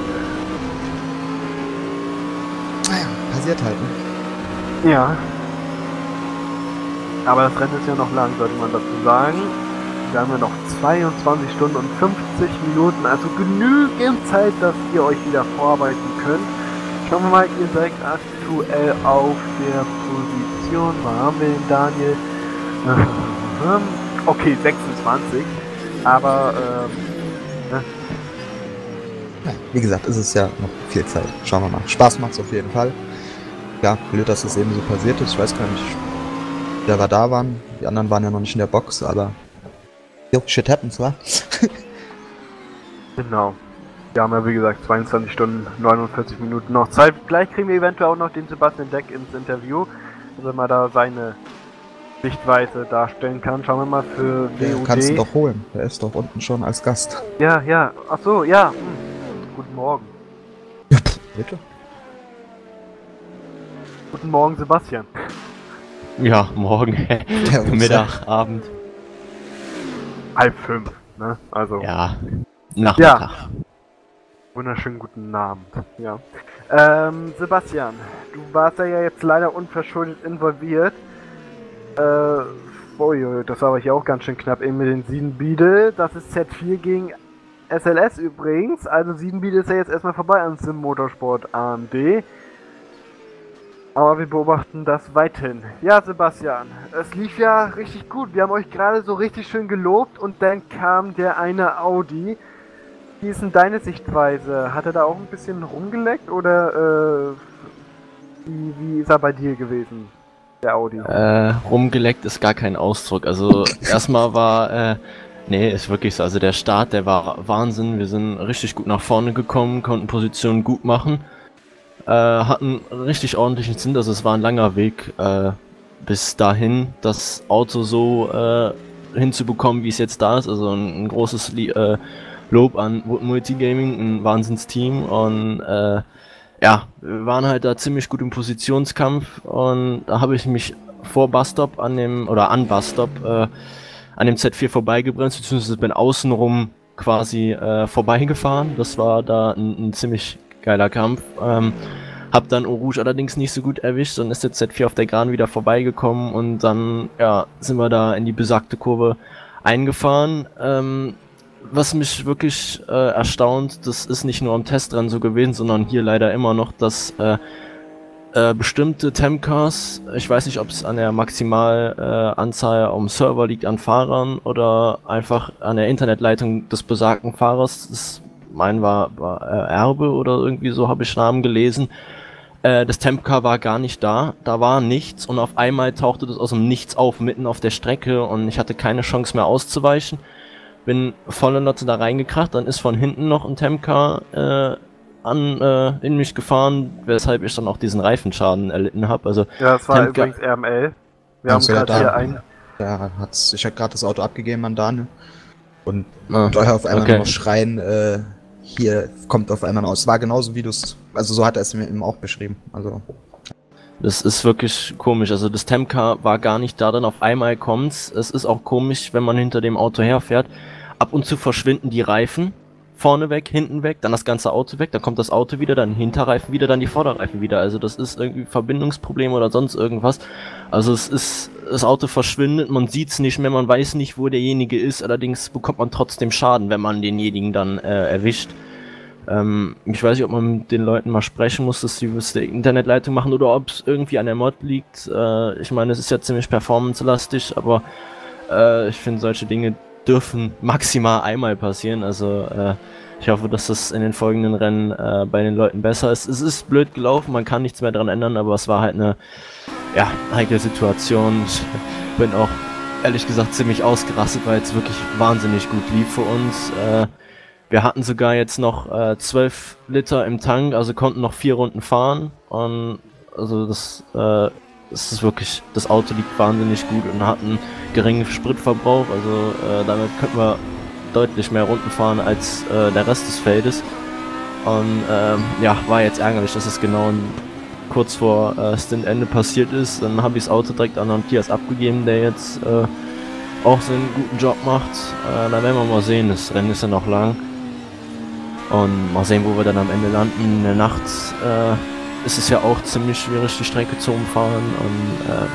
naja, passiert halt. Ne? Ja. Aber das Rennen ist ja noch lang, sollte man dazu sagen. Wir haben ja noch 22 Stunden und 50 Minuten, also genügend Zeit, dass ihr euch wieder vorarbeiten könnt. Schauen wir mal, ihr seid aktuell auf der Position. Wo haben wir den Daniel? Okay, 26. Aber, ähm, Ja, wie gesagt, ist es ja noch viel Zeit. Schauen wir mal. Spaß macht's auf jeden Fall. Ja, blöd, dass es eben so passiert ist. Ich weiß gar nicht, wer da waren. Die anderen waren ja noch nicht in der Box, aber. Jo, shit happens, wa? Genau. Wir haben ja wie gesagt 22 Stunden 49 Minuten noch Zeit. Gleich kriegen wir eventuell auch noch den Sebastian Deck ins Interview, wenn man da seine Sichtweise darstellen kann. Schauen wir mal für Der kannst du doch holen. Der ist doch unten schon als Gast. Ja, ja. Ach so, ja. Hm. Guten Morgen. Ja, pff, bitte. Guten Morgen, Sebastian. Ja, morgen, Mittag, Abend. Halb fünf. Ne? Also Ja, Nachmittag. wunderschönen guten Abend. Ja. Ähm, Sebastian, du warst ja jetzt leider unverschuldet involviert. Äh, ui, das war aber hier auch ganz schön knapp eben mit den Siedenbiede. Das ist Z4 gegen SLS übrigens. Also Siedenbiede ist ja jetzt erstmal vorbei an Sim Motorsport AMD. Aber wir beobachten das weiterhin. Ja, Sebastian, es lief ja richtig gut. Wir haben euch gerade so richtig schön gelobt und dann kam der eine Audi. Wie ist denn deine Sichtweise? Hat er da auch ein bisschen rumgeleckt oder äh, wie, wie ist er bei dir gewesen, der Audi? Äh, rumgeleckt ist gar kein Ausdruck. Also erstmal war, äh, nee, ist wirklich so. Also der Start, der war Wahnsinn. Wir sind richtig gut nach vorne gekommen, konnten Positionen gut machen. Äh, hatten richtig ordentlichen Sinn, also es war ein langer Weg äh, bis dahin, das Auto so äh, hinzubekommen, wie es jetzt da ist. Also ein, ein großes äh, Lob an Multigaming, ein Wahnsinnsteam und äh, ja, wir waren halt da ziemlich gut im Positionskampf und da habe ich mich vor Busstop an dem, oder an Busstop, äh, an dem Z4 vorbeigebremst, beziehungsweise bin außenrum quasi äh, vorbeigefahren. Das war da ein, ein ziemlich geiler Kampf. Ähm, hab dann Orouge allerdings nicht so gut erwischt und ist der Z4 auf der Geraden wieder vorbeigekommen und dann, ja, sind wir da in die besagte Kurve eingefahren. Ähm, was mich wirklich äh, erstaunt, das ist nicht nur am Testrennen so gewesen, sondern hier leider immer noch, dass äh, äh, bestimmte Temcars, ich weiß nicht, ob es an der Maximalanzahl äh, am Server liegt an Fahrern oder einfach an der Internetleitung des besagten Fahrers, das mein war, war äh, Erbe oder irgendwie so habe ich Namen gelesen. Äh, das Tempcar war gar nicht da, da war nichts und auf einmal tauchte das aus dem Nichts auf, mitten auf der Strecke und ich hatte keine Chance mehr auszuweichen bin volle Lotte da reingekracht, dann ist von hinten noch ein Temcar äh, an, äh, in mich gefahren, weshalb ich dann auch diesen Reifenschaden erlitten habe. Also Ja, das war Temka- übrigens RML. Wir haben gerade hier da. ein. Da hat's, ich habe gerade das Auto abgegeben an Daniel. Und ah, da hör auf einmal Okay. noch schreien, äh, hier kommt auf einmal aus. War genauso wie du es, also so hat er es mir eben auch beschrieben. Also, das ist wirklich komisch. Also das Temcar war gar nicht da, dann auf einmal kommt's. Es ist auch komisch, wenn man hinter dem Auto herfährt. Ab und zu verschwinden die Reifen vorne weg, hinten weg, dann das ganze Auto weg, dann kommt das Auto wieder, dann Hinterreifen wieder, dann die Vorderreifen wieder. Also das ist irgendwie Verbindungsprobleme oder sonst irgendwas. Also es ist, das Auto verschwindet, man sieht es nicht mehr, man weiß nicht, wo derjenige ist, allerdings bekommt man trotzdem Schaden, wenn man denjenigen dann äh, erwischt. Ähm, ich weiß nicht, ob man mit den Leuten mal sprechen muss, dass sie bis der Internetleitung machen oder ob es irgendwie an der Mod liegt. Äh, ich meine, es ist ja ziemlich performance-lastig, aber äh, ich finde, solche Dinge dürfen maximal einmal passieren. Also äh, ich hoffe, dass das in den folgenden Rennen äh, bei den Leuten besser ist. Es ist blöd gelaufen, man kann nichts mehr daran ändern, aber es war halt eine ja, heikle Situation. Ich bin auch ehrlich gesagt ziemlich ausgerastet, weil es wirklich wahnsinnig gut lief für uns. Äh, wir hatten sogar jetzt noch äh, 12 Liter im Tank, also konnten noch vier Runden fahren. Und also das, das ist wirklich, das Auto liegt wahnsinnig gut und hat einen geringen Spritverbrauch. Also äh, damit könnten wir deutlich mehr Runden fahren als äh, der Rest des Feldes. Und ähm, ja, war jetzt ärgerlich, dass es genau kurz vor äh, Stint-Ende passiert ist. Dann habe ich das Auto direkt an Matthias abgegeben, der jetzt äh, auch so einen guten Job macht. Äh, dann werden wir mal sehen, das Rennen ist ja noch lang. Und mal sehen, wo wir dann am Ende landen. In der Nacht äh, ist es ja auch ziemlich schwierig, die Strecke zu umfahren. Und äh,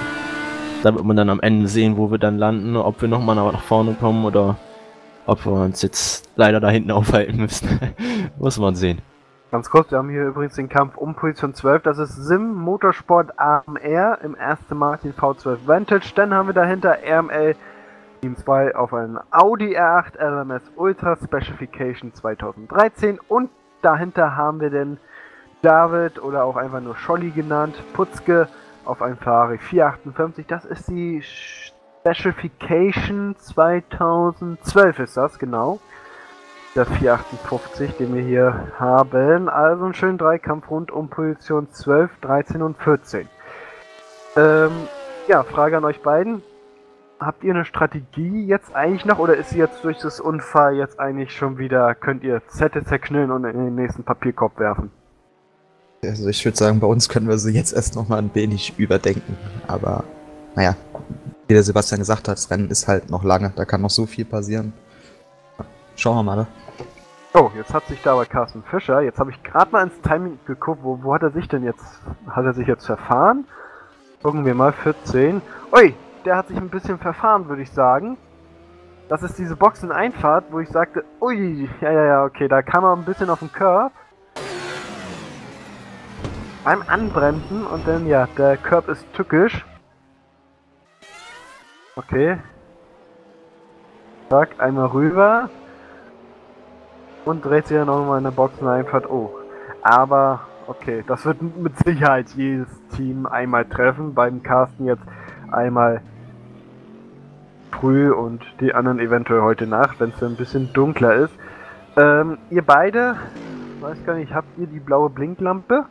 da wird man dann am Ende sehen, wo wir dann landen, ob wir nochmal nach vorne kommen oder ob wir uns jetzt leider da hinten aufhalten müssen. Muss man sehen. Ganz kurz, wir haben hier übrigens den Kampf um Position 12. Das ist Sim Motorsport AMR im ersten Martin V12 Vantage. Dann haben wir dahinter RML Team 2 auf einen Audi R8 RMS Ultra Specification 2013. Und dahinter haben wir den David oder auch einfach nur Scholli genannt, Putzke auf ein Ferrari 458. Das ist die Specification 2012 ist das, genau. Der 458, den wir hier haben. Also einen schönen Dreikampf rund um Position 12, 13 und 14. Ähm, ja, Frage an euch beiden. Habt ihr eine Strategie jetzt eigentlich noch oder ist sie jetzt durch das Unfall jetzt eigentlich schon wieder, könnt ihr Zette zerknüllen und in den nächsten Papierkorb werfen? Also ich würde sagen, bei uns können wir sie jetzt erst nochmal ein wenig überdenken. Aber naja, wie der Sebastian gesagt hat, das Rennen ist halt noch lange, da kann noch so viel passieren. Schauen wir mal. Ne? Oh, jetzt hat sich da aber Carsten Fischer, jetzt habe ich gerade mal ins Timing geguckt, wo, wo hat er sich denn jetzt, hat er sich jetzt verfahren? Gucken wir mal, 14. Ui, der hat sich ein bisschen verfahren, würde ich sagen. Das ist diese Boxeneinfahrt, wo ich sagte, ui, ja, ja, ja, okay, da kam er ein bisschen auf den Curb. Beim Anbremsen und dann, ja, der Curb ist tückisch. Okay. Zack, einmal rüber. Und dreht sich dann nochmal in der Boxeneinfahrt. Oh. Aber, okay, das wird mit Sicherheit jedes Team einmal treffen. Beim Carsten jetzt einmal früh und die anderen eventuell heute Nacht, wenn es ein bisschen dunkler ist. Ähm, ihr beide, weiß gar nicht, habt ihr die blaue Blinklampe?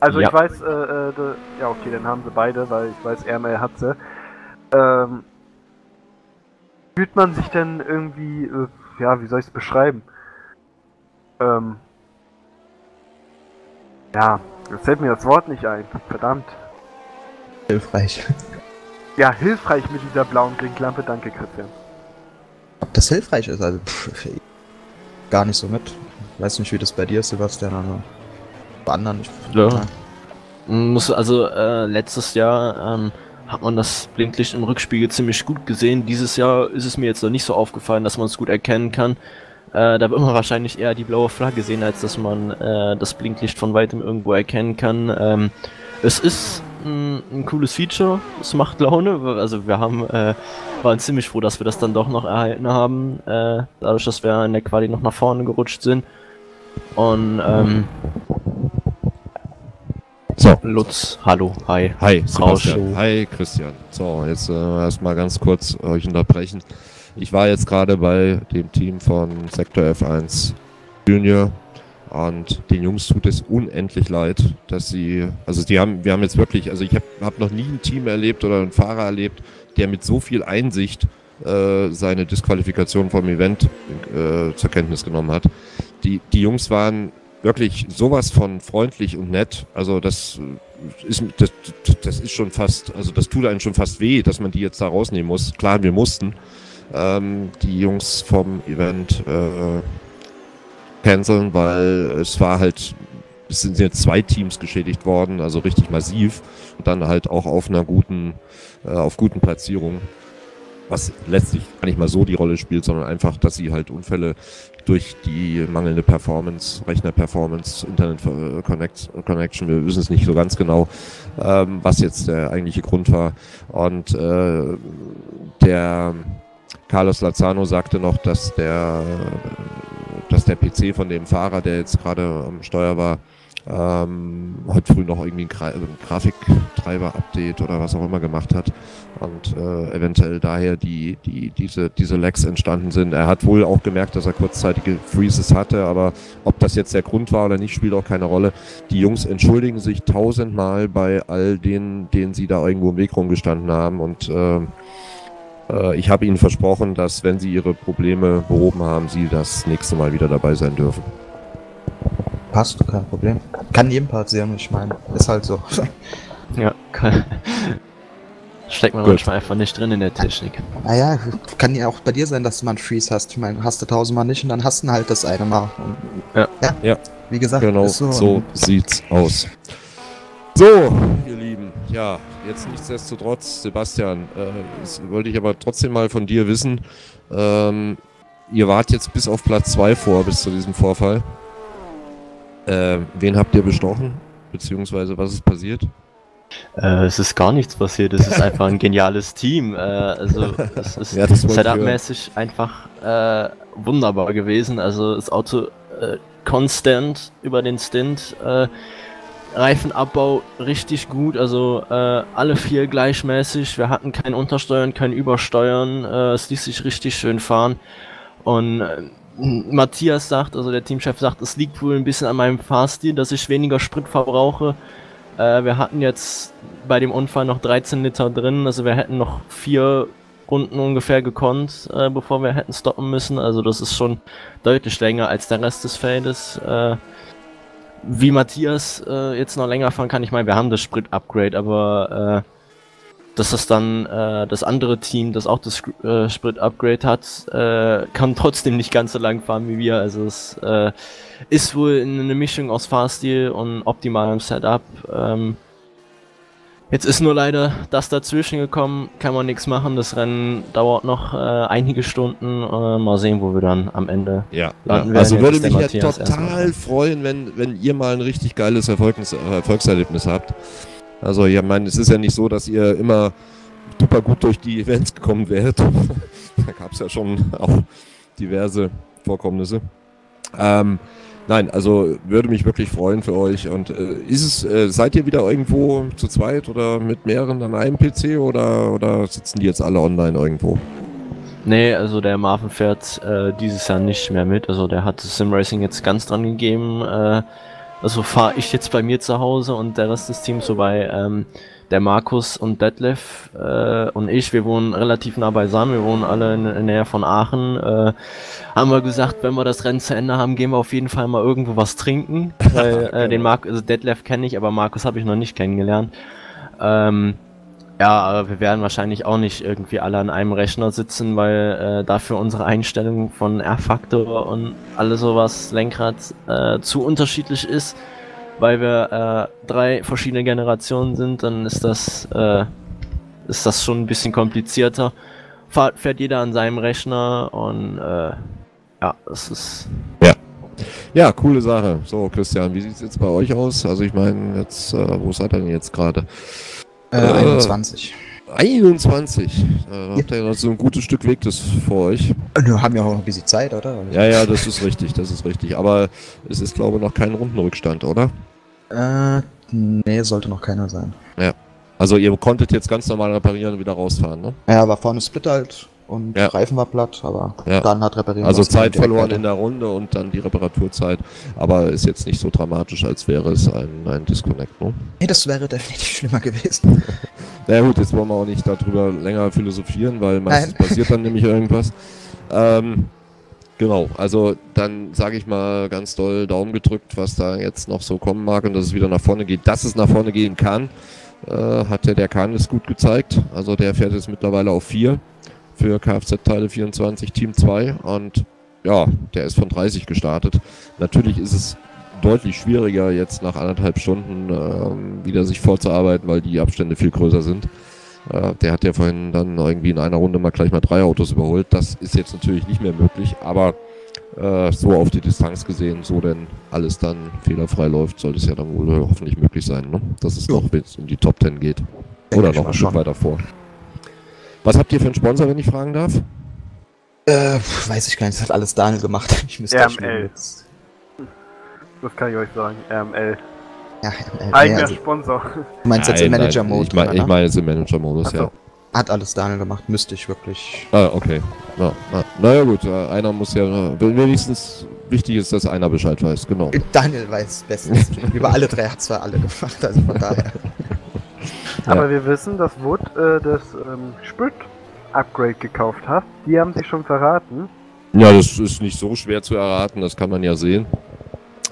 Also ja. ich weiß, äh, äh, ja okay, dann haben sie beide, weil ich weiß, RML hat sie. Ähm, fühlt man sich denn irgendwie, äh, ja, wie soll ich es beschreiben? Ähm, ja, jetzt fällt mir das Wort nicht ein. Verdammt. Hilfreich. Ja, hilfreich mit dieser blauen Blinklampe. Danke, Christian. Ob das hilfreich ist, also pff, gar nicht so mit. Ich weiß nicht, wie das bei dir ist, Sebastian, aber bei anderen. Ich, ja. Muss also äh, letztes Jahr ähm, hat man das Blinklicht im Rückspiegel ziemlich gut gesehen. Dieses Jahr ist es mir jetzt noch nicht so aufgefallen, dass man es gut erkennen kann. Äh, da wird man wahrscheinlich eher die blaue Flagge sehen, als dass man äh, das Blinklicht von weitem irgendwo erkennen kann. Ähm, es ist ein, ein, cooles Feature, es macht Laune. Also wir haben äh, waren ziemlich froh, dass wir das dann doch noch erhalten haben, äh, dadurch, dass wir in der Quali noch nach vorne gerutscht sind. Und ähm, so. Lutz, hallo, hi. Hi, Sebastian. Hi, Christian. So, jetzt äh, erstmal ganz kurz euch unterbrechen. Ich war jetzt gerade bei dem Team von Sektor F1 Junior und den Jungs tut es unendlich leid, dass sie, also die haben, wir haben jetzt wirklich, also ich habe hab noch nie ein Team erlebt oder einen Fahrer erlebt, der mit so viel Einsicht äh, seine Disqualifikation vom Event äh, zur Kenntnis genommen hat. Die, die Jungs waren wirklich sowas von freundlich und nett. Also das ist, das, das ist schon fast, also das tut einem schon fast weh, dass man die jetzt da rausnehmen muss. Klar, wir mussten. ähm, die Jungs vom Event äh, canceln, weil es war halt, es sind jetzt zwei Teams geschädigt worden, also richtig massiv und dann halt auch auf einer guten, äh, auf guten Platzierung. Was letztlich gar nicht mal so die Rolle spielt, sondern einfach, dass sie halt Unfälle durch die mangelnde Performance, Rechner-Performance, Internet-Connection, wir wissen es nicht so ganz genau, ähm, was jetzt der eigentliche Grund war. Und äh, der Carlos Lazano sagte noch, dass der, dass der PC von dem Fahrer, der jetzt gerade am Steuer war, ähm, heute früh noch irgendwie ein, Gra ein Grafiktreiber-Update oder was auch immer gemacht hat und äh, eventuell daher die, die, diese, diese Lags entstanden sind. Er hat wohl auch gemerkt, dass er kurzzeitige Freezes hatte, aber ob das jetzt der Grund war oder nicht, spielt auch keine Rolle. Die Jungs entschuldigen sich tausendmal bei all denen, denen sie da irgendwo im Weg rumgestanden haben und äh, äh, ich habe ihnen versprochen, dass wenn sie ihre Probleme behoben haben, sie das nächste Mal wieder dabei sein dürfen. Passt, kein Problem. Kann jedem passieren, ich meine, ist halt so. Ja, kann, steckt man Gut. manchmal einfach nicht drin in der Technik. Naja, kann ja auch bei dir sein, dass du mal einen Freeze hast. Ich meine, hast du tausendmal nicht und dann hast du halt das eine Mal. Und, Ja. ja. Ja. Wie gesagt, Genau, ist so. so sieht's aus. So, ihr Lieben, ja, jetzt nichtsdestotrotz, Sebastian, äh, das wollte ich aber trotzdem mal von dir wissen. Ähm, ihr wart jetzt bis auf Platz 2 vor, bis zu diesem Vorfall. Äh, wen habt ihr bestochen? Beziehungsweise was ist passiert? Äh, es ist gar nichts passiert, es ist einfach ein geniales Team. Äh, also es ist Ja, Setup-mäßig einfach äh, wunderbar gewesen. Also das Auto äh, konstant über den Stint. Äh, Reifenabbau richtig gut, also äh, alle vier gleichmäßig. Wir hatten kein Untersteuern, kein Übersteuern. Es ließ sich richtig schön fahren. Und Matthias sagt, also der Teamchef sagt, es liegt wohl ein bisschen an meinem Fahrstil, dass ich weniger Sprit verbrauche. Äh, wir hatten jetzt bei dem Unfall noch 13 Liter drin, also wir hätten noch vier Runden ungefähr gekonnt, äh, bevor wir hätten stoppen müssen. Also das ist schon deutlich länger als der Rest des Feldes. Äh, wie Matthias äh, jetzt noch länger fahren kann, ich meine, wir haben das Sprit-Upgrade, aber äh, dass das dann äh, das andere Team, das auch das äh, Sprit-Upgrade hat, äh, kann trotzdem nicht ganz so lang fahren wie wir. Also es äh, ist wohl eine Mischung aus Fahrstil und optimalem Setup. Ähm, jetzt ist nur leider das dazwischen gekommen, kann man nichts machen. Das Rennen dauert noch äh, einige Stunden. Äh, mal sehen, wo wir dann am Ende. Ja, Landen wir also jetzt würde mich ja total freuen, wenn, wenn ihr mal ein richtig geiles Erfolgs Erfolgserlebnis habt. Also, ich meine, es ist ja nicht so, dass ihr immer super gut durch die Events gekommen wärt. da gab es ja schon auch diverse Vorkommnisse. Ähm, nein, also würde mich wirklich freuen für euch. Und äh, ist es, äh, seid ihr wieder irgendwo zu zweit oder mit mehreren an einem PC oder, oder sitzen die jetzt alle online irgendwo? Nee, also der Marvin fährt äh, dieses Jahr nicht mehr mit. Also der hat das Simracing jetzt ganz dran gegeben. Äh, also fahre ich jetzt bei mir zu Hause und der Rest des Teams, wobei ähm, der Markus und Detlef äh, und ich, wir wohnen relativ nah beisammen, wir wohnen alle in, in der Nähe von Aachen. Äh, haben wir gesagt, wenn wir das Rennen zu Ende haben, gehen wir auf jeden Fall mal irgendwo was trinken. Weil äh, den Mark also Detlef kenne ich, aber Markus habe ich noch nicht kennengelernt. Ähm, ja, aber wir werden wahrscheinlich auch nicht irgendwie alle an einem Rechner sitzen, weil äh, dafür unsere Einstellung von R-Faktor und alles sowas, Lenkrad, äh, zu unterschiedlich ist. Weil wir äh, drei verschiedene Generationen sind, dann ist das, äh, ist das schon ein bisschen komplizierter. Fahrt, fährt jeder an seinem Rechner und äh, ja, es ist Ja, coole Sache. So, Christian, wie sieht's jetzt bei euch aus? Also ich meine, jetzt, äh, wo seid ihr denn jetzt gerade? Äh, Äh, 21. 21. Äh, habt ihr noch so ein gutes Stück Weg das vor euch? Wir haben ja auch noch ein bisschen Zeit, oder? Ja, ja, das ist richtig, das ist richtig. Aber es ist, glaube ich, noch kein Rundenrückstand, oder? Äh, nee, sollte noch keiner sein. Also ihr konntet jetzt ganz normal reparieren und wieder rausfahren, ne? Ja, war vorne Split halt und Ja. Reifen war platt, aber Ja. dann hat reparieren Also Zeit verloren in der Runde und dann die Reparaturzeit. Aber ist jetzt nicht so dramatisch, als wäre es ein, ein Disconnect, ne? Nee, das wäre definitiv schlimmer gewesen. Na gut, jetzt wollen wir auch nicht darüber länger philosophieren, weil meistens Nein. passiert dann nämlich irgendwas. Ähm, genau, also dann sage ich mal ganz doll Daumen gedrückt, was da jetzt noch so kommen mag und dass es wieder nach vorne geht. Dass es nach vorne gehen kann, äh, hat ja der Kahn es gut gezeigt. Also der fährt jetzt mittlerweile auf 4. Für Kfz-Teile 24 Team 2 und ja, der ist von 30 gestartet. Natürlich ist es deutlich schwieriger, jetzt nach anderthalb Stunden ähm, wieder sich vorzuarbeiten, weil die Abstände viel größer sind. Äh, der hat ja vorhin dann irgendwie in einer Runde mal gleich mal drei Autos überholt. Das ist jetzt natürlich nicht mehr möglich, aber äh, so auf die Distanz gesehen, so denn alles dann fehlerfrei läuft, sollte es ja dann wohl hoffentlich möglich sein, ne? dass es Ja. noch bis in die Top 10 geht. Oder noch ein Stück weiter vor. Was habt ihr für einen Sponsor, wenn ich fragen darf? Äh, weiß ich gar nicht, das hat alles Daniel gemacht. Ich müsste RML. Das kann ich euch sagen. RML. Ja, RML. Eigener also, Sponsor. du meinst jetzt im Manager-Mode? Ich meine drin, ich ne? mein jetzt im Manager-Modus, so. ja. Hat alles Daniel gemacht, müsste ich wirklich. Ah, okay. Na, na, naja gut, äh, einer muss ja, wenigstens wichtig ist, dass einer Bescheid weiß, genau. Daniel weiß bestens. Über alle drei hat zwar alle gemacht, also von daher. Ja. Aber wir wissen, dass Wood äh, das ähm, Sprit-Upgrade gekauft hat. Die haben sich schon verraten. Ja, das ist nicht so schwer zu erraten, das kann man ja sehen.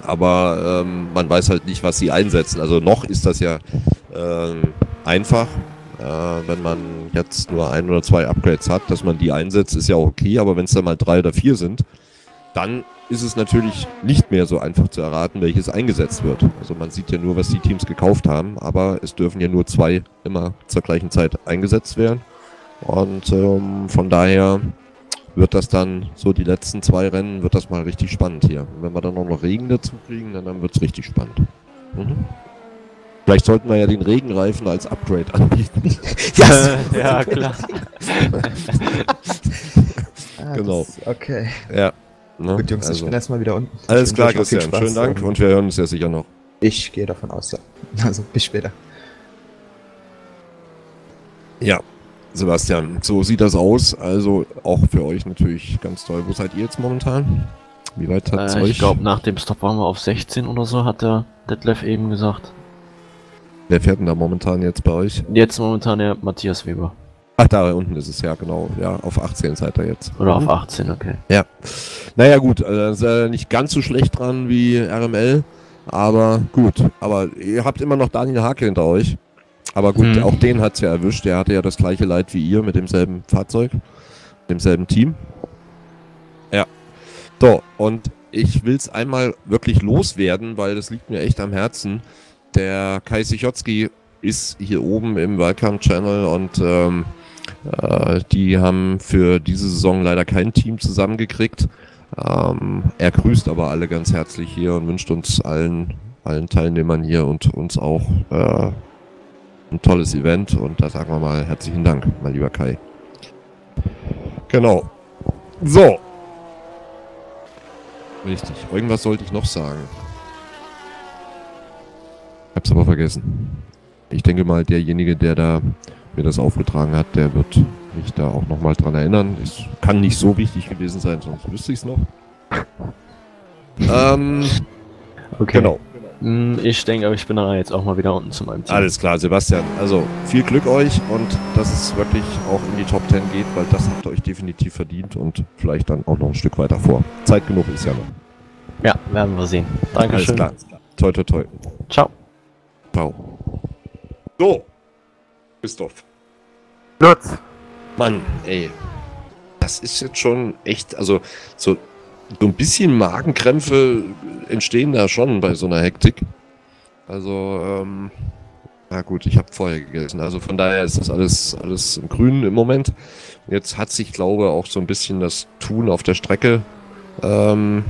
Aber ähm, man weiß halt nicht, was sie einsetzen. Also noch ist das ja ähm, einfach, äh, wenn man jetzt nur ein oder zwei Upgrades hat, dass man die einsetzt, ist ja auch okay. Aber wenn es dann mal drei oder vier sind, dann ist es natürlich nicht mehr so einfach zu erraten, welches eingesetzt wird. Also man sieht ja nur, was die Teams gekauft haben, aber es dürfen ja nur zwei immer zur gleichen Zeit eingesetzt werden. Und ähm, von daher wird das dann so die letzten zwei Rennen, wird das mal richtig spannend hier. Und wenn wir dann auch noch Regen dazu kriegen, dann, dann wird es richtig spannend. Mhm. Vielleicht sollten wir ja den Regenreifen als Upgrade anbieten. Ja, ja, klar. Ah, Genau. Okay. ja. Ne? Gut, Jungs, ich also, bin erstmal wieder unten. alles Ich klar, Christian. Spaß Schönen Dank und und wir hören uns ja sicher noch. Ich gehe davon aus, ja. Also, bis später. Ja, Sebastian, so sieht das aus. Also auch für euch natürlich ganz toll. Wo seid ihr jetzt momentan? Wie weit hat es Äh, euch? ich glaube, nach dem Stop waren wir auf 16 oder so, hat der Detlef eben gesagt. Wer fährt denn da momentan jetzt bei euch? Jetzt momentan der Matthias Weber. Ach, da unten ist es ja, genau. Ja, auf 18 seid ihr jetzt. Oder Mhm. auf 18, okay. Ja. Naja, gut, ist äh, nicht ganz so schlecht dran wie RML, aber gut. Aber ihr habt immer noch Daniel Hake hinter euch. Aber gut, Mhm. auch den hat's ja erwischt. Der hatte ja das gleiche Leid wie ihr mit demselben Fahrzeug, demselben Team. Ja. So, und ich will's einmal wirklich loswerden, weil das liegt mir echt am Herzen. Der Kai Sichotski ist hier oben im Welcome-Channel und ähm, äh, die haben für diese Saison leider kein Team zusammengekriegt. Ähm, er grüßt aber alle ganz herzlich hier und wünscht uns allen, allen Teilnehmern hier und uns auch äh, ein tolles Event. Und da sagen wir mal herzlichen Dank, mein lieber Kai. Genau. So. Richtig. Irgendwas sollte ich noch sagen. Hab's aber vergessen. Ich denke mal, derjenige, der da mir das aufgetragen hat, der wird mich da auch nochmal dran erinnern. Es kann nicht so wichtig gewesen sein, sonst wüsste ich es noch. ähm, Okay. genau. Hm, Ich denke, aber ich bin dann jetzt auch mal wieder unten zu meinem Team. Alles klar, Sebastian. Also viel Glück euch und dass es wirklich auch in die Top 10 geht, weil das habt ihr euch definitiv verdient und vielleicht dann auch noch ein Stück weiter vor. Zeit genug ist ja noch. Ja, werden wir sehen. Alles Dankeschön. klar. Toi, toi, toi. Ciao. Ciao. So. Christoph. Lutz. Mann, ey. Das ist jetzt schon echt, also so, so ein bisschen Magenkrämpfe entstehen da schon bei so einer Hektik. Also, ähm, na gut, ich habe vorher gegessen. Also von daher ist das alles, alles im Grünen im Moment. Jetzt hat sich, glaube ich, auch so ein bisschen das Tun auf der Strecke. Ähm,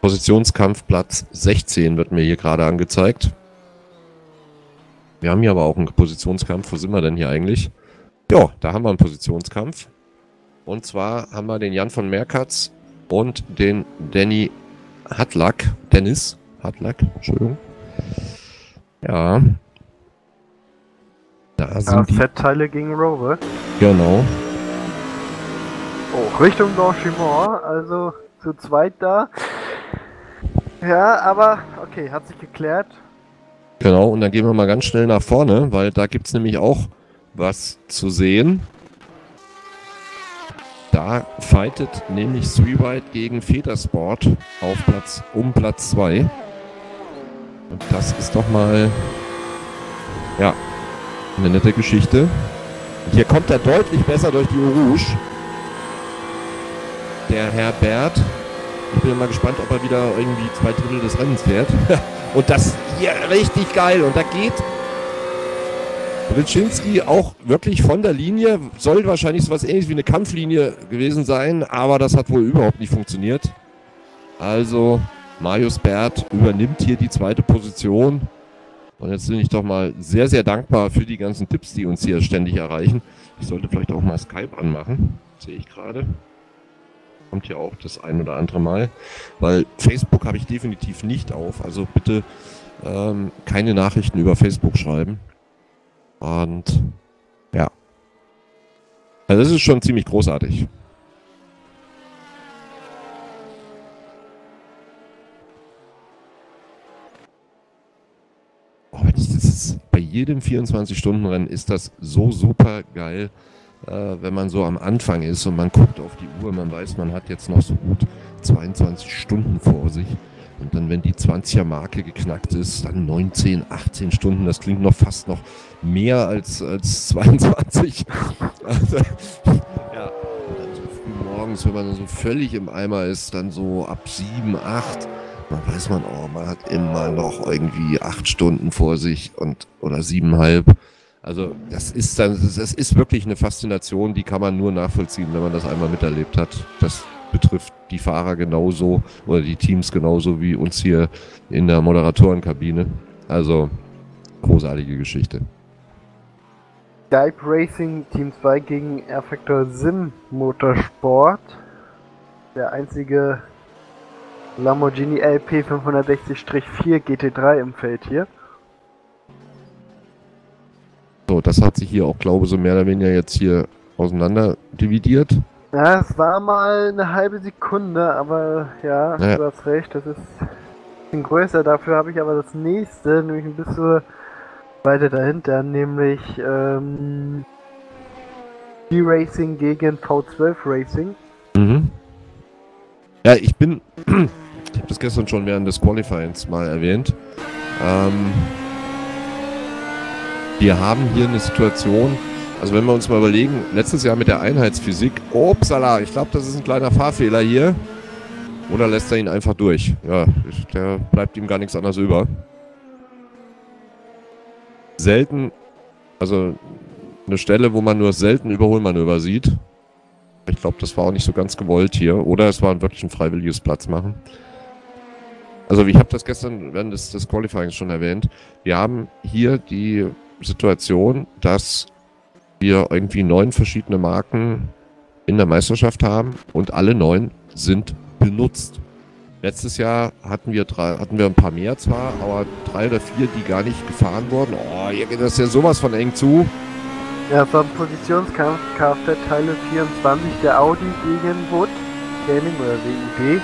Positionskampf Platz 16 wird mir hier gerade angezeigt. Wir haben hier aber auch einen Positionskampf. Wo sind wir denn hier eigentlich? Ja, da haben wir einen Positionskampf. Und zwar haben wir den Jan von Merkatz und den Danny Hatlack. Dennis Hatlack, Entschuldigung. Ja. Da sind Ja, die. Z-Teile gegen Rover. Genau. Oh, Richtung Blanchiment, also zu zweit da. Ja, aber okay, hat sich geklärt. Genau, und dann gehen wir mal ganz schnell nach vorne, weil da gibt es nämlich auch was zu sehen. Da fightet nämlich Three gegen Federsport auf Platz, um Platz 2. Und das ist doch mal, ja, eine nette Geschichte. Hier kommt er deutlich besser durch die Rouge. Der Herr Bert. Ich bin mal gespannt, ob er wieder irgendwie zwei Drittel des Rennens fährt. Und das hier richtig geil. Und da geht Bryczynski auch wirklich von der Linie. Soll wahrscheinlich so was ähnliches wie eine Kampflinie gewesen sein, aber das hat wohl überhaupt nicht funktioniert. Also Marius Bert übernimmt hier die zweite Position. Und jetzt bin ich doch mal sehr, sehr dankbar für die ganzen Tipps, die uns hier ständig erreichen. Ich sollte vielleicht auch mal Skype anmachen, sehe ich gerade. Kommt hier auch das ein oder andere Mal. Weil Facebook habe ich definitiv nicht auf. Also bitte ähm, keine Nachrichten über Facebook schreiben. Und ja. Also das ist schon ziemlich großartig. Oh, das ist, bei jedem 24-Stunden-Rennen ist das so super geil, wenn man so am Anfang ist und man guckt auf die Uhr, man weiß, man hat jetzt noch so gut 22 Stunden vor sich. Und dann, wenn die 20er-Marke geknackt ist, dann 19, 18 Stunden. Das klingt noch fast noch mehr als, als 22. Also, ja, und dann so früh morgens, wenn man so völlig im Eimer ist, dann so ab 7, 8 dann weiß man, oh, man hat immer noch irgendwie acht Stunden vor sich und oder siebeneinhalb. Also das ist dann, das ist wirklich eine Faszination, die kann man nur nachvollziehen, wenn man das einmal miterlebt hat. Das betrifft die Fahrer genauso oder die Teams genauso wie uns hier in der Moderatorenkabine. Also großartige Geschichte. Skype Racing Team 2 gegen R-Factor Sim Motorsport. Der einzige Lamborghini LP 560-4 GT3 im Feld hier. So, das hat sich hier auch, glaube ich, so mehr oder weniger jetzt hier auseinander dividiert. Ja, es war mal eine halbe Sekunde, aber ja, Ja. du hast recht, das ist ein bisschen größer. Dafür habe ich aber das nächste, nämlich ein bisschen weiter dahinter, nämlich ähm, D-Racing gegen V12 Racing. Mhm. Ja, ich bin, ich habe das gestern schon während des Qualifyings mal erwähnt. Ähm, wir haben hier eine Situation, also wenn wir uns mal überlegen, letztes Jahr mit der Einheitsphysik, upsala, ich glaube, das ist ein kleiner Fahrfehler hier. Oder lässt er ihn einfach durch? Ja, der bleibt ihm gar nichts anderes über. Selten, also eine Stelle, wo man nur selten Überholmanöver sieht. Ich glaube, das war auch nicht so ganz gewollt hier. Oder es war wirklich ein freiwilliges Platzmachen. Also ich habe das gestern während des, des Qualifyings schon erwähnt. Wir haben hier die Situation, dass wir irgendwie neun verschiedene Marken in der Meisterschaft haben und alle neun sind benutzt. Letztes Jahr hatten wir drei, hatten wir ein paar mehr zwar, aber drei oder vier, die gar nicht gefahren wurden. Oh, hier geht das ja sowas von eng zu. Ja, ein Positionskampf Kfz-Teile 24 der Audi gegen Wood Gaming oder WIB.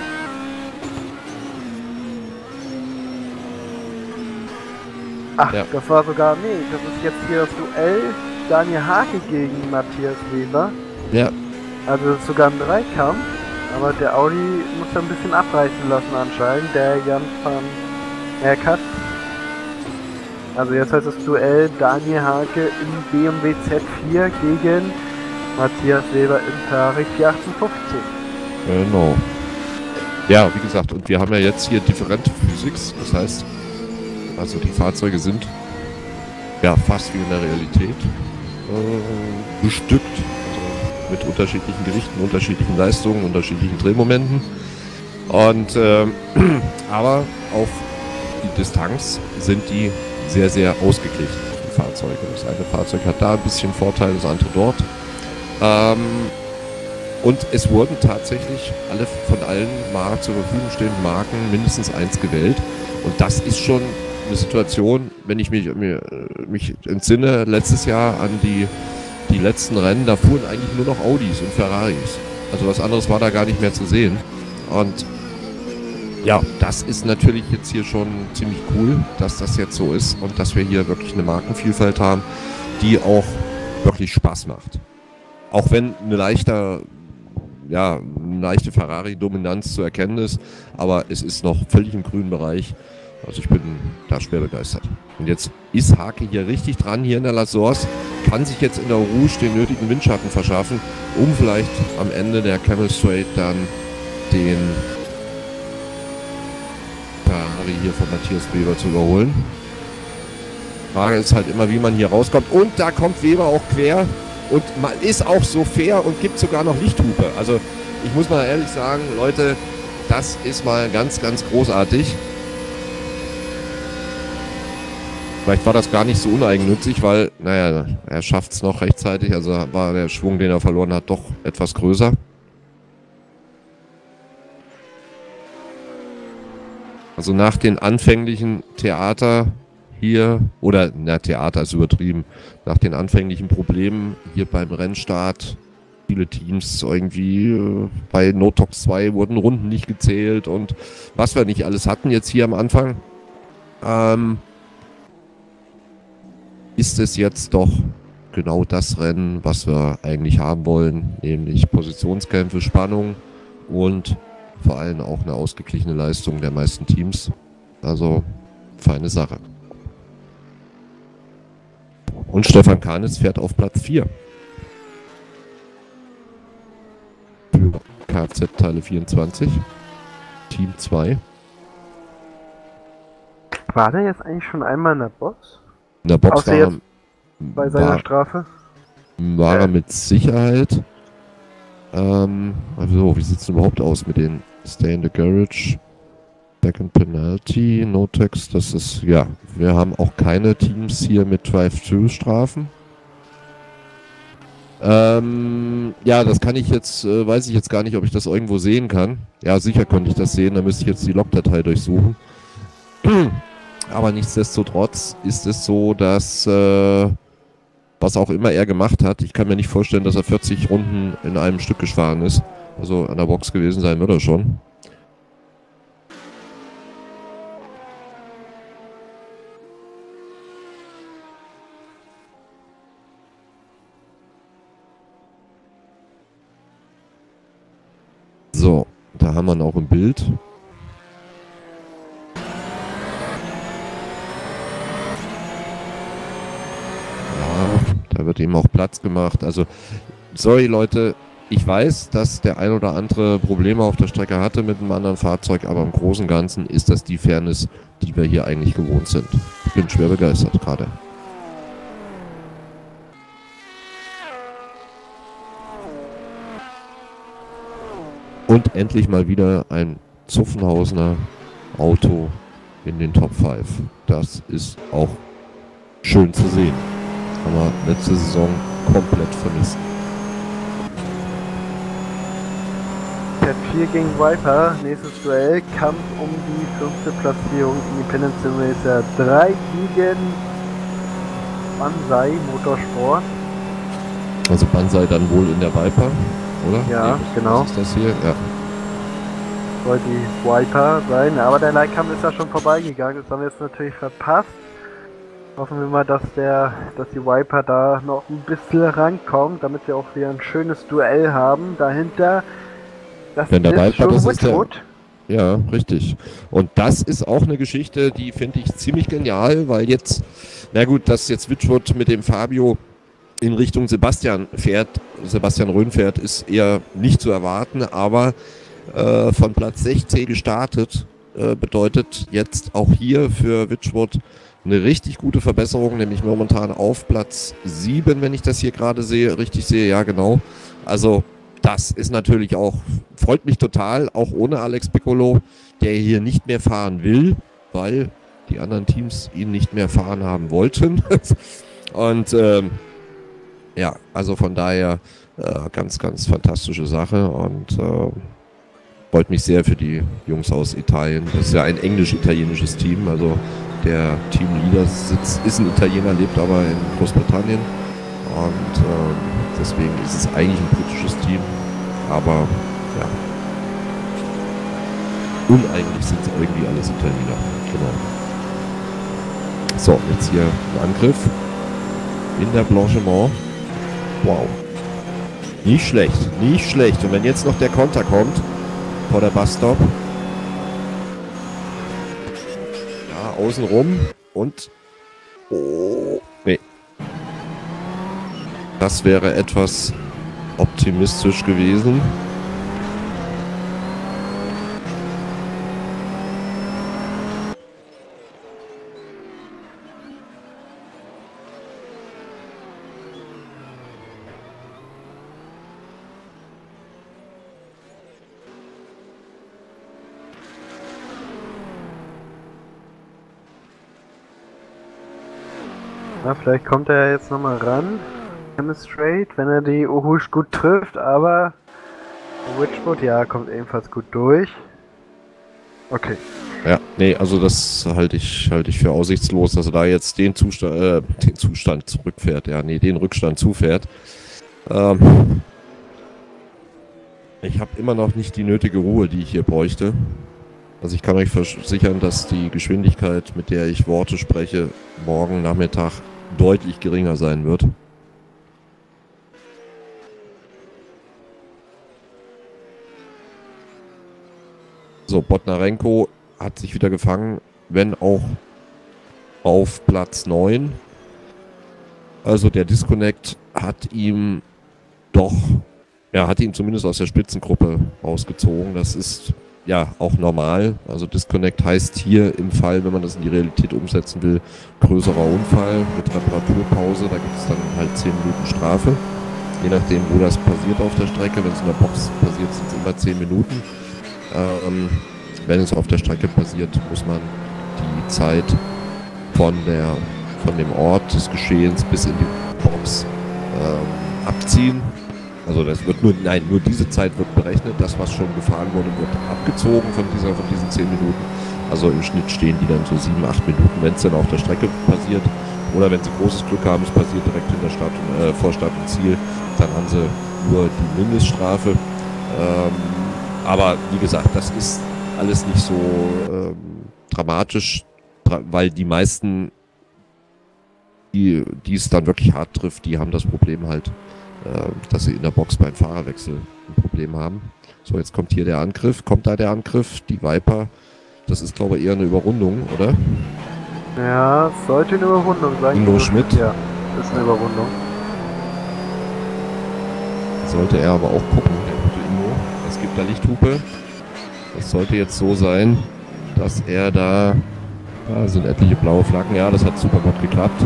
Ach, Ja. das war sogar, nee, das ist jetzt hier das Duell Daniel Hake gegen Matthias Weber. Ja, Also das ist sogar ein Dreikampf, aber der Audi muss da ein bisschen abreißen lassen anscheinend, der Jan van Erkat. Also jetzt heißt das Duell Daniel Hake im BMW Z4 gegen Matthias Weber im Ferrari 458. Genau. Ja, wie gesagt, und wir haben ja jetzt hier differente Physics, das heißt, also die Fahrzeuge sind ja fast wie in der Realität äh, bestückt, also mit unterschiedlichen Gewichten, unterschiedlichen Leistungen, unterschiedlichen Drehmomenten. Und ähm, aber auf die Distanz sind die sehr, sehr ausgeglichen, die Fahrzeuge. Das eine Fahrzeug hat da ein bisschen Vorteil, das andere dort. Ähm, und es wurden tatsächlich alle von allen mal zur Verfügung stehenden Marken mindestens eins gewählt. Und das ist schon eine Situation, wenn ich mich, mir, mich entsinne, letztes Jahr an die, die letzten Rennen, da fuhren eigentlich nur noch Audis und Ferraris. Also was anderes war da gar nicht mehr zu sehen. Und ja, das ist natürlich jetzt hier schon ziemlich cool, dass das jetzt so ist und dass wir hier wirklich eine Markenvielfalt haben, die auch wirklich Spaß macht. Auch wenn eine leichter, ja, eine leichte Ferrari-Dominanz zu erkennen ist, aber es ist noch völlig im grünen Bereich. Also ich bin da schwer begeistert. Und jetzt ist Hake hier richtig dran, hier in der La Source. kann sich jetzt in der Rouge den nötigen Windschatten verschaffen, um vielleicht am Ende der Camel Straight dann den Ferrari hier von Matthias Weber zu überholen. Frage ist halt immer, wie man hier rauskommt. Und da kommt Weber auch quer und man ist auch so fair und gibt sogar noch Lichthupe. Also ich muss mal ehrlich sagen, Leute, das ist mal ganz, ganz großartig. Vielleicht war das gar nicht so uneigennützig, weil, naja, er schafft es noch rechtzeitig. Also war der Schwung, den er verloren hat, doch etwas größer. Also nach den anfänglichen Theater hier, oder na, Theater ist übertrieben, nach den anfänglichen Problemen hier beim Rennstart, viele Teams irgendwie äh, bei Notox 2 wurden Runden nicht gezählt und was wir nicht alles hatten jetzt hier am Anfang, ähm, ist es jetzt doch genau das Rennen, was wir eigentlich haben wollen, nämlich Positionskämpfe, Spannung und vor allem auch eine ausgeglichene Leistung der meisten Teams. Also feine Sache. Und Stefan Kahnes fährt auf Platz 4. Für Kfz-Teile 24. Team 2. War der jetzt eigentlich schon einmal in der Box? In der Box Außer war, jetzt Bei seiner war, Strafe? war er mit Sicherheit. Ähm, also, wie sieht es überhaupt aus mit den Stay in the Garage? Second Penalty, No Text, das ist, ja, wir haben auch keine Teams hier mit Drive-Thru-Strafen. Ähm, ja, das kann ich jetzt, äh, weiß ich jetzt gar nicht, ob ich das irgendwo sehen kann. Ja, sicher könnte ich das sehen, da müsste ich jetzt die Logdatei durchsuchen. Aber nichtsdestotrotz ist es so, dass, äh, was auch immer er gemacht hat, ich kann mir nicht vorstellen, dass er 40 Runden in einem Stück gefahren ist. Also an der Box gewesen sein wird er schon. So, da haben wir ihn auch im Bild. Ja, da wird ihm auch Platz gemacht. Also, sorry Leute, ich weiß, dass der ein oder andere Probleme auf der Strecke hatte mit einem anderen Fahrzeug, aber im Großen und Ganzen ist das die Fairness, die wir hier eigentlich gewohnt sind. Ich bin schwer begeistert gerade. Und endlich mal wieder ein Zuffenhausener Auto in den Top 5. Das ist auch schön zu sehen. Haben wir letzte Saison komplett vermisst. Cat 4 gegen Viper, nächstes Duell, Kampf um die fünfte Platzierung Independent Sim Racer 3 gegen Banzai Motorsport. Also Banzai dann wohl in der Viper, oder? Ja, was- genau. Was ist das hier? Ja. Soll die Viper sein, aber der Leihkampf ist ja schon vorbeigegangen, das haben wir jetzt natürlich verpasst. Hoffen wir mal, dass der, dass die Viper da noch ein bisschen rankommt, damit wir auch wieder ein schönes Duell haben. Dahinter, das Wenn der ist Viper, schon das ist der-. Ja, richtig. Und das ist auch eine Geschichte, die finde ich ziemlich genial, weil jetzt, na gut, dass jetzt Witchwood mit dem Fabio in Richtung Sebastian fährt, Sebastian Röhn fährt, ist eher nicht zu erwarten, aber äh, von Platz 16 gestartet äh, bedeutet jetzt auch hier für Witchwood eine richtig gute Verbesserung, nämlich momentan auf Platz 7, wenn ich das hier gerade sehe, richtig sehe, ja genau. Also das ist natürlich auch, freut mich total, auch ohne Alex Piccolo, der hier nicht mehr fahren will, weil die anderen Teams ihn nicht mehr fahren haben wollten. Und ähm, ja, also von daher äh, ganz, ganz fantastische Sache und äh, freut mich sehr für die Jungs aus Italien. Das ist ja ein englisch-italienisches Team, also der Teamleader sitzt, ist ein Italiener, lebt aber in Großbritannien und ähm, deswegen ist es eigentlich ein britisches Team, aber ja. Uneigentlich sind es irgendwie alles Italiener. Genau. So, jetzt hier ein Angriff in der Blanchiment. Wow. Nicht schlecht, nicht schlecht. Und wenn jetzt noch der Konter kommt vor der Busstop. Ja, außen rum und. Oh, nee. Das wäre etwas optimistisch gewesen. Vielleicht kommt er jetzt nochmal ran. Chemistrate, wenn er die Ohush gut trifft, aber Witchwood, ja, kommt ebenfalls gut durch. Okay. Ja, nee, also das halte ich, halte ich für aussichtslos, dass er da jetzt den Zustand, äh, den Zustand zurückfährt, ja, nee, den Rückstand zufährt. Ähm, ich habe immer noch nicht die nötige Ruhe, die ich hier bräuchte. Also ich kann euch versichern, dass die Geschwindigkeit, mit der ich Worte spreche, morgen Nachmittag deutlich geringer sein wird. So, Botnarenko hat sich wieder gefangen, wenn auch auf Platz 9. Also der Disconnect hat ihm doch, er hat ihn zumindest aus der Spitzengruppe rausgezogen. Das ist ja auch normal. Also Disconnect heißt hier im Fall, wenn man das in die Realität umsetzen will, größerer Unfall mit Reparaturpause. Da gibt es dann halt 10 Minuten Strafe. Je nachdem, wo das passiert auf der Strecke. Wenn es in der Box passiert, sind es immer 10 Minuten. Ähm, wenn es auf der Strecke passiert, muss man die Zeit von, der, von dem Ort des Geschehens bis in die Box ähm, abziehen. Also das wird nur, nein, nur diese Zeit wird berechnet. Das, was schon gefahren wurde, wird abgezogen von, dieser, von diesen 10 Minuten. Also im Schnitt stehen die dann so 7, 8 Minuten, wenn es dann auf der Strecke passiert. Oder wenn sie großes Glück haben, es passiert direkt in der Stadt, äh, vor Stadt und Ziel, dann haben sie nur die Mindeststrafe. Ähm, aber wie gesagt, das ist alles nicht so ähm, dramatisch, weil die meisten, die, es dann wirklich hart trifft, die haben das Problem halt, dass sie in der Box beim Fahrerwechsel ein Problem haben. So, jetzt kommt hier der Angriff. Kommt da der Angriff? Die Viper. Das ist, glaube ich, eher eine Überrundung, oder? Ja, sollte eine Überrundung sein. Ingo Schmidt? Ja, ist eine Überrundung. Sollte er aber auch gucken, der gute Ingo. Es gibt da Lichthupe. Das sollte jetzt so sein, dass er da, da sind etliche blaue Flaggen, ja, das hat super gut geklappt.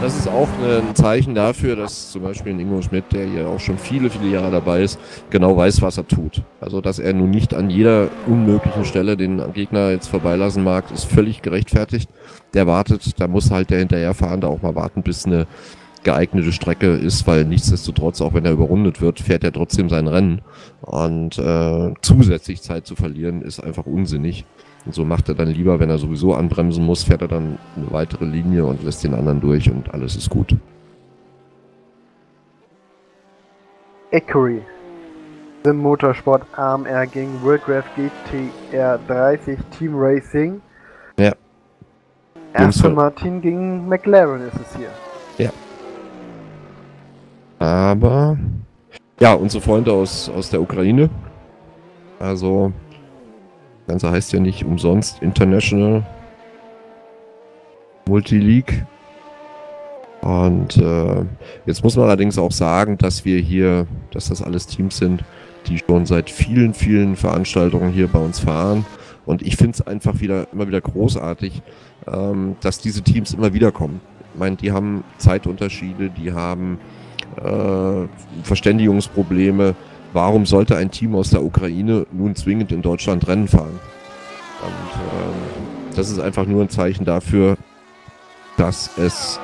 Das ist auch ein Zeichen dafür, dass zum Beispiel Ingo Schmidt, der hier auch schon viele, viele Jahre dabei ist, genau weiß, was er tut. Also dass er nun nicht an jeder unmöglichen Stelle den Gegner jetzt vorbeilassen mag, ist völlig gerechtfertigt. Der wartet, da muss halt der Hinterherfahrende auch mal warten, bis eine geeignete Strecke ist, weil nichtsdestotrotz, auch wenn er überrundet wird, fährt er trotzdem sein Rennen. Und äh, zusätzlich Zeit zu verlieren, ist einfach unsinnig. Und so macht er dann lieber, wenn er sowieso anbremsen muss, fährt er dann eine weitere Linie und lässt den anderen durch und alles ist gut. Ecury. Sim Motorsport AMR gegen Worldcraft GTR 30 Team Racing. Ja. Aston Martin gegen McLaren ist es hier. Ja. Aber ja, unsere Freunde aus, aus der Ukraine. Also, Ganze heißt ja nicht umsonst International Multi-League. Und äh, jetzt muss man allerdings auch sagen, dass wir hier, dass das alles Teams sind, die schon seit vielen, vielen Veranstaltungen hier bei uns fahren. Und ich finde es einfach wieder immer wieder großartig, ähm, dass diese Teams immer wieder kommen. Ich meine, die haben Zeitunterschiede, die haben äh, Verständigungsprobleme. Warum sollte ein Team aus der Ukraine nun zwingend in Deutschland Rennen fahren? Und ähm, das ist einfach nur ein Zeichen dafür, dass es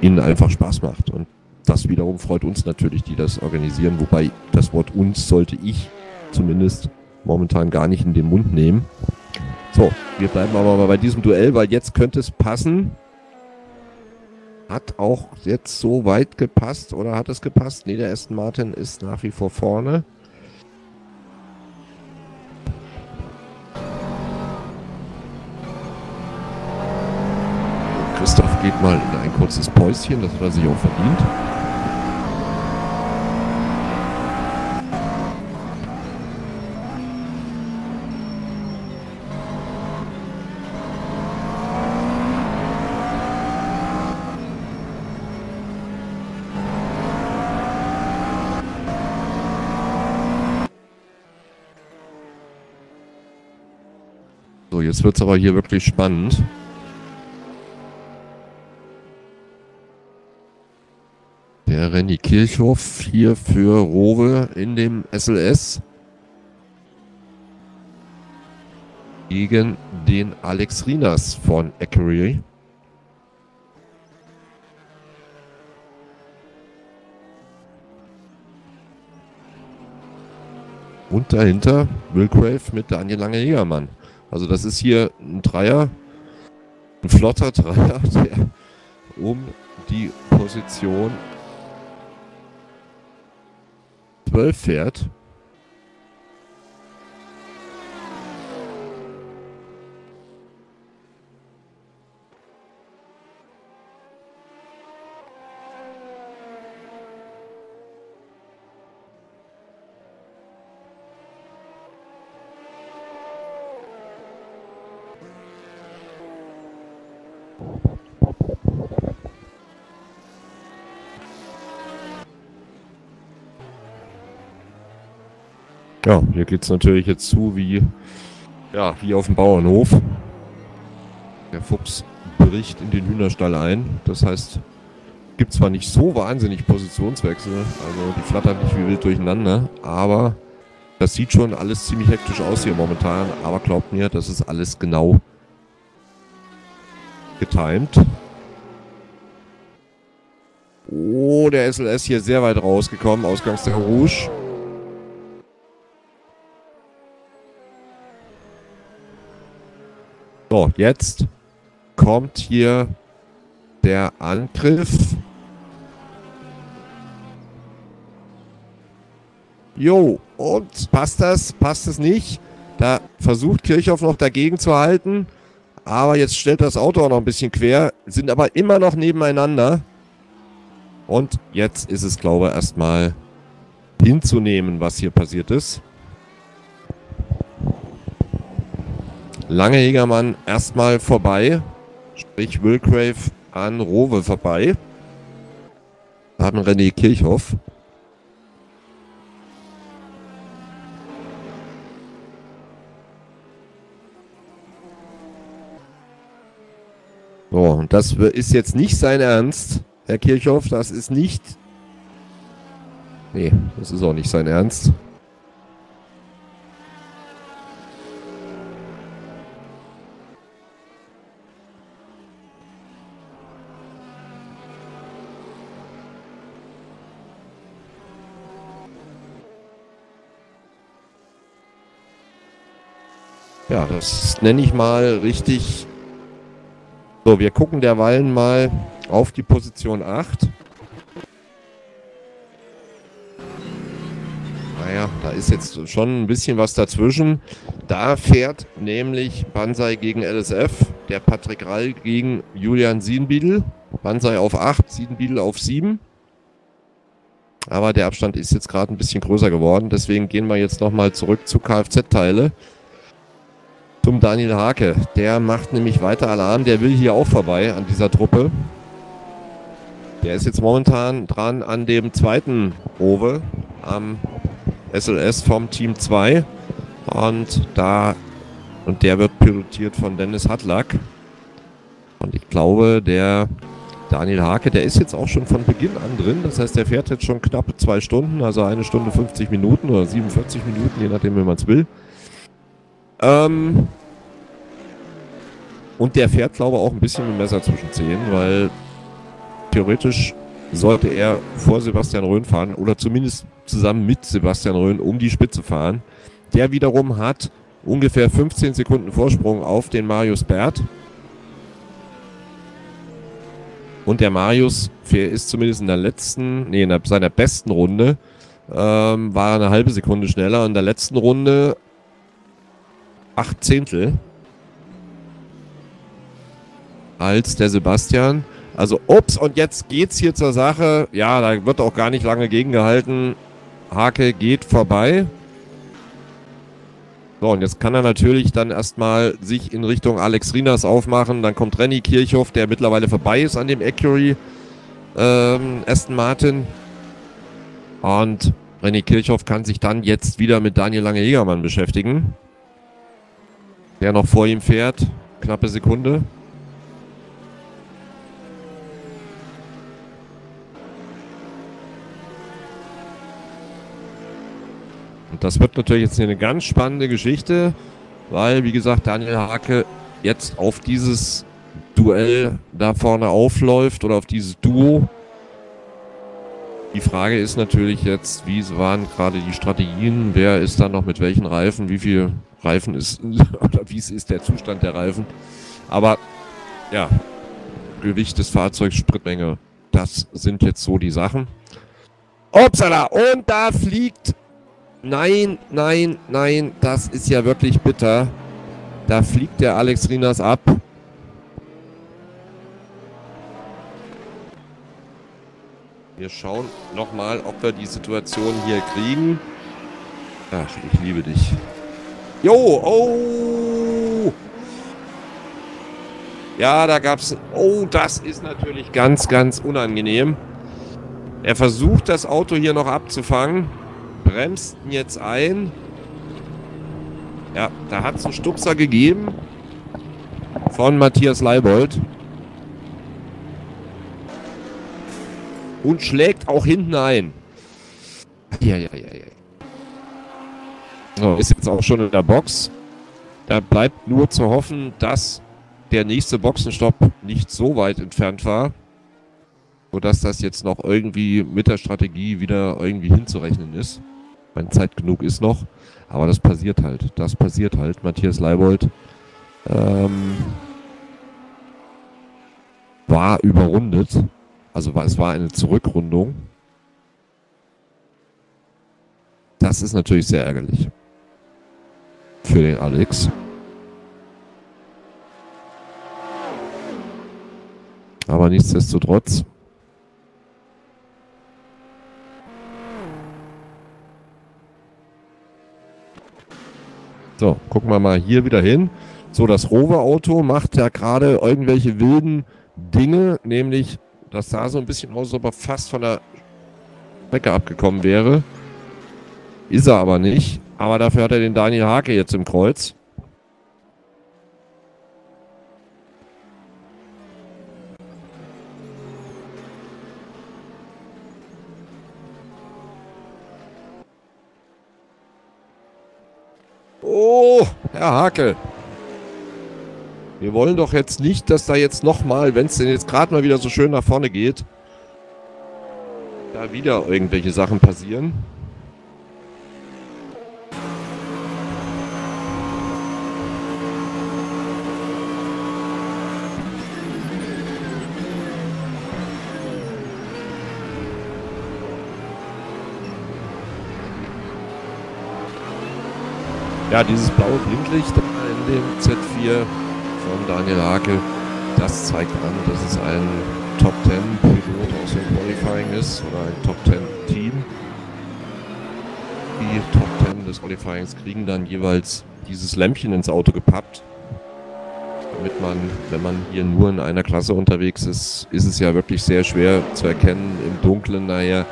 ihnen einfach Spaß macht. Und das wiederum freut uns natürlich, die das organisieren. Wobei das Wort uns sollte ich zumindest momentan gar nicht in den Mund nehmen. So, wir bleiben aber mal bei diesem Duell, weil jetzt könnte es passen. Hat auch jetzt so weit gepasst oder hat es gepasst? Nee, der Aston Martin ist nach wie vor vorne. Christoph geht mal in ein kurzes Päuschen, das hat er sich auch verdient. Jetzt wird es aber hier wirklich spannend. Der Renny Kirchhoff hier für Rowe in dem SLS. Gegen den Alex Rinas von Ecurie. Und dahinter Will Crave mit Daniel Lange-Jägermann. Also das ist hier ein Dreier, ein flotter Dreier, der um die Position 12 fährt. Ja, hier geht es natürlich jetzt zu wie, ja, wie auf dem Bauernhof. Der Fuchs bricht in den Hühnerstall ein. Das heißt, gibt zwar nicht so wahnsinnig Positionswechsel, also die flattern nicht wie wild durcheinander, aber das sieht schon alles ziemlich hektisch aus hier momentan. Aber glaubt mir, das ist alles genau getimed. Oh, der SLS hier sehr weit rausgekommen, ausgangs der Rouge. So, jetzt kommt hier der Angriff. Jo, und passt das? Passt es nicht? Da versucht Kirchhoff noch dagegen zu halten. Aber jetzt stellt das Auto auch noch ein bisschen quer. Sind aber immer noch nebeneinander. Und jetzt ist es, glaube ich, erstmal hinzunehmen, was hier passiert ist. Lange Jägermann erstmal vorbei. Sprich Willgrave an Rowe vorbei. Wir haben René Kirchhoff. So, und das ist jetzt nicht sein Ernst, Herr Kirchhoff. Das ist nicht... Nee, das ist auch nicht sein Ernst. Ja, das nenne ich mal richtig. So, wir gucken derweilen mal auf die Position 8. Naja, da ist jetzt schon ein bisschen was dazwischen. Da fährt nämlich Banzai gegen LSF, der Patrick Rall gegen Julian Siedenbiedel. Banzai auf 8, Siedenbiedel auf 7. Aber der Abstand ist jetzt gerade ein bisschen größer geworden. Deswegen gehen wir jetzt nochmal zurück zu Kfz-Teile zum Daniel Hake. Der macht nämlich weiter Alarm. Der will hier auch vorbei an dieser Truppe. Der ist jetzt momentan dran an dem zweiten Rowe am SLS vom Team 2. Und da und der wird pilotiert von Dennis Hadlack. Und ich glaube, der Daniel Hake, der ist jetzt auch schon von Beginn an drin. Das heißt, der fährt jetzt schon knapp zwei Stunden, also eine Stunde 50 Minuten oder 47 Minuten, je nachdem, wie man es will. Ähm, und der fährt, glaube ich, auch ein bisschen mit Messer zwischen Zehen, weil theoretisch sollte er vor Sebastian Röhn fahren oder zumindest zusammen mit Sebastian Röhn um die Spitze fahren. Der wiederum hat ungefähr 15 Sekunden Vorsprung auf den Marius Bert. Und der Marius ist zumindest in der letzten, nee, in seiner besten Runde, ähm, war eine halbe Sekunde schneller. In der letzten Runde acht Zehntel als der Sebastian. Also, ups, und jetzt geht's hier zur Sache. Ja, da wird auch gar nicht lange gegengehalten. Hake geht vorbei. So, und jetzt kann er natürlich dann erstmal sich in Richtung Alex Rinas aufmachen. Dann kommt Renny Kirchhoff, der mittlerweile vorbei ist an dem Ecury ähm, Aston Martin. Und Renny Kirchhoff kann sich dann jetzt wieder mit Daniel Lange-Jägermann beschäftigen. Der noch vor ihm fährt. Knappe Sekunde. Und das wird natürlich jetzt eine ganz spannende Geschichte, weil, wie gesagt, Daniel Hake jetzt auf dieses Duell da vorne aufläuft oder auf dieses Duo. Die Frage ist natürlich jetzt, wie waren gerade die Strategien? Wer ist da noch mit welchen Reifen? Wie viel Reifen ist, oder wie ist der Zustand der Reifen? Aber ja, Gewicht des Fahrzeugs, Spritmenge, das sind jetzt so die Sachen. Upsala! Und da fliegt Nein, nein, nein, das ist ja wirklich bitter. Da fliegt der Alex Rinas ab. Wir schauen nochmal, ob wir die Situation hier kriegen. Ach, ich liebe dich. Jo, oh! Ja, da gab's. Oh, das ist natürlich ganz, ganz unangenehm. Er versucht, das Auto hier noch abzufangen bremst jetzt ein. Ja, da hat es einen Stupser gegeben von Matthias Leibold. Und schlägt auch hinten ein. Ja, ja, ja, ja. So, ist jetzt auch schon in der Box. Da bleibt nur zu hoffen, dass der nächste Boxenstopp nicht so weit entfernt war, sodass das jetzt noch irgendwie mit der Strategie wieder irgendwie hinzurechnen ist. Meine Zeit genug ist noch. Aber das passiert halt. Das passiert halt. Matthias Leibold ähm, war überrundet. Also es war eine Zurückrundung. Das ist natürlich sehr ärgerlich. Für den Alex. Aber nichtsdestotrotz So, gucken wir mal hier wieder hin. So, das Rover-Auto macht ja gerade irgendwelche wilden Dinge, nämlich das sah so ein bisschen aus, als ob er fast von der Strecke abgekommen wäre. Ist er aber nicht. Aber dafür hat er den Daniel Hake jetzt im Kreuz. Oh, Herr Hakel. Wir wollen doch jetzt nicht, dass da jetzt nochmal, wenn es denn jetzt gerade mal wieder so schön nach vorne geht, da wieder irgendwelche Sachen passieren. Ja, dieses blaue Blinklicht in dem Z4 von Daniel Hakel, das zeigt an, dass es ein Top 10 Pilot aus dem Qualifying ist oder ein Top 10 Team. Die Top 10 des Qualifyings kriegen dann jeweils dieses Lämpchen ins Auto gepappt. Damit man, wenn man hier nur in einer Klasse unterwegs ist, ist es ja wirklich sehr schwer zu erkennen im Dunkeln nachher,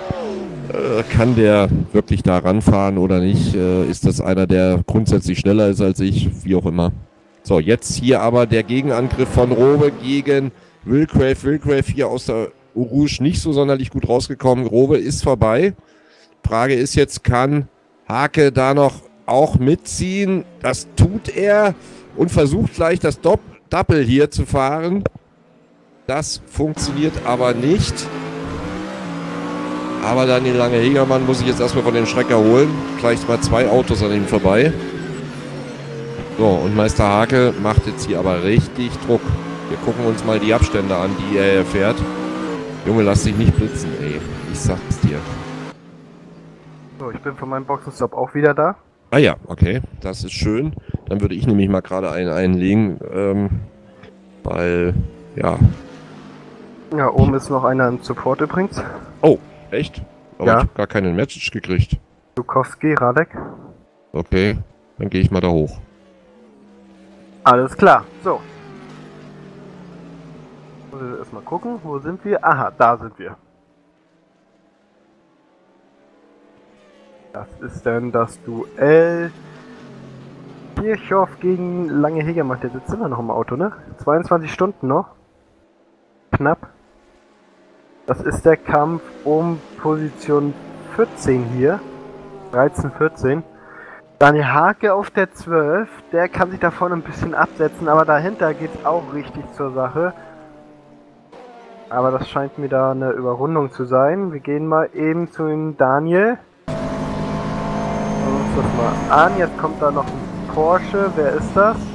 kann der wirklich da ranfahren oder nicht? Äh, ist das einer, der grundsätzlich schneller ist als ich? Wie auch immer. So, jetzt hier aber der Gegenangriff von Robe gegen Wilcrave. Wilcrave hier aus der Rouge nicht so sonderlich gut rausgekommen. Robe ist vorbei. Frage ist jetzt, kann Hake da noch auch mitziehen? Das tut er und versucht gleich das Doppel hier zu fahren. Das funktioniert aber nicht. Aber Daniel Lange-Hegermann muss ich jetzt erstmal von den Schrecker holen. Gleich mal zwei Autos an ihm vorbei. So, und Meister Hake macht jetzt hier aber richtig Druck. Wir gucken uns mal die Abstände an, die er fährt. Junge, lass dich nicht blitzen, ey. Ich sag's dir. So, ich bin von meinem Boxenstopp auch wieder da. Ah ja, okay. Das ist schön. Dann würde ich nämlich mal gerade einen einlegen. Ähm, weil, ja. Ja, oben ist noch einer im Support übrigens. Oh, Echt? Aber Ja. ich habe gar keinen Message gekriegt. Dukowski, Radek. Okay, dann gehe ich mal da hoch. Alles klar. So. Muss ich erstmal gucken, wo sind wir? Aha, da sind wir. Das ist denn das Duell Kirchhoff gegen Lange Hegermann. Der sitzt immer noch im Auto, ne? 22 Stunden noch. Knapp. Das ist der Kampf um Position 14 hier. 13, 14. Daniel Hake auf der 12. Der kann sich da vorne ein bisschen absetzen, aber dahinter geht es auch richtig zur Sache. Aber das scheint mir da eine Überrundung zu sein. Wir gehen mal eben zu dem Daniel. Schauen uns das mal an. Jetzt kommt da noch ein Porsche. Wer ist das?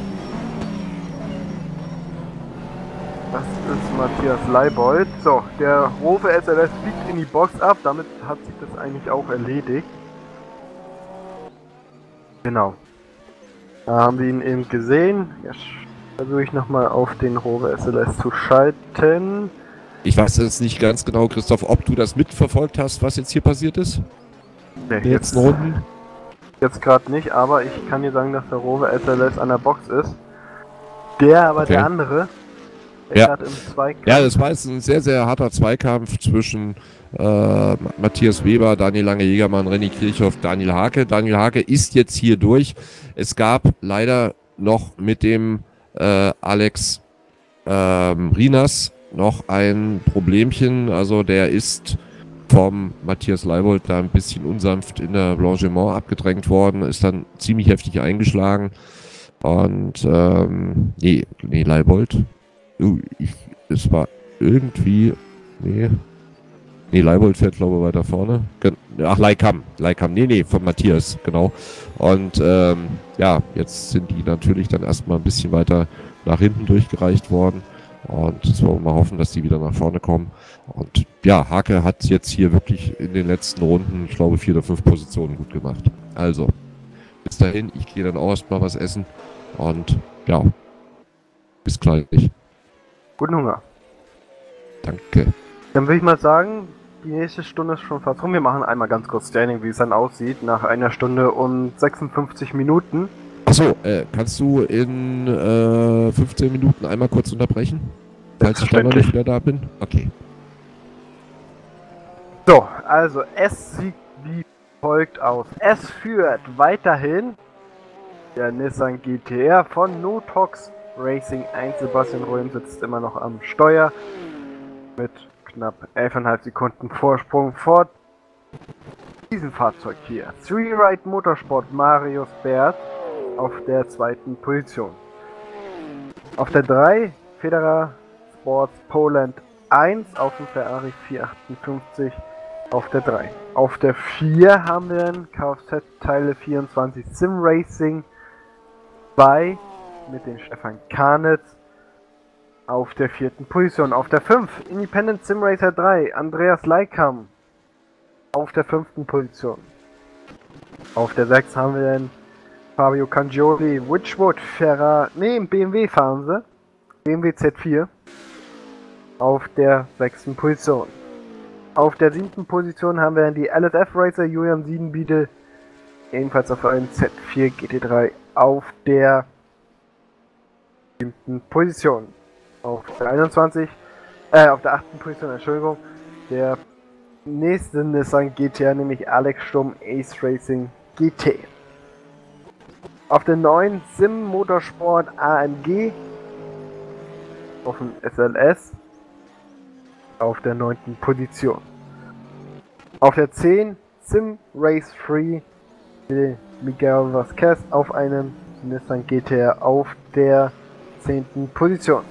Das ist Matthias Leibold. So, der Rowe SLS fliegt in die Box ab. Damit hat sich das eigentlich auch erledigt. Genau. Da haben wir ihn eben gesehen. Jetzt versuche ich nochmal auf den Rowe SLS zu schalten. Ich weiß jetzt nicht ganz genau, Christoph, ob du das mitverfolgt hast, was jetzt hier passiert ist. Nee, den letzten Runden. Jetzt gerade nicht, aber ich kann dir sagen, dass der Rowe SLS an der Box ist. Der aber Okay. der andere, der Ja. Ja, das war jetzt ein sehr, sehr harter Zweikampf zwischen äh, Matthias Weber, Daniel Lange-Jägermann, Renny Kirchhoff, Daniel Hake. Daniel Hake ist jetzt hier durch. Es gab leider noch mit dem äh, Alex ähm, Rinas noch ein Problemchen. Also der ist vom Matthias Leibold da ein bisschen unsanft in der Blanchiment abgedrängt worden, ist dann ziemlich heftig eingeschlagen. Und ähm, nee, nee, Leibold. Ich, es war irgendwie. Nee. Nee, Leibold fährt, glaube ich, weiter vorne. Ach, Leikam. Leikam. Nee, nee, von Matthias, genau. Und ähm, ja, jetzt sind die natürlich dann erstmal ein bisschen weiter nach hinten durchgereicht worden. Und jetzt wollen wir mal hoffen, dass die wieder nach vorne kommen. Und ja, Hake hat jetzt hier wirklich in den letzten Runden, ich glaube, vier oder fünf Positionen gut gemacht. Also, bis dahin, ich gehe dann auch erstmal was essen. Und ja, bis gleich. Guten Hunger. Danke. Dann würde ich mal sagen, die nächste Stunde ist schon fast rum. Wir machen einmal ganz kurz Standing, wie es dann aussieht, nach einer Stunde und 56 Minuten. Achso, äh, kannst du in äh, 15 Minuten einmal kurz unterbrechen? Falls ich dann noch nicht wieder da bin? Okay. So, also es sieht wie folgt aus. Es führt weiterhin der Nissan GTR von Notox Racing 1. Sebastian Röhm sitzt immer noch am Steuer mit knapp 11,5 Sekunden Vorsprung vor diesem Fahrzeug hier. Three Ride Motorsport Marius Bert auf der zweiten Position. Auf der 3 Federer Sports Poland 1 auf dem Ferrari 458 auf der 3. Auf der 4 haben wir Kfz Teile 24 Sim Racing 2 mit den Stefan Karnitz auf der vierten Position. Auf der 5 Independent Sim Racer 3 Andreas Leikam auf der fünften Position. Auf der 6 haben wir den Fabio Cangioli Witchwood Ferrari, nee, BMW fahren sie. BMW Z4 auf der sechsten Position. Auf der siebten Position haben wir die LSF Racer Julian Siedenbiedel, ebenfalls auf einem Z4 GT3 auf der siebten Position. Auf der 21, äh, auf der achten Position, Entschuldigung, der nächste Nissan GTR, nämlich Alex Sturm Ace Racing GT. Auf der 9 Sim Motorsport AMG auf dem SLS auf der 9. Position. Auf der 10 Sim Race Free Miguel Vasquez auf einem Nissan GTR auf der 10. Position.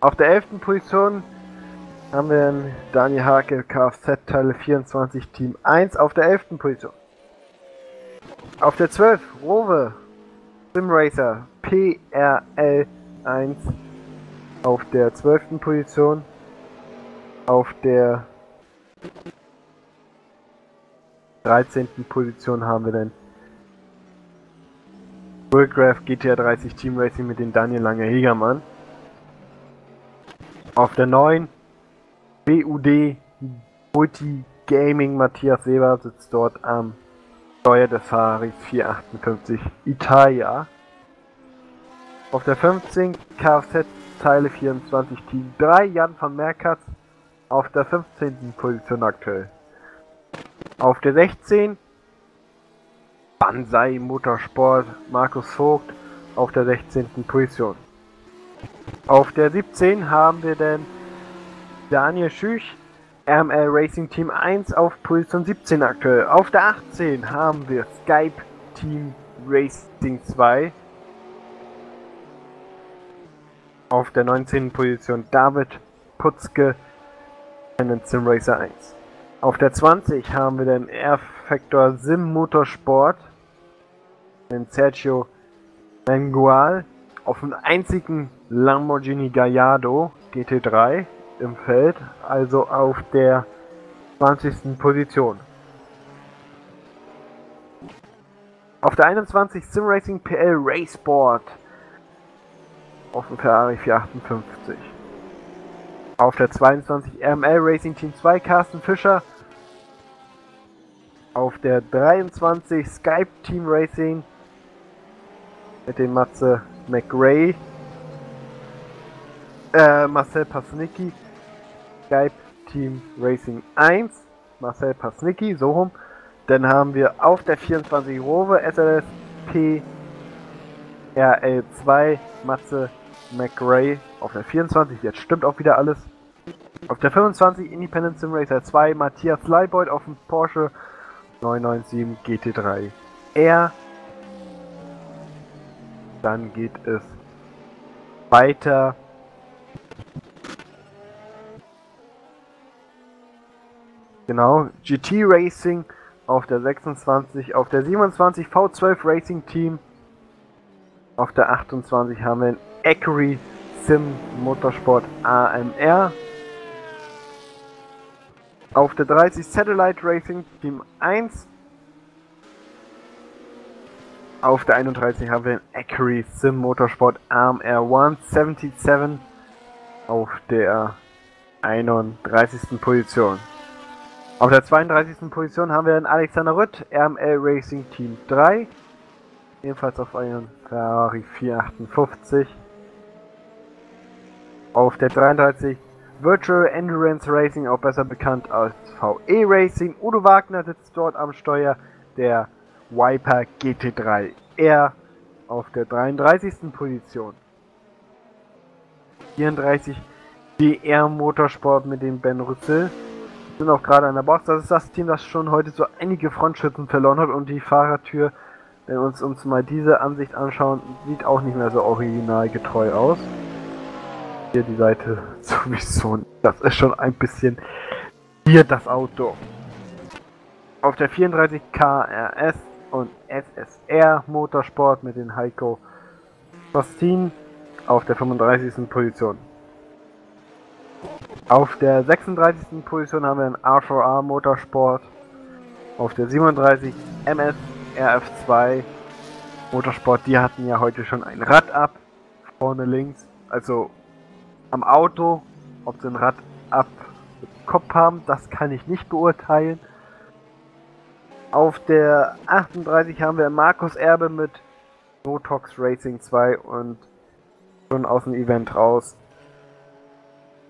Auf der 11. Position haben wir einen Daniel Hake Kfz Teile 24 Team 1 auf der 11. Position. Auf der 12 Rowe Simracer PRL 1 auf der 12. Position. Auf der 13. Position haben wir den Bullcraft GTR 30 Team Racing mit dem Daniel Lange Hegermann. Auf der 9 BUD Multi Gaming Matthias Seber sitzt dort am Steuer des Ferraris 458 Italia. Auf der 15 Kfz Teile 24 Team 3 Jan van Merkatz auf der 15. Position aktuell. Auf der 16 Banzai Motorsport Markus Vogt auf der 16. Position. Auf der 17 haben wir dann Daniel Schüch, RML Racing Team 1 auf Position 17 aktuell. Auf der 18 haben wir Skype Team Racing 2. Auf der 19. Position David Putzke, einen Sim Racer 1. Auf der 20 haben wir den R-Factor Sim Motorsport, den Sergio Mengual, auf dem einzigen Lamborghini Gallardo GT3 im Feld, also auf der 20. Position. Auf der 21 Sim Racing PL Raceboard auf dem Ferrari 458. Auf der 22 RML Racing Team 2 Carsten Fischer. Auf der 23 Skype Team Racing mit dem Matze McRae. Äh, Marcel Pasnicki. Skype Team Racing 1. Marcel Pasnicki, so rum. Dann haben wir auf der 24 Rowe SLSP RL2 Matze McRae auf der 24, jetzt stimmt auch wieder alles. Auf der 25 Independent Sim Racer 2 Matthias Leibold auf dem Porsche 997 GT3 R. Dann geht es weiter. Genau, GT Racing auf der 26, auf der 27 V12 Racing Team. Auf der 28 haben wir ein Ecury Sim Motorsport AMR. Auf der 30 Satellite Racing Team 1. Auf der 31 haben wir den Ecury Sim Motorsport AMR 177 auf der 31. Position. Auf der 32. Position haben wir den Alexander Rütt, RML Racing Team 3. Ebenfalls auf einem Ferrari 458. Auf der 33 Virtual Endurance Racing, auch besser bekannt als VE Racing. Udo Wagner sitzt dort am Steuer. Der Viper GT3 R auf der 33. Position. 34 DR Motorsport mit dem Ben Rüssel. Sind auch gerade an der Box. Das ist das Team, das schon heute so einige Frontschützen verloren hat und die Fahrertür, wenn wir uns, uns mal diese Ansicht anschauen, sieht auch nicht mehr so originalgetreu aus hier die Seite sowieso. Das ist schon ein bisschen hier das Auto. Auf der 34 KRS und SSR Motorsport mit den Heiko Kostin auf der 35. Position. Auf der 36. Position haben wir einen R4R Motorsport. Auf der 37 MS RF2 Motorsport. Die hatten ja heute schon ein Rad ab. Vorne links. Also am Auto, ob sie ein Rad ab Kopf haben, das kann ich nicht beurteilen. Auf der 38 haben wir Markus Erbe mit Botox Racing 2 und schon aus dem Event raus.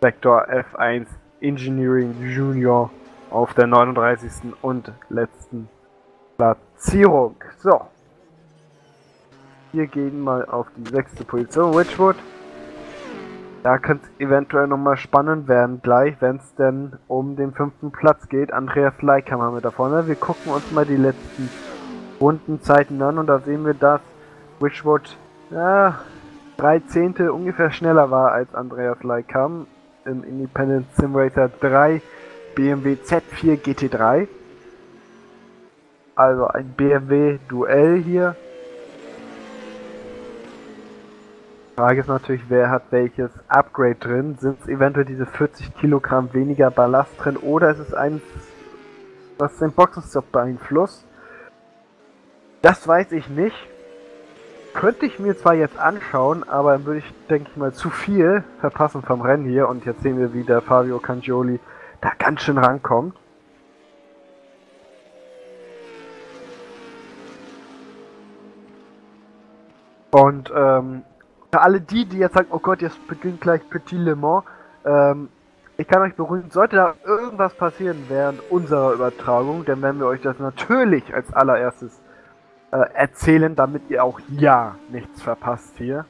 Vector F1 Engineering Junior auf der 39. und letzten Platzierung. So. Wir gehen mal auf die sechste Position. Witchwood da könnte es eventuell nochmal spannend werden, gleich, wenn es denn um den fünften Platz geht. Andreas Leikam haben wir da vorne. Wir gucken uns mal die letzten Rundenzeiten an und da sehen wir, dass Wishwood ja, drei Zehntel ungefähr schneller war als Andreas Leikam im Independent Sim Racer 3 BMW Z4 GT3. Also ein BMW-Duell hier. Frage ist natürlich, wer hat welches Upgrade drin? Sind es eventuell diese 40 Kilogramm weniger Ballast drin oder ist es eins, was den Boxenstopp beeinflusst? Das weiß ich nicht. Könnte ich mir zwar jetzt anschauen, aber dann würde ich, denke ich mal, zu viel verpassen vom Rennen hier. Und jetzt sehen wir, wie der Fabio Cangioli da ganz schön rankommt. Und ähm, für alle die, die jetzt sagen, oh Gott, jetzt beginnt gleich Petit Le Mans, ähm, ich kann euch beruhigen, sollte da irgendwas passieren während unserer Übertragung, dann werden wir euch das natürlich als allererstes äh, erzählen, damit ihr auch ja nichts verpasst hier.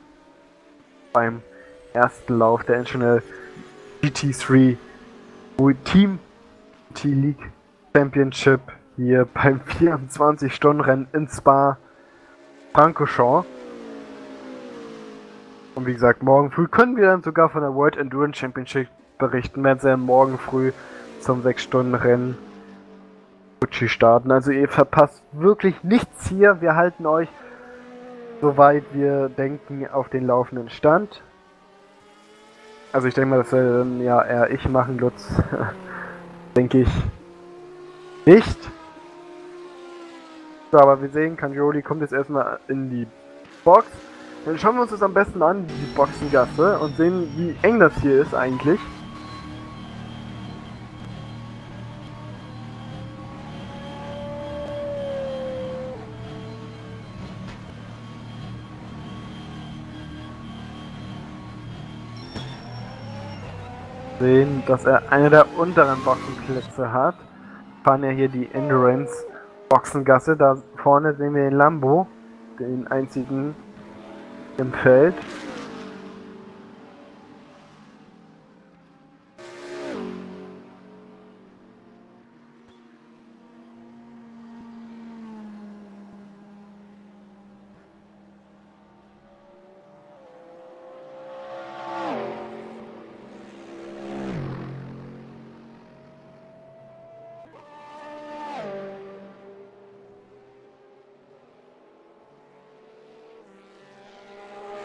Beim ersten Lauf der National GT3 Team T-League Championship hier beim 24-Stunden-Rennen in Spa Francorchamps. Und wie gesagt, morgen früh können wir dann sogar von der World Endurance Championship berichten, wenn sie morgen früh zum 6-Stunden-Rennen Gucci starten. Also ihr verpasst wirklich nichts hier. Wir halten euch, soweit wir denken, auf den laufenden Stand. Also ich denke mal, das werde dann ja eher ich machen, Lutz. denke ich nicht. So, aber wir sehen, Kanjoli kommt jetzt erstmal in die Box. Dann schauen wir uns das am besten an, die Boxengasse, und sehen, wie eng das hier ist eigentlich. Sehen, dass er eine der unteren Boxenplätze hat. Fahren ja hier die Endurance Boxengasse. Da vorne sehen wir den Lambo, den einzigen im Feld.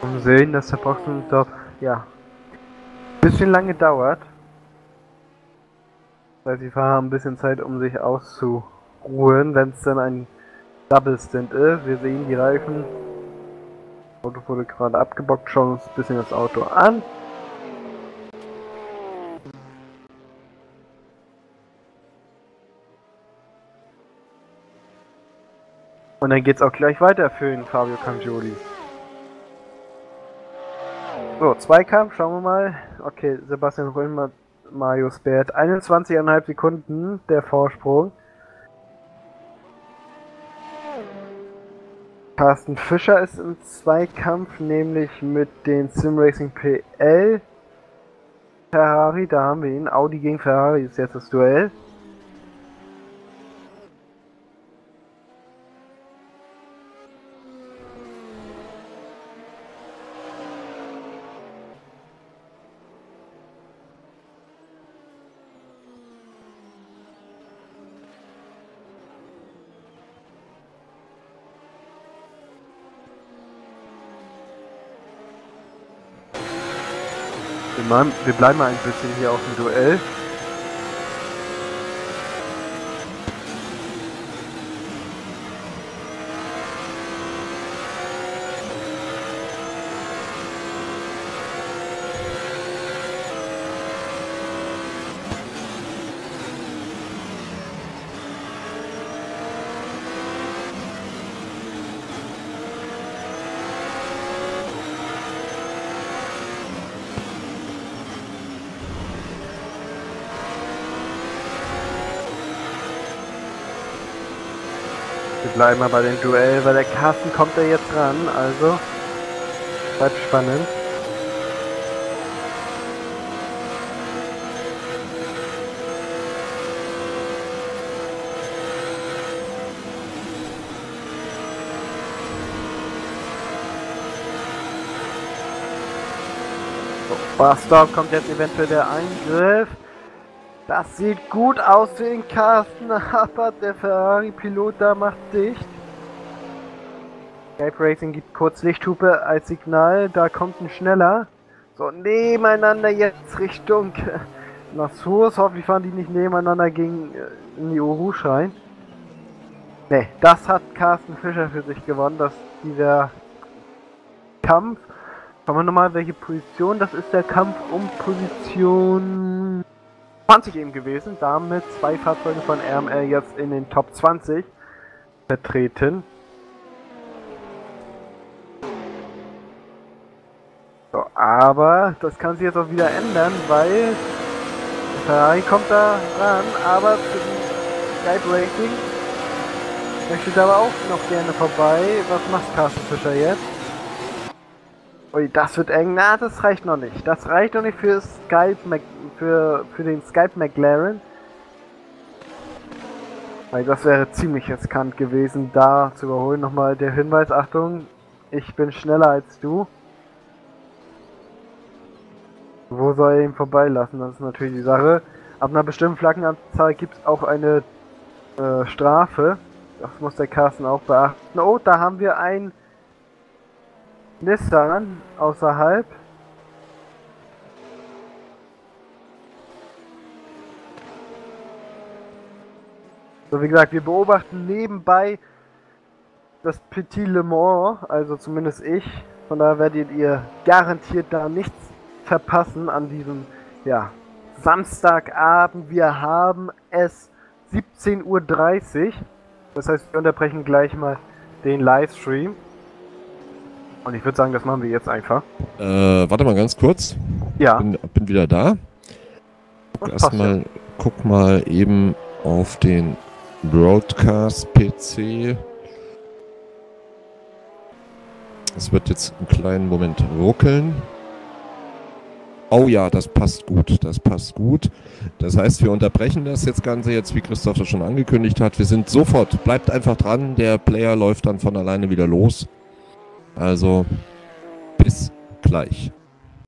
Und sehen, dass der Boxenstopp, ja, ein bisschen lange dauert. Das heißt, die Fahrer haben ein bisschen Zeit, um sich auszuruhen, wenn es dann ein Double Stint ist. Wir sehen die Reifen. Das Auto wurde gerade abgebockt, schauen uns ein bisschen das Auto an. Und dann geht's auch gleich weiter für den Fabio Cangioli. So, Zweikampf, schauen wir mal. Okay, Sebastian Römer, Marius Bert. 21,5 Sekunden der Vorsprung. Carsten Fischer ist im Zweikampf, nämlich mit den Simracing PL Ferrari. Da haben wir ihn. Audi gegen Ferrari ist jetzt das Duell. Wir, machen, wir bleiben mal ein bisschen hier auf dem Duell. Bleiben mal bei dem Duell, weil der Carsten kommt ja jetzt ran, also bleibt spannend. Barstop kommt jetzt eventuell der Eingriff. Das sieht gut aus für den Carsten, aber der Ferrari-Pilot da macht dicht. Skype Racing gibt kurz Lichthupe als Signal, da kommt ein schneller. So, nebeneinander jetzt Richtung Nassurs. Hoffentlich fahren die nicht nebeneinander gegen äh, in die Orouge rein. Ne, das hat Carsten Fischer für sich gewonnen, dass dieser Kampf. Schauen wir nochmal, welche Position. Das ist der Kampf um Position 20 eben gewesen. Damit zwei Fahrzeuge von RML jetzt in den Top 20 vertreten. So, aber das kann sich jetzt auch wieder ändern, weil Ferrari kommt da ran, aber für die Skype Racing Möchtet aber auch noch gerne vorbei. Was macht Carsten Fischer jetzt? Ui, das wird eng. Na, das reicht noch nicht. Das reicht noch nicht für Skype Mac für, für den Skype McLaren. Weil das wäre ziemlich riskant gewesen, da zu überholen. Nochmal der Hinweis, Achtung, ich bin schneller als du. Wo soll er ihn vorbeilassen? Das ist natürlich die Sache. Ab einer bestimmten Flaggenanzahl gibt es auch eine äh, Strafe. Das muss der Carsten auch beachten. Oh, da haben wir ein Nissan außerhalb. So, wie gesagt, wir beobachten nebenbei das Petit Le Mans, also zumindest ich. Von daher werdet ihr garantiert da nichts verpassen an diesem, ja, Samstagabend. Wir haben es 17.30 Uhr. Das heißt, wir unterbrechen gleich mal den Livestream. Und ich würde sagen, das machen wir jetzt einfach. Äh, warte mal ganz kurz. Ja. Bin, bin wieder da. Erstmal, guck mal eben auf den Broadcast-PC. Es wird jetzt einen kleinen Moment ruckeln. Oh ja, das passt gut, das passt gut. Das heißt, wir unterbrechen das jetzt Ganze jetzt, wie Christoph das schon angekündigt hat. Wir sind sofort, bleibt einfach dran, der Player läuft dann von alleine wieder los. Also, bis gleich.